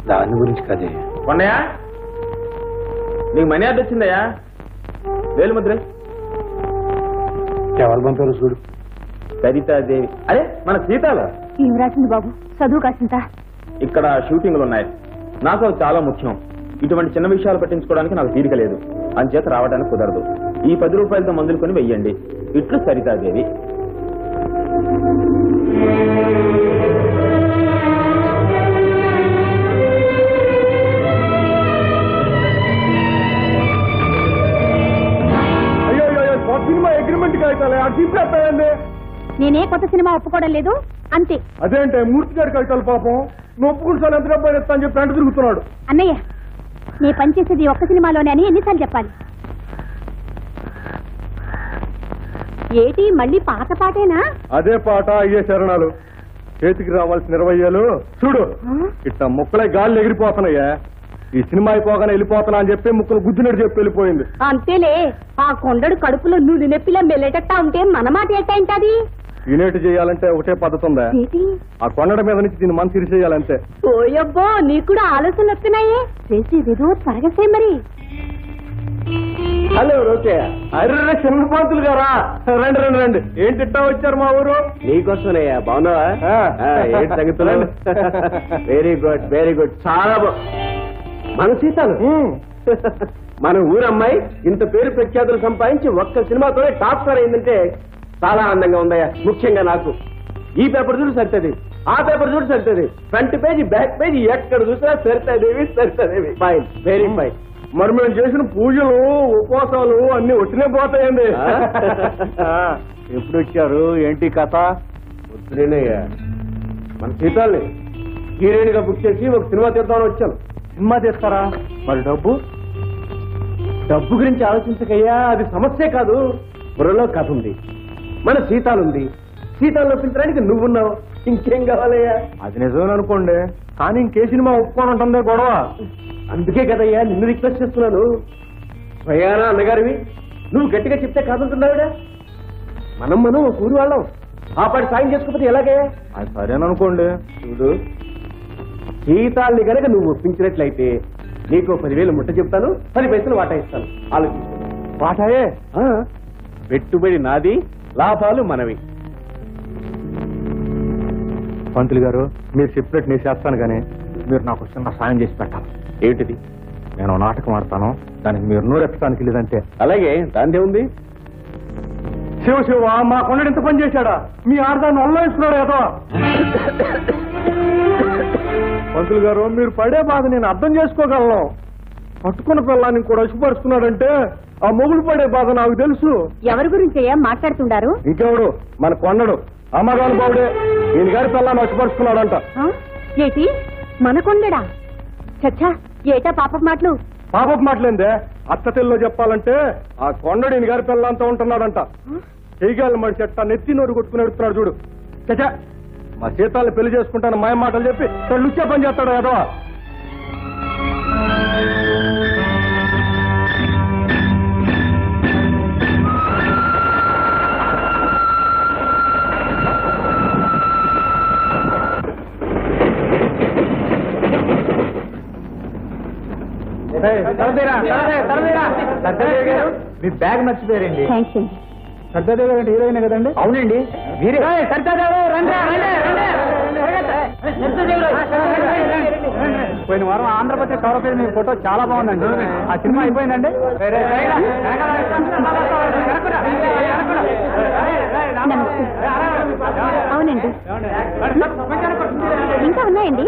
S6: దాని గురించి కదే.
S11: కొండయా నీకు మనీ ఆర్డర్ వచ్చిందయ్యా వేలు ముద్ర
S6: ఎవరు పంపారు చూడు.
S11: సరితాదేవి. అరే మన సీతాల.
S4: ఏం రాసింది బాబు? చదువు కాసింత
S11: ఇక్కడ షూటింగ్లు ఉన్నాయి. నాకు అది చాలా ముఖ్యం. ఇటువంటి చిన్న విషయాలు పట్టించుకోవడానికి నాకు తీరిక లేదు. అంచేత రావడానికి కుదరదు. ఈ పది రూపాయలతో మందులు కొని వెయ్యండి. ఇట్లు సరితాదేవి.
S20: అయ్యో సినిమా
S7: నేనే కొత్త సినిమా ఒప్పుకోవడం లేదు అంతే
S20: అదేంటే మూర్తి గారి కాగితాలు పాపం నువ్వు ఒప్పుకుని సార్ ఎంత డబ్బు ఇస్తా అని చెప్పి వెంట తిరుగుతున్నాడు.
S7: అన్నయ్య నీ పనిచేసేది ఒక్క సినిమాలోనే అని ఎన్నిసార్లు చెప్పాలి. ఏటి మళ్ళీ పాత పాటేనా?
S20: అదే పాట అయ్యే శరణాలు. చేతికి రావాల్సిన ఇరవయ్యాలు చూడు ఇట్ట ముక్కలే గాలి ఎగిరిపోతున్నాయా. ఈ సినిమా అయిపోగానే వెళ్ళిపోతున్నా అని చెప్పి ముక్కలు గుద్దినట్టు చెప్పి వెళ్ళిపోయింది.
S7: అంతేలే ఆ కొండడు కడుపులో నూనె నొప్పిలా మెల్లటట్టా ఉంటే మన మాట ఏంటంటది?
S20: తినేటి చేయాలంటే ఒకటే పద్ధతి ఉందా ఆ కొండల మీద నుంచి దీన్ని మనసు ఇరి చేయాలంతే
S7: ఓయబ్బో నీకు కూడా ఆలోచనలు వస్తున్నాయే. చేసి ఏదో త్వరగా చేయి మరి.
S20: హలో ఓకే అర్రే చిన్న పంతులు గారా? రండి రండి రండి. ఏంటి ఇట్టా వచ్చారు మా ఊరు?
S11: నీకోసమేయ్యా బాగున్నావా? ఏంటి సంగతులు? వెరీ గుడ్ వెరీ గుడ్ చాలా బా మన సీతాలు?
S6: మన ఊరు అమ్మాయి ఇంత పేరు ప్రఖ్యాతులు సంపాదించి ఒక్క సినిమాతోనే టాప్ స్టార్ అయిందంటే చాలా ఆనందంగా ఉందయ్యా. ముఖ్యంగా నాకు. ఈ పేపర్ చూడు సరితది. ఆ పేపర్ చూడు సరితది. ఫ్రంట్ పేజీ బ్యాక్ పేజీ ఎక్కడ చూసినా Saritadevi Saritadevi. Fine very fine
S20: మరి మేము చేసిన పూజలు ఉపవాసాలు అన్ని ఒట్టినే పోతాయండి. ఎప్పుడు వచ్చారు? ఏంటి కథ?
S6: వద్దులేనయ్యా మన సీతాల్ని హీరోయిన్గా బుక్ చేసి ఒక సినిమా తీద్దామని వచ్చాను
S20: సినిమా తీస్తారా? మరి డబ్బు?
S6: డబ్బు గురించి ఆలోచించకయ్యా అది సమస్య కాదు. బుర్రలో కథ ఉంది. మన సీతాలుంది. సీతాలు ఒప్పించడానికి నువ్వున్నావు. ఇంకేం కావాలయ్యా?
S20: అది నిజమే అనుకోండి. కానీ ఇంకే సినిమా ఒప్పుకొని ఉంటుందే గొడవ.
S6: అందుకే కదయ్యా నిన్ను రిక్వెస్ట్ చేస్తున్నాను. స్వయానా అన్నగారివి? నువ్వు గట్టిగా చెప్తే కాదుంటున్నావిడా మనం మనం ఊరి వాళ్ళం. ఆ పాటి సాయం చేసుకోకపోతే ఎలాగే
S20: అది సరేననుకోండి.
S6: చూడు. సీతాల్ని గనక నువ్వు ఒప్పించినట్లయితే నీకు పదివేలు ముట్ట చెప్తాను పది పైసలు వాటా ఇస్తాను. ఆలోచించు.
S20: వాటాయే?
S6: పెట్టుబడి నాది లాభాలు మనవి.
S20: పంతులు గారు మీరు చెప్పినట్టు నేను చేస్తాను కానీ మీరు నాకు చిన్న సాయం చేసి పెట్టాలి.
S6: ఏమిటిది
S20: నేను నాటకం ఆడతాను దానికి మీరు నూరెత్తడానికి లేదంటే.
S6: అలాగే దాందే ఉంది?
S20: శివ శివ మా కొండడు ఎంత పని చేశాడా? మీ ఆడదాన్ని అల్లాయిస్తున్నాడు ఏదో. పంతులు గారు మీరు పడే బాధ నేను అర్థం చేసుకోగలను. పట్టుకున్న పిల్లాన్ని కూడా అశుపరుస్తున్నాడంటే ఆ మొగుడు పడే బాధ నాకు తెలుసు.
S7: ఎవరి గురించి అయ్యా మాట్లాడుతుండారు?
S20: ఇంకెవడు? మన కొండడు అమ్మగారు బావుడే. ఈయన గారి పిల్లాన్ని
S7: ఆ? ఏటి? మన కొండడా చచ్చా ఏటా పాప మాటలు?
S20: పాపపు మాటలేందే? అత్త తెల్లో చెప్పాలంటే ఆ కొండడు ఈయన గారి పిల్లంతా ఉంటున్నాడంట. చేయగాలి మరి చెట్ట నెత్తి నోరు కొట్టుకుని ఎడుతున్నాడు చూడు. చచ్చా మా సీతాలు పెళ్ళి చేసుకుంటాను మాయ మాటలు చెప్పి లుచ్చే పని చేస్తాడు ఏదో మీ బ్యాగ్ మర్చిపోయారండి.
S7: థ్యాంక్స్ అండి
S20: సర్దాదేవి గారు హీరోయిన్ కదండి? అవునండి వీరే పోయిన వారం ఆంధ్రప్రదేశ్ కవర్ పేరు మీ ఫోటో చాలా బాగుందండి. ఆ సినిమా అయిపోయిందండి?
S7: అవునండి. ఇంకా ఉన్నాయండి?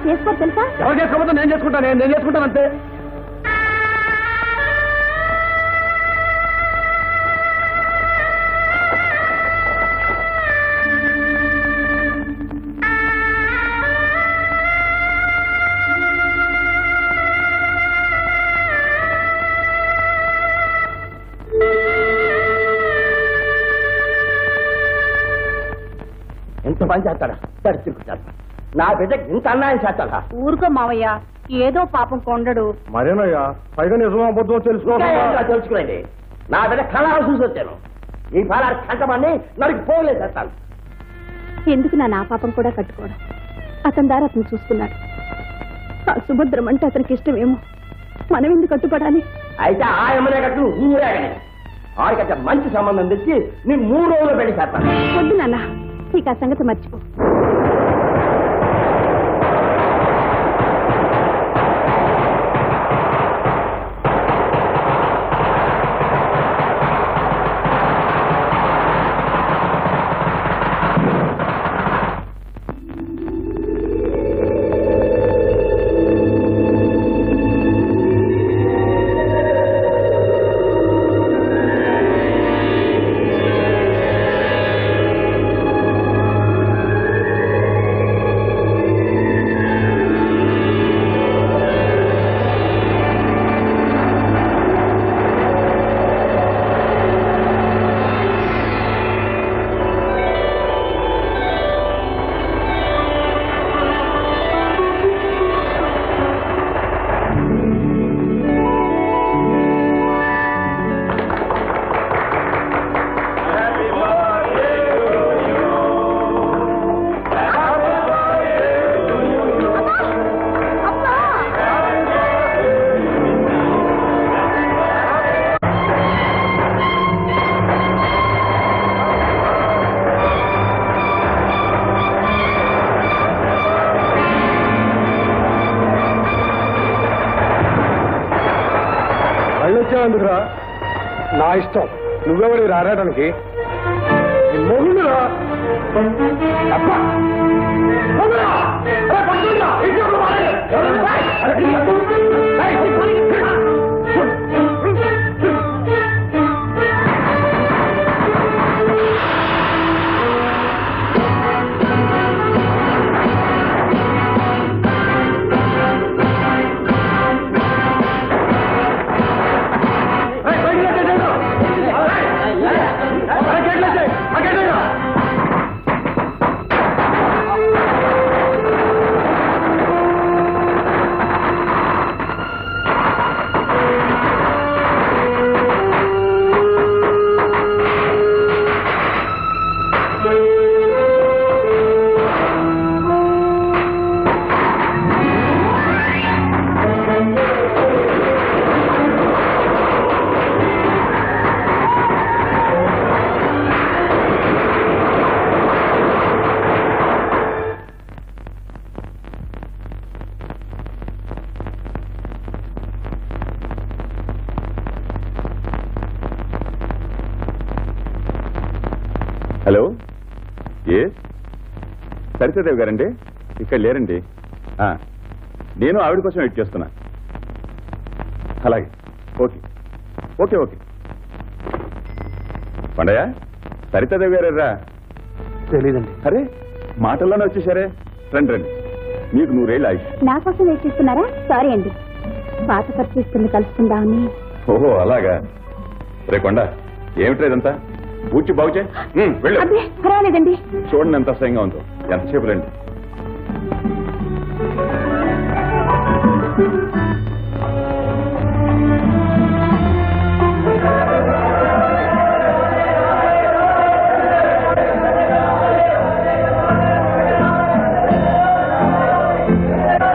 S7: ఎవరు చేసుకోరు తెలుసా?
S20: ఎవరు చేసుకోకపోతే నేను చేసుకుంటాను. నేను నేను చేసుకుంటాను అంతే.
S5: ఎంత పని చేస్తాడా? నా బిడ్డకి ఇంత అన్యాయం చేస్తాడా?
S7: ఊరుకో మావయ్య. ఏదో పాపం కొండడు.
S20: మరేనయ్యా? పైగా నిజమో అబద్ధం తెలుసుకోవాలి
S5: ఏంటో తెలుసుకునేది నా బిడ్డ కళాలు చూసి వచ్చాను. ఈ ఫలాలు కంటమని నరికి పోగులే చేస్తాను.
S7: ఎందుకు నా నా పాపం కూడా కట్టుకోవడం అతని దారి అతను చూసుకున్నాడు ఆ సుభద్రం అంటే అతనికి ఇష్టమేమో. మనం ఎందుకు కట్టుపడాలి
S5: అయితే ఆ ఎమ్మనే కట్టు ఊరేగని ఆడికంటే మంచి సంబంధం తెచ్చి నీ మూడు రోజులు పెళ్ళి చేస్తాను.
S7: వద్దు నాన్న. నీకు ఆ సంగతి మర్చిపో.
S1: సరితాదేవి గారండి? ఇక్కడ లేరండి. ఆ, నేను ఆవిడ కోసం వెయిట్ చేస్తున్నా. అలాగే. Okay. Okay okay. Pandayya Saritadevi గారా
S6: తెలీదండి.
S1: అరే మాటల్లోనే వచ్చేసారే. రండి రండి. మీకు నూరేళ్ళు ఆయుష్.
S7: నా కోసం వెయిట్ చేస్తున్నారా? సారీ అండి. పాత పరిచయిస్తుంది కలుసుకుందామని.
S1: ఓహో అలాగా. రే కొండ ఏమిట్రా ఇదంతా? పూర్తి బాగు చేయి. ఉమ్, వెళ్ళు.
S7: అబ్బే పర్వాలేదండి.
S1: చూడండి ఎంత అసహ్యంగా ఉందో. ఎంతసేపు రండి.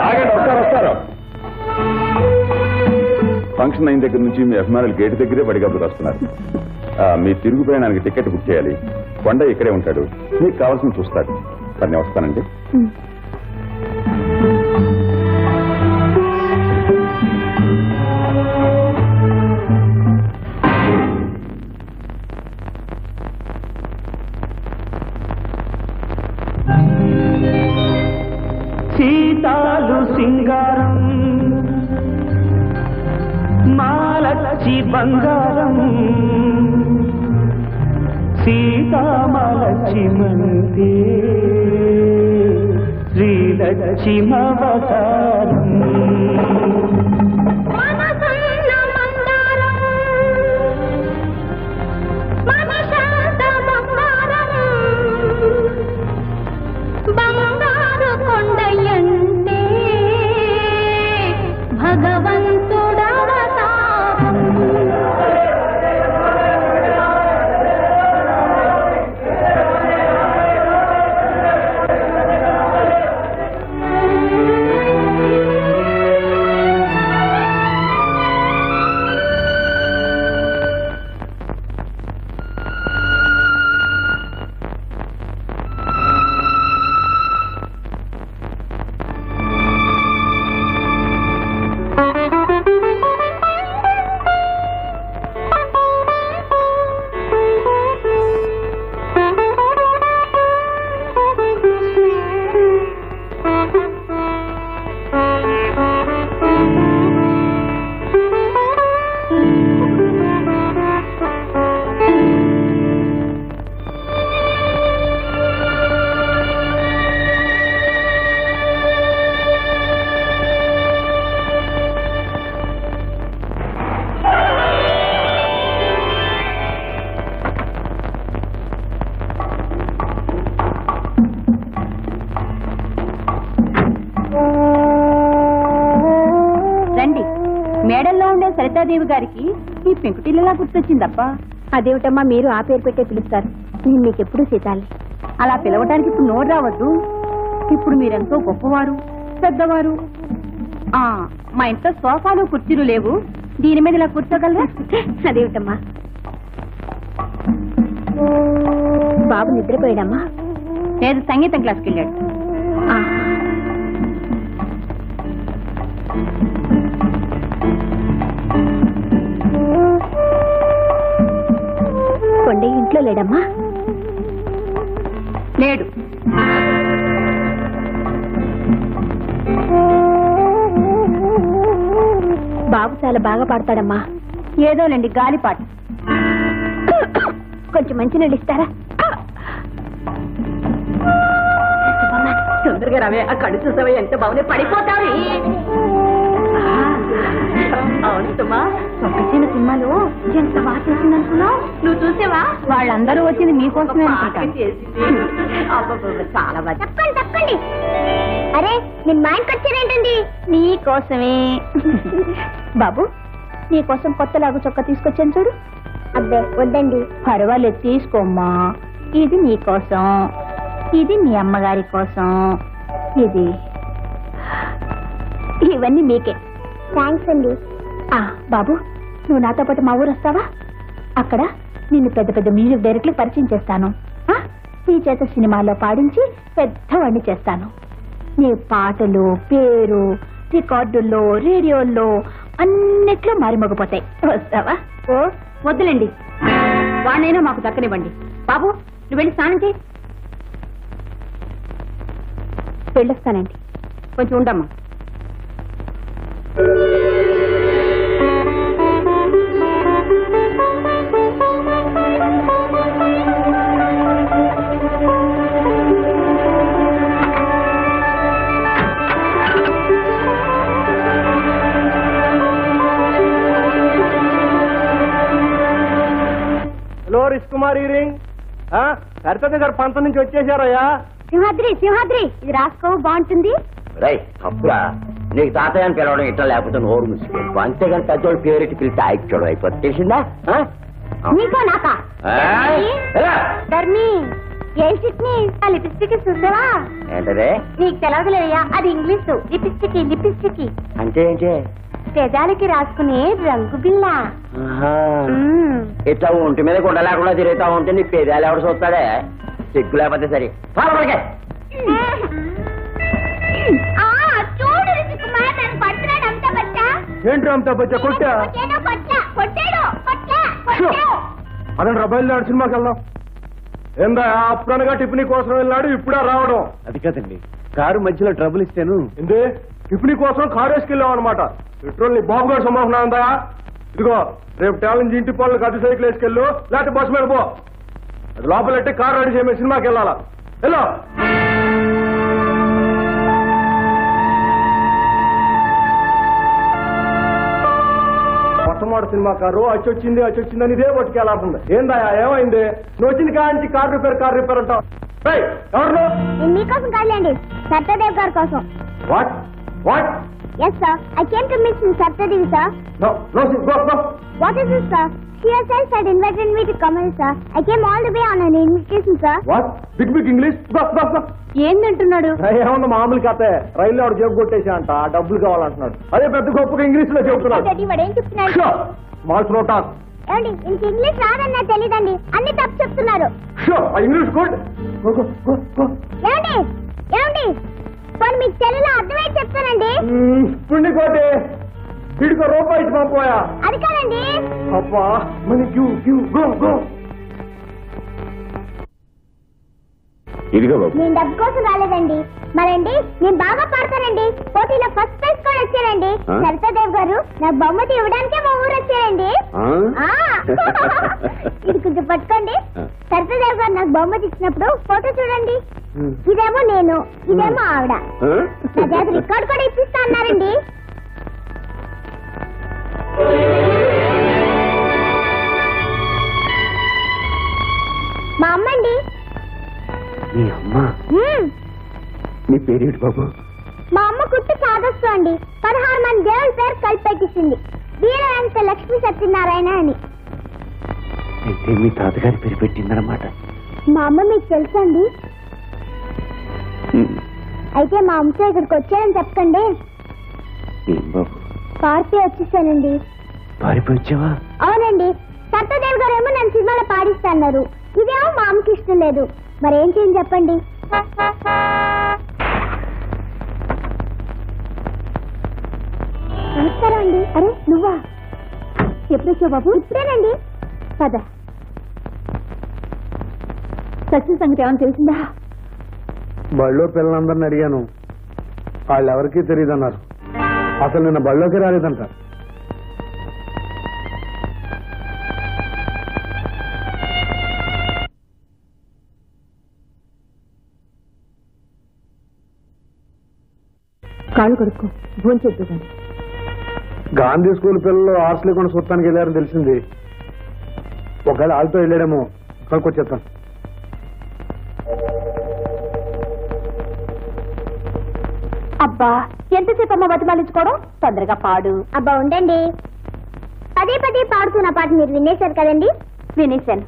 S1: ఆగండి వస్తారు వస్తారు. ఫంక్షన్ అయిన దగ్గర నుంచి మీ అభిమానులు గేట్ దగ్గరే బడిగబ్బులు వస్తున్నారు. ఆ, మీ తిరుగు ప్రయాణానికి టికెట్ బుక్ చేయాలి. కొండ ఇక్కడే ఉంటాడు. మీకు కావాల్సిన చూస్తాడు సరే వస్తానండి
S7: అదేమిటమ్మా మీరు ఆ పేరు పెట్టే పిలుస్తారు? నేను మీకెప్పుడు సీతాలి. అలా పిలవటానికి ఇప్పుడు నోరు రావద్దు. ఇప్పుడు మీరెంతో గొప్పవారు పెద్దవారు. ఆ మా ఇంట్లో సోఫాలు కుర్చీలు లేవు. దీని మీద ఇలా కూర్చోగలరా? అదేమిటమ్మా? బాబు నిద్రపోయాడమ్మా. లేదు సంగీతం క్లాస్కి వెళ్ళాడు.
S21: లేడమ్మా?
S7: లేడు.
S21: బాబు చాలా బాగా పాడతాడమ్మా.
S7: ఏదోనండి గాలిపాట.
S21: కొంచెం మంచి నీళ్ళు ఇస్తారా
S7: తొందరగా రావే ఆ కడు చూసావే ఎంత బాగుంది? పడిపోతావి. అవును సుమా
S21: చిన్న సినిమాలో ఎంత బాగా చేసిందనుకున్నావు
S7: నువ్వు చూసావా?
S21: వాళ్ళందరూ వచ్చింది మీకోసమే
S7: చాలా
S21: తప్పండి తప్పండి అరే నేను మా ఇంటికి వచ్చానేంటండి నీకోసమే బాబు నీకోసం కొత్త లాగు చొక్క తీసుకొచ్చాను చూడు. అబ్బే వద్దండి. పర్వాలేదు తీసుకోమ్మా. ఇది నీకోసం ఇది మీ అమ్మగారి కోసం. ఇది. ఇవన్నీ మీకే. థ్యాంక్స్ అండి. బాబు నువ్వు నాతో పాటు మా ఊరు వస్తావా? అక్కడ నిన్ను పెద్ద పెద్ద మ్యూజిక్ డైరెక్ట్లు పరిచయం చేస్తాను. నీ చేత సినిమాలో పాడించి పెద్దవాడిని చేస్తాను. నీ పాటలు పేరు రికార్డుల్లో రేడియోల్లో అన్నిట్లో మారిమోగిపోతాయి. వస్తావా?
S7: ఓ వద్దులేండి. వాడినైనా మాకు దక్కనివ్వండి. బాబు నువ్వు వెళ్ళి స్నానం చేయి.
S21: వెళ్ళొస్తానండి.
S7: కొంచెం ఉండమ్మా.
S20: హలో రిష్ కుమార్ రింగ్ సరిపతి గారు పంత నుంచి వచ్చేసారయ్యా
S21: సింహాద్రి సింహాద్రి ఇది రాసుకో బాగుంటుంది.
S5: రై తప్పురా. నీకు తాతయ్య అని పిలవడం ఇట్లా లేకపోతే నోరు ముసుకెళ్ళిపో అంతేగాని పెద్దోళ్ళు పేరెట్టి పిలిచి ఆయిచ్చోడు అయిపోతుంది తెలిసిందా?
S21: నీకో నాకా? ధర్మి? ఏ లిప్స్టిక్ చూసావా?
S5: ఏంటదే?
S21: నీకు తెలవదులేయ్యా అది ఇంగ్లీష్. లిప్స్టిక్ లిప్స్టిక్
S5: అంటే ఏంటి?
S21: పెదాలకి రాసుకునే రంగు బిల్ల.
S5: ఇట్లా ఒంటి మీద గుండ లేకుండా తిరుగుతా ఉంటే నీ పేదాలు ఎవడు చూస్తాడే? సిగ్గు లేకపోతే సరే.
S21: పడుతున్నాడు అంతా బచ్చా.
S20: ఏంటి కొట్టా? అదండి రబాయిలు సినిమాకి వెళ్దాం. ఏందా అప్పుడనగా టిఫినీ కోసం వెళ్ళాడు ఇప్పుడే రావడం.
S12: అది కదండి కారు మధ్యలో ట్రబుల్ ఇస్తాను.
S20: ఏంది? టిఫినీ కోసం కారు వేసుకెళ్ళాం అనమాట పెట్రోల్ నీ బాబు గారు సమాహన ఉందా? ఇదిగో రేపు టాలెంట్ ఇంటి పనులకు అటు సైకిల్ వేసుకెళ్ళు లేకపోతే బస్సు మీద పో. అది లోపలెట్టి కారు రెడీ చేయమే సినిమాకి వెళ్ళాలా? వెళ్ళు. మొట్టమొదటి సినిమా కారు అచ్చి వచ్చింది అచ్చి వచ్చింది అని ఇదే పట్టుకెళ్ళాల్సింది ఏందా ఏమైంది? నువ్వు వచ్చింది కాంచి కారు రిపేర్ కారు రిపేర్ అంటావు. ఎవరు
S21: మీకోసం కాదులేండి సత్యదేవ్ గారి కోసం.
S20: What? What
S21: yes sir I came to miss Satyadevi sir
S20: no no go go
S21: what is this sir She herself had invited me to come in, sir. I came all the way on an invitation, sir.
S20: What big big English go go go
S7: ఏందంటున్నాడు?
S20: ఏమన్నా మామూలు కథే? రైల్లో ఆవిడ జేబు కొట్టేసి అంట ఆ డబ్బులు కావాలంటున్నాడు. అదే పెద్ద గొప్పగా
S21: ఇంగ్లీష్లో చెప్తున్నాడు? ఏమండి ఇంక ఇంగ్లీష్ రాదన్నా తెలీదండి. అన్ని తప్పు చెప్తున్నారు.
S20: ఇంగ్లీష్ గుడ్
S21: ఏమండి ఏమండి? పోనీ మీకు తెలుగులో అర్థమై చెప్తానండి.
S20: పుణ్య కోటి. వీడికో రూపాయి పంపోయా
S21: అది కాదండి.
S20: అబ్బా మన క్యూ క్యూ గో గో.
S5: ఇదిగో బాబు.
S21: నేను డబ్బు కోసం రాలేదండి. మరండి నేను బాగా పాడతానండి. పోటీలో ఫస్ట్ ప్రైజ్ కూడా వచ్చానండి.
S5: ఆ?
S21: సరితాదేవ్ గారు నాకు బహుమతి ఇవ్వడానికే మా ఊరు వచ్చారండి.
S5: ఆ?
S21: ఆ. ఇది కొంచెం పట్టుకోండి.
S5: ఆ.
S21: సరితాదేవ్ గారు నాకు బహుమతి ఇచ్చినప్పుడు ఫోటో చూడండి. ఇదేమో నేను ఇదేమో ఆవిడ.
S5: ఆ?
S21: నా చేత రికార్డు కూడా ఇప్పిస్తా అన్నారండి. మా అమ్మండి
S5: మీ అమ్మ.
S21: మ్మ్.
S5: నీ పేరేంటి బాబు?
S21: మా అమ్మ కుట్టి సాధస్సు అండి. పదహారు మంది దేవుడి పేరు కలిపెట్టించింది వీరవంత లక్ష్మీ సత్యనారాయణ అని.
S5: అయితే మీ తాతగారి పేరు పెట్టిందనమాట
S21: మా అమ్మ మీకు తెలుసండి అయితే మా అమ్మతో ఇక్కడికి వచ్చానని చెప్పకండి.
S5: ఏం బాబు?
S21: పార్టీ వచ్చేసానండి.
S5: పారిపోయి వచ్చావా?
S21: అవునండి. సత్యదేవ్ గారు ఏమో నన్ను సినిమాలో పాడిస్తున్నారు. ఇదేమో మా అమ్మకి ఇష్టం లేదు. మరేం చేయం చెప్పండి. నమస్కారం అండి. అరే నువ్వా? ఎప్పుడొచ్చా బాబు? ఇప్పుడేనండి. పద.
S3: సచిన్ సంగతి ఏమైనా తెలిసిందా?
S22: బళ్ళో పిల్లలందరిని అడిగాను. వాళ్ళెవరికీ తెలియదన్నారు. అసలు నిన్న బళ్ళోకి రాలేదంటారు
S3: కాళ్ళు కొడుకు భోంచేద్దు కానీ.
S22: గాంధీ స్కూల్ పిల్లలు హాస్టల్ కొన్ని చూడటానికి వెళ్ళారని తెలిసింది. ఒకవేళ వాళ్ళతో వెళ్ళాడేమో కనుక్కొచ్చేస్తాను
S3: అబ్బా ఎంతసేపు అమ్మ బతిమాలించుకోవడం? తొందరగా పాడు.
S21: అబ్బా ఉండండి. పదే పదే పాడుతున్న పాట మీరు వినేశారు కదండి?
S3: వినేశాను.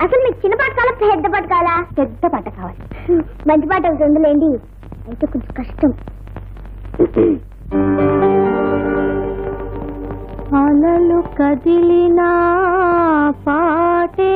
S21: అసలు మీకు చిన్న పాట కాల పెద్ద పాట కావాలా?
S3: పెద్ద పాట కావాలి.
S21: మంచి పాట ఒకటి ఉందిలేండి. అయితే కొంచెం కష్టం.
S3: అలలు కదిలినా పాటే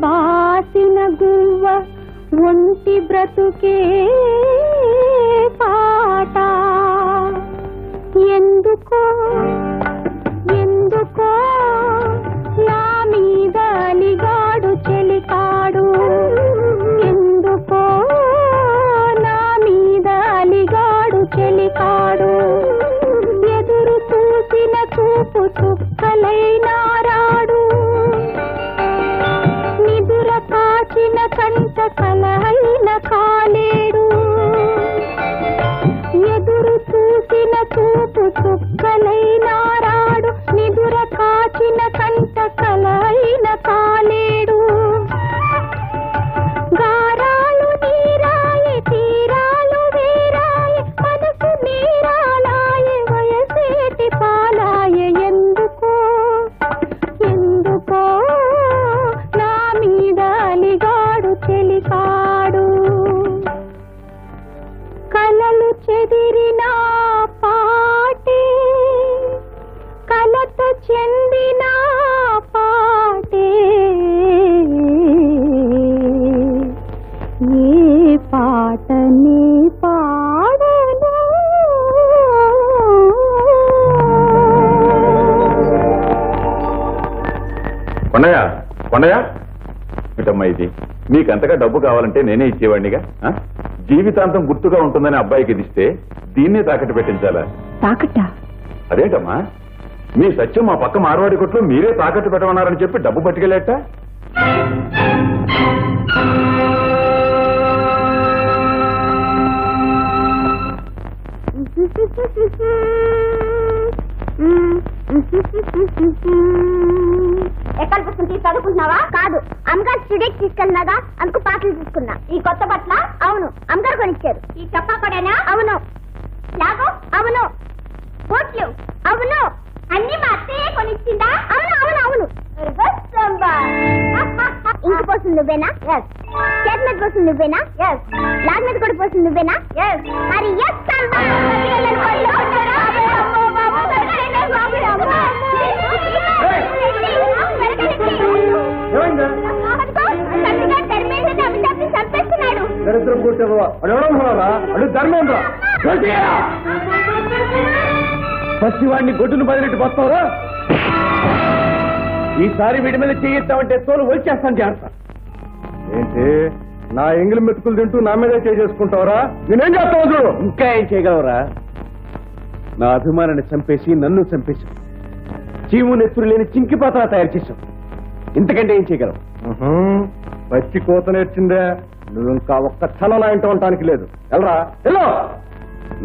S3: బాసిన గువ్వ ఒంటి బ్రతుకే
S21: కావాలంటే నేనే ఇచ్చేవాడినిగా? జీవితాంతం గుర్తుగా ఉంటుందని అబ్బాయికి ఇది ఇస్తే దీన్నే తాకట్టు పెట్టించాలా?
S7: తాకట్టా?
S21: అదేంటమ్మా? మీ సత్యం మా పక్క మార్వాడి కొట్లో మీరే తాకట్టు పెట్టమన్నారని చెప్పి డబ్బు పట్టుకెళ్ళేట?
S12: వీడి మీద చేయొచ్చావంటే తోలు వచ్చేస్తాను జాగ్రత్త. ఏంటి? నా ఎంగిలి మెతుకులు తింటూ నా మీదే చేసుకుంటావరా? నేనేం చేస్తావు చూడు ఇంకా ఏం చేయగలవరా? నా అభిమానాన్ని చంపేసి నన్ను చంపేసి చీము నెత్తురు లేని చింకి పాత్ర తయారు చేశావు. ఇంతకంటే ఏం చేయగలవు? పచ్చి కోత నేర్చిందే. నువ్వు ఇంకా ఒక్క క్షణం నా ఇంట ఉండటానికి లేదు. వెళ్ళరా వెళ్ళు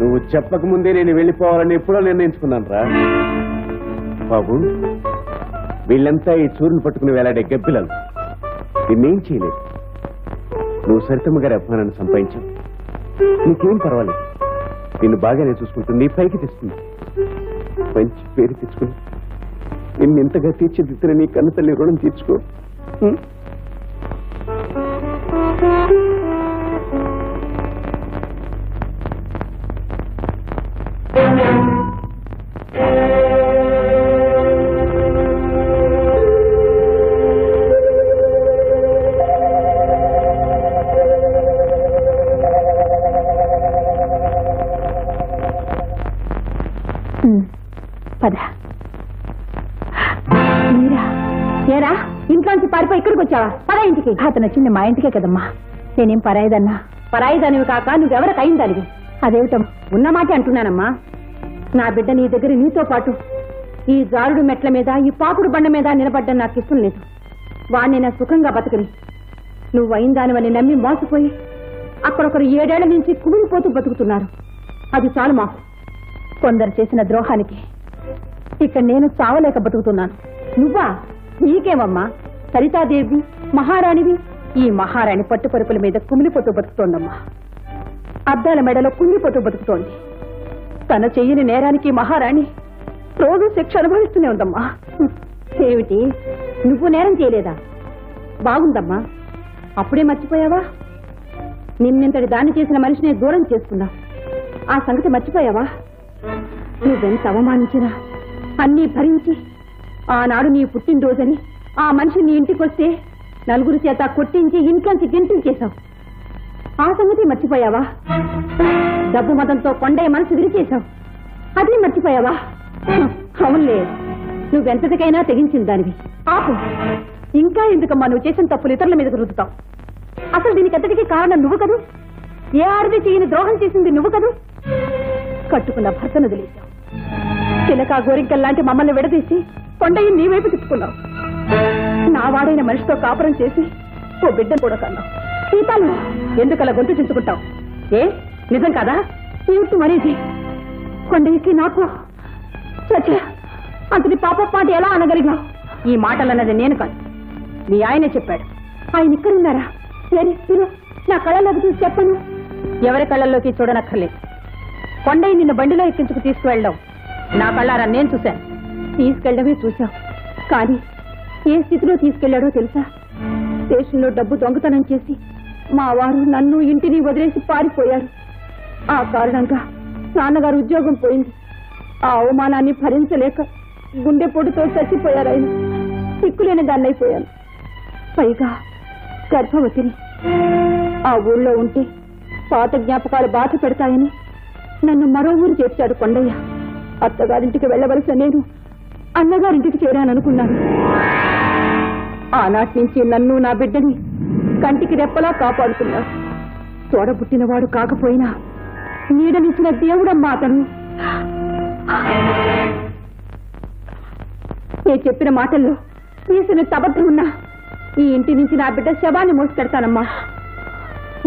S12: నువ్వు చెప్పక ముందే నేను వెళ్ళిపోవాలని ఎప్పుడో నిర్ణయించుకున్నాను రా బాబు వీళ్ళంతా ఈ చూరును పట్టుకుని వేలాడే గబ్బిలలు. నిన్నేం చేయలేదు. నువ్వు సరితమ్మ గారి అభిమానాన్ని సంపాదించావు. నీకేం పర్వాలేదు. నిన్ను బాగానే చూసుకుంటుంది నీ పైకి తెస్తుంది. మంచి పేరు తెచ్చుకుని నిన్ను ఇంతగా తీర్చిదిద్దిన నీ కన్న తల్లి రుణం తీర్చుకో.
S7: ఇంటికి అతను వచ్చింది మా ఇంటికే కదమ్మా. నేనేం పరాయిదన్నా? పరాయిదానివి కాక నువ్వెవరికి అయిందానివి అదేమిటం ఉన్న మాట అంటున్నానమ్మా. నా బిడ్డ నీ దగ్గర నీతో పాటు. ఈ జారుడు మెట్ల మీద ఈ పాకుడు బండ మీద నిలబడ్డం నాకు ఇష్టం లేదు. వాణ్ణి నా సుఖంగా బతకని. నువ్వు అయిందానివని నమ్మి మోసపోయి అక్కడొకరు ఏడేళ్ళ నుంచి కుమిలిపోతూ బతుకుతున్నారు. అది చాలు మాకు. కొందరు చేసిన ద్రోహానికి ఇక్కడ నేను చావలేక బతుకుతున్నాను. నువ్వా? నీకేమమ్మా? సరితాదేవి మహారాణివి ఈ మహారాణి పట్టుపరుపుల మీద కుమిలిపోతూ బతుకుతోందమ్మా. అద్దాల మెడలో కుంగిపోతూ బతుకుతోంది. తన చెయ్యని నేరానికి మహారాణి రోజు శిక్ష అనుభవిస్తూనే ఉందమ్మా. ఏమిటి? నువ్వు నేరం చేయలేదా? బాగుందమ్మా. అప్పుడే మర్చిపోయావా? నిన్నింతటి దాన్ని చేసిన మనిషిని దూరం చేసుకున్నావు ఆ సంగతి మర్చిపోయావా? నువ్వెంత అవమానించినా అన్నీ భరించి ఆనాడు నీ పుట్టినరోజని ఆ మనిషి నీ ఇంటికొస్తే నలుగురు చేత కొట్టించి ఇంట్లోంచి గెంటించేశావు. ఆ సంగతి మర్చిపోయావా? డబ్బు మతంతో కొండయ్య మనసు విరిచేశావు. అది మర్చిపోయావా? అవునులే నువ్వెంతటికైనా తెగించిన దానివి. ఆపు. ఇంకా ఎందుకమ్మా నువ్వు చేసిన తప్పులు ఇతరుల మీదకు రుద్దుతావు? అసలు దీనికి అంతటికీ కారణం నువ్వు కదూ? ఏ ఆర్వి చేయని ద్రోహం చేసింది నువ్వు కదూ? కట్టుకున్న భర్తను తెలియచావు చిలక గోరింకల్ లాంటి మమ్మల్ని విడదీసి కొండయ్య నీ వైపు తిప్పుకున్నావు. నా వాడైన మనిషితో కాపురం చేసి ఓ బిడ్డను కూడా కన్నా సీతాలు ఎందుకలా గొంతు చించుకుంటావు ఏ? నిజం కదా? ఏమిటి మరీది? కొండకి నాకు చచ్చ అతని పాప పాట ఎలా అనగలిగావు ఈ మాటలు అన్నది నేను కాదు. మీ ఆయనే చెప్పాడు. ఆయన ఇక్కడున్నారా? సరే తిను. నా కళ్ళలోకి చూసి చెప్పను. ఎవరి కళ్ళల్లోకి చూడనక్కర్లేదు. కొండయ్య నిన్ను బండిలో ఎక్కించుకు తీసుకువెళ్ళడం నా కళ్ళారా? నేను చూశాను. తీసుకెళ్ళడమే చూశాం. కానీ ఏ స్థితిలో తీసుకెళ్ళాడో తెలుసా? స్టేషన్లో డబ్బు దొంగతనం చేసి మా వారు నన్ను ఇంటిని వదిలేసి పారిపోయారు. ఆ కారణంగా నాన్నగారు ఉద్యోగం పోయింది. ఆ అవమానాన్ని భరించలేక గుండెపోటుతో చచ్చిపోయారు ఆయన. సిక్కులేని దాన్ని అయిపోయాను పైగా గర్భవతిని. ఆ ఊళ్ళో ఉంటే పాత జ్ఞాపకాలు బాధ పెడతాయని నన్ను మరో ఊరు చేర్చాడు కొండయ్య. అత్తగారింటికి వెళ్ళవలసిన నేను అన్నగారింటికి చేరాననుకున్నాను. ఆనాటి నుంచి నన్ను నా బిడ్డని కంటికి రెప్పలా కాపాడుతున్నా తోడబుట్టినవాడు కాకపోయినా నీడనిచ్చిన దేవుడమ్మా అతను. నేను చెప్పిన మాటల్లో తీసిన తబద్ధం ఉన్నా ఈ ఇంటి నుంచి నా బిడ్డ శవాన్ని మోసుకెడతానమ్మా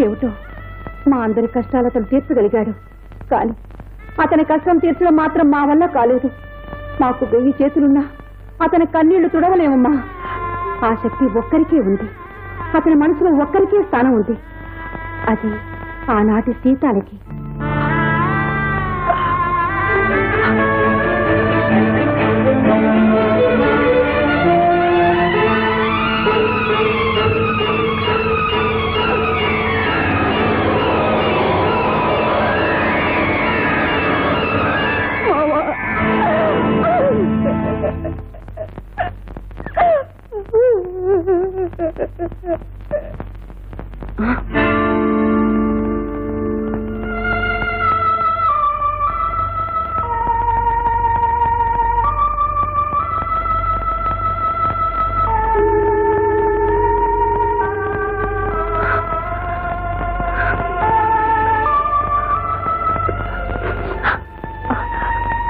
S7: ఏమిటో మా అందరి కష్టాలు అతను తీర్చగలిగాడు. కానీ అతని కష్టం తీర్చడం మాత్రం మా వల్ల కాలేదు. మాకు వెయ్యి చేతులున్నా. అతని కన్నీళ్ళు తుడవలేమమ్మా. ఆ శక్తి ఒక్కరికే ఉంది. అతని మనసులో ఒక్కరికే స్థానం ఉంది. అది ఆనాటి సీతాలకి.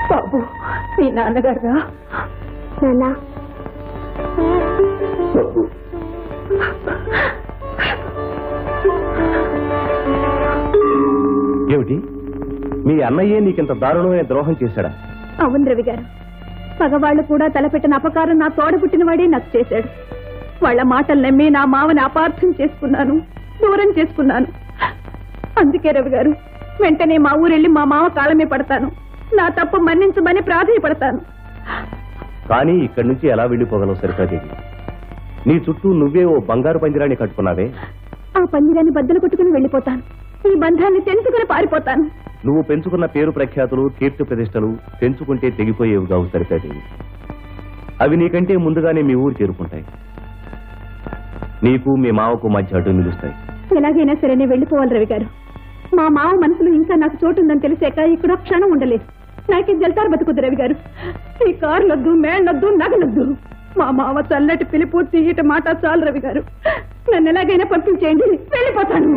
S7: బాబు మీ నాన్నగారా నాన్న.
S19: అన్నయ్యే నీకింత దారుణమైన ద్రోహం చేశాడా?
S7: అవును రవి గారు. పగవాళ్ళు కూడా తలపెట్టిన అపకారం నా తోడ పుట్టినవాడే నాకు చేశాడు. వాళ్ళ మాటలు నమ్మి నా మావని అపార్థం చేసుకున్నాను దూరం చేసుకున్నాను. అందుకే రవి గారు వెంటనే మా ఊరెళ్ళి మా మావ కాళ్ళమే పడతాను. నా తప్పు మన్నించమని ప్రాధాయపడతాను.
S19: కానీ ఇక్కడి నుంచి ఎలా వెళ్ళిపోగలవు సరితాదేవి నీ చుట్టూ నువ్వే ఓ బంగారు పంజరాన్ని కట్టుకున్నావే?
S7: ఆ పందిరాన్ని బద్దలు కొట్టుకుని వెళ్ళిపోతాను. ఈ బంధాన్ని తెంచుకుని పారిపోతాను.
S19: నువ్వు పెంచుకున్న పేరు ప్రఖ్యాతులు కీర్తి ప్రతిష్టలు పెంచుకుంటే తెగిపోయేవి కావు సరితాదేవి అవి నీకంటే ముందుగానే మీ ఊరు చేరుకుంటాయి. నీకు మీ మావకు మధ్య అడ్డు నిలుస్తాయి.
S7: ఎలాగైనా సరే నేను వెళ్ళిపోవాలి రవి గారు. మా మావ మనసులో ఇంకా నాకు చోటు ఉందని తెలిసాక ఇక్కడ క్షణం ఉండలేదు. నాకు జల్తారు బతుకుద్దు రవి గారు? ఈ కార్లొద్దు మేళ్ళొద్దు నగలొద్దు. మా మావ చల్లటి పిలుపు తీయట మాట చాలు రవి గారు. నన్ను ఎలాగైనా పంపించేయండి వెళ్ళిపోతాను.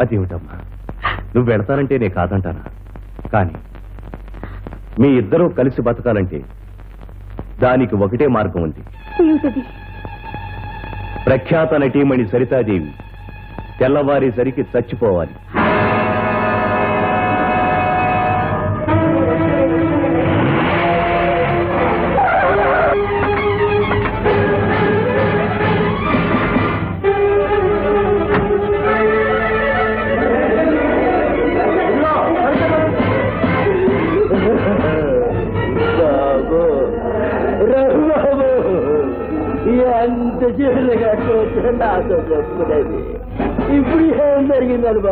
S19: అదేమిటమ్మా? నువ్వు వెళతానంటే నే కాదంటానా? కానీ మీ ఇద్దరూ కలిసి బతకాలంటే దానికి ఒకటే మార్గం ఉంది. ప్రఖ్యాత నటీమణి సరితాదేవి తెల్లవారేసరికి చచ్చిపోవాలి.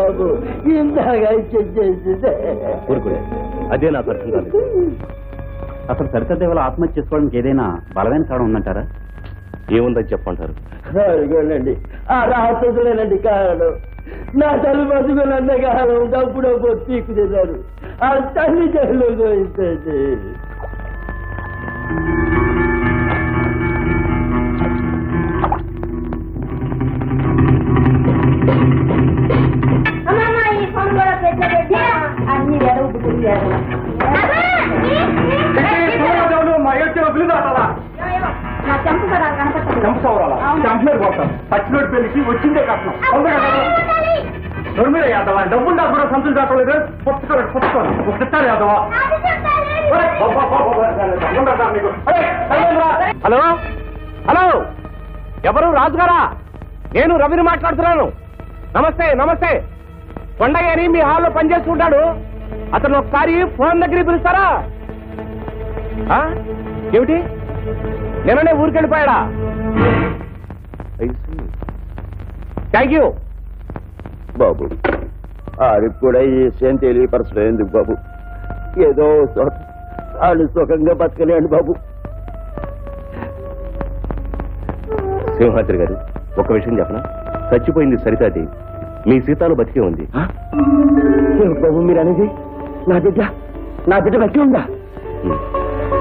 S18: బాబు ఇందాక చేసిందే.
S19: ఊరుకునే అదే నాకు అర్థం కాలేదు.
S23: అసలు సరితదేవల ఆత్మహత్య చేసుకోవడానికి ఏదైనా బలమైన కారణం ఉందంటారా?
S19: ఏముందని చెప్పంటారు
S18: అదిగోనండి ఆ రాత్రులేనండి కారణం. నా తల్లి బతుకులంత కాలం తిన్నారు ఆ తల్లి
S11: పచ్చినోడి పెళ్ళికి వచ్చిందే కష్టం దొరిమిరే యాదవ డబ్బులు డబ్బులు సంతులు దాటలేదు పుస్తకాలు పుస్తకాలు పుస్తకాలు యాదవ
S10: హలో హలో ఎవరు రాజుగారా నేను రవిని మాట్లాడుతున్నాను నమస్తే నమస్తే కొండగేరి మీ హాల్లో పనిచేస్తుంటాడు అతను ఒకసారి ఫోన్ దగ్గరికి పిలుస్తారా? ఆ? ఏమిటి? నిన్ననే ఊరికెళ్ళిపోయాడా? థ్యాంక్ యూ
S5: బాబు ఆడికి కూడా ఈ విషయం తెలియపరచడం ఎందుకు బాబు. ఏదో ఆడు సుఖంగా బతకలేండి బాబు.
S19: సింహాద్రి గారు ఒక విషయం చెప్పనా? చచ్చిపోయింది సరితాదేవి. మీ సీతాలు బతికే ఉంది.
S5: బాబు మీరు అనేది నా బిడ్డ నా బిడ్డ బట్టి ఉందా?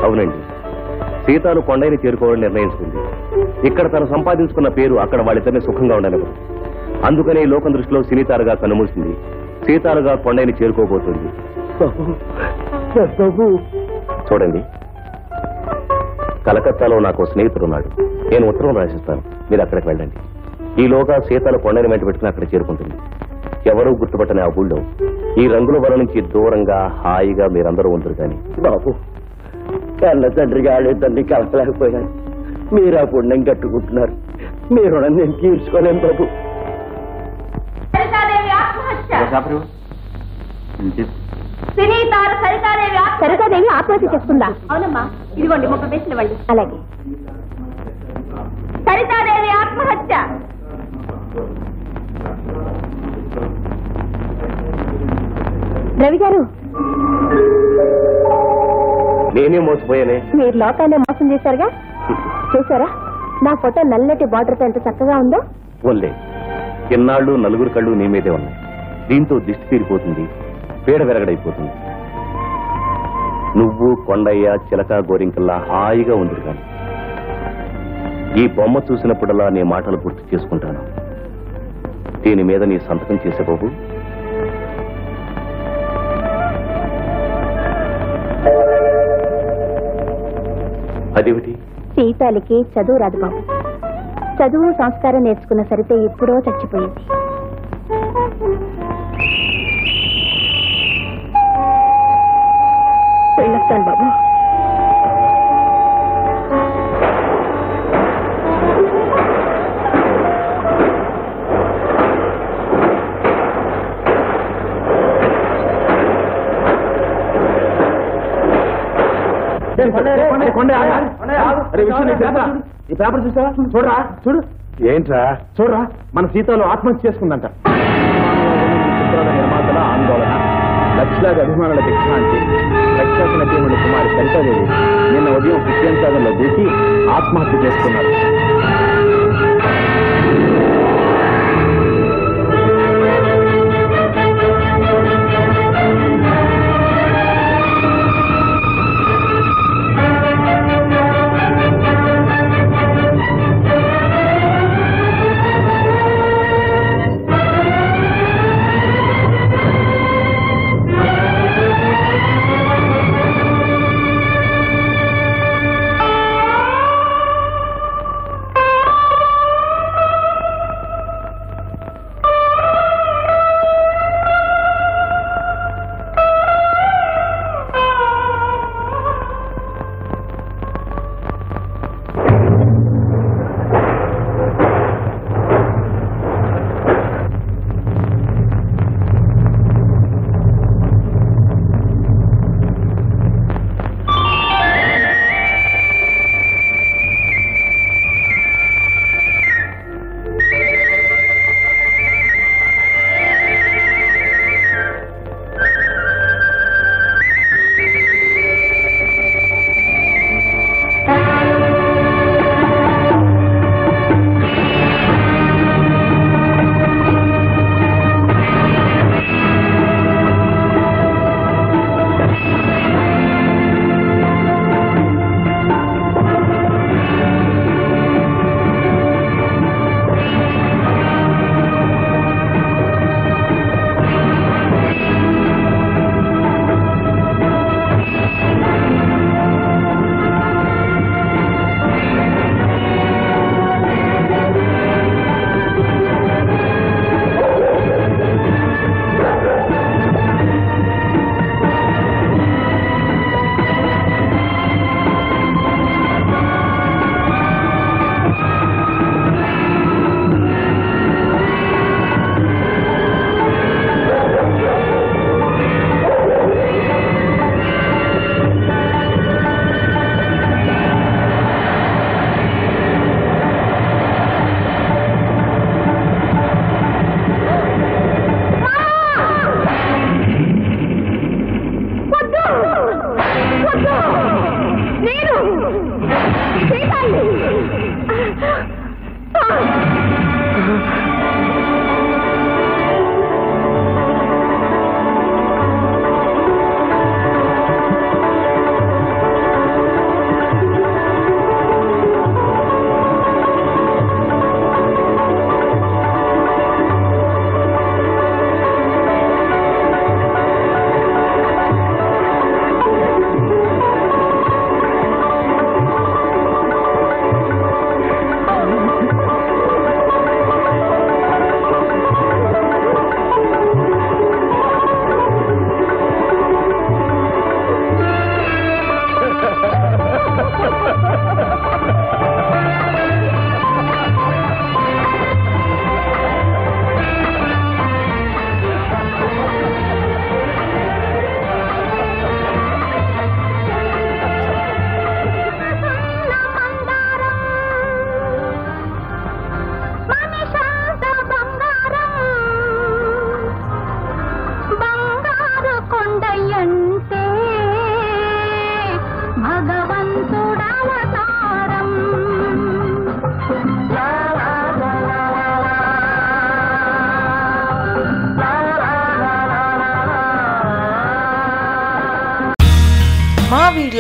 S19: అవునండి. సీతాలు కొండని చేరుకోవాలని నిర్ణయించుకుంది. ఇక్కడ తను సంపాదించుకున్న పేరు అక్కడ వాళ్ళిద్దరిని సుఖంగా ఉండనివ్వదు. అందుకనే ఈ లోకం దృష్టిలో సినీతారుగా కనుమూసింది. సీతాలుగా కొండని చేరుకోబోతుంది. చూడండి. కలకత్తాలో నాకు స్నేహితుడున్నాడు నేను ఉత్తరం రాసిస్తాను. మీరు అక్కడికి వెళ్ళండి. ఈలోగా సీతల కొండని వెంట పెట్టుకుని అక్కడ చేరుకుంటుంది. ఎవరూ గుర్తుపట్టని ఆ ఊళ్ళో ఈ రంగుల వల నుంచి దూరంగా హాయిగా మీరందరూ ఉంటారు కానీ.
S5: బాబు కన్న తండ్రిగా ఆడే తండ్రి కలపలేకపోయాను మీరు ఆ పుణ్యం కట్టుకుంటున్నారు. మీ రుణం నేను తీర్చుకోలేను బాబు.
S7: సరితాదేవి ఆత్మహత్య. సరితాదేవి
S4: చేసుకుందా?
S7: అవునమ్మా ఇదిగోండి ముప్పై పైసలు ఇవ్వండి
S4: అలాగే.
S7: సరితాదేవి ఆత్మహత్య.
S4: రవి గారు
S19: నేనే మోసపోయానే?
S4: మీరు లోకాన్ని మోసం చేశారుగా? చూసారా నా ఫోటో నల్లటి బార్డర్ ఎంత చక్కగా ఉందో?
S19: పోన్లే ఇన్నాళ్ళు నలుగురు కళ్ళు నీ మీదే ఉన్నాయి. దీంతో దిష్టి తీరిపోతుంది పీడ వెరగడైపోతుంది. నువ్వు కొండయ్య చిలక గోరింకల్లా హాయిగా ఉంది కానీ ఈ బొమ్మ చూసినప్పుడల్లా నీ మాటలు గుర్తు చేసుకుంటాను. దీని మీద నీ సంతకం చేసే బాబు. అదేమిటి?
S4: సీతాలకి చదువు రాదు బాబు. చదువు సంస్కారం నేర్చుకున్న సరితే ఎప్పుడో చచ్చిపోయింది. వెళ్ళొస్తాను బాబు.
S11: ఈ పేపర్ చూసావా? చూడరా? చూడు.
S6: ఏంట్రా?
S11: చూడరా? మన సీతలో ఆత్మహత్య చేసుకుందంట. నిర్మాతల ఆందోళన. లక్షలాది అభిమానుల దిగ్భ్రాంతి ప్రఖ్యాత నటీముడి కుమారి సరితాదేవి నిన్న ఉదయం క్రిస్టియన్ సాగర్లో దూకి ఆత్మహత్య చేసుకున్నారు.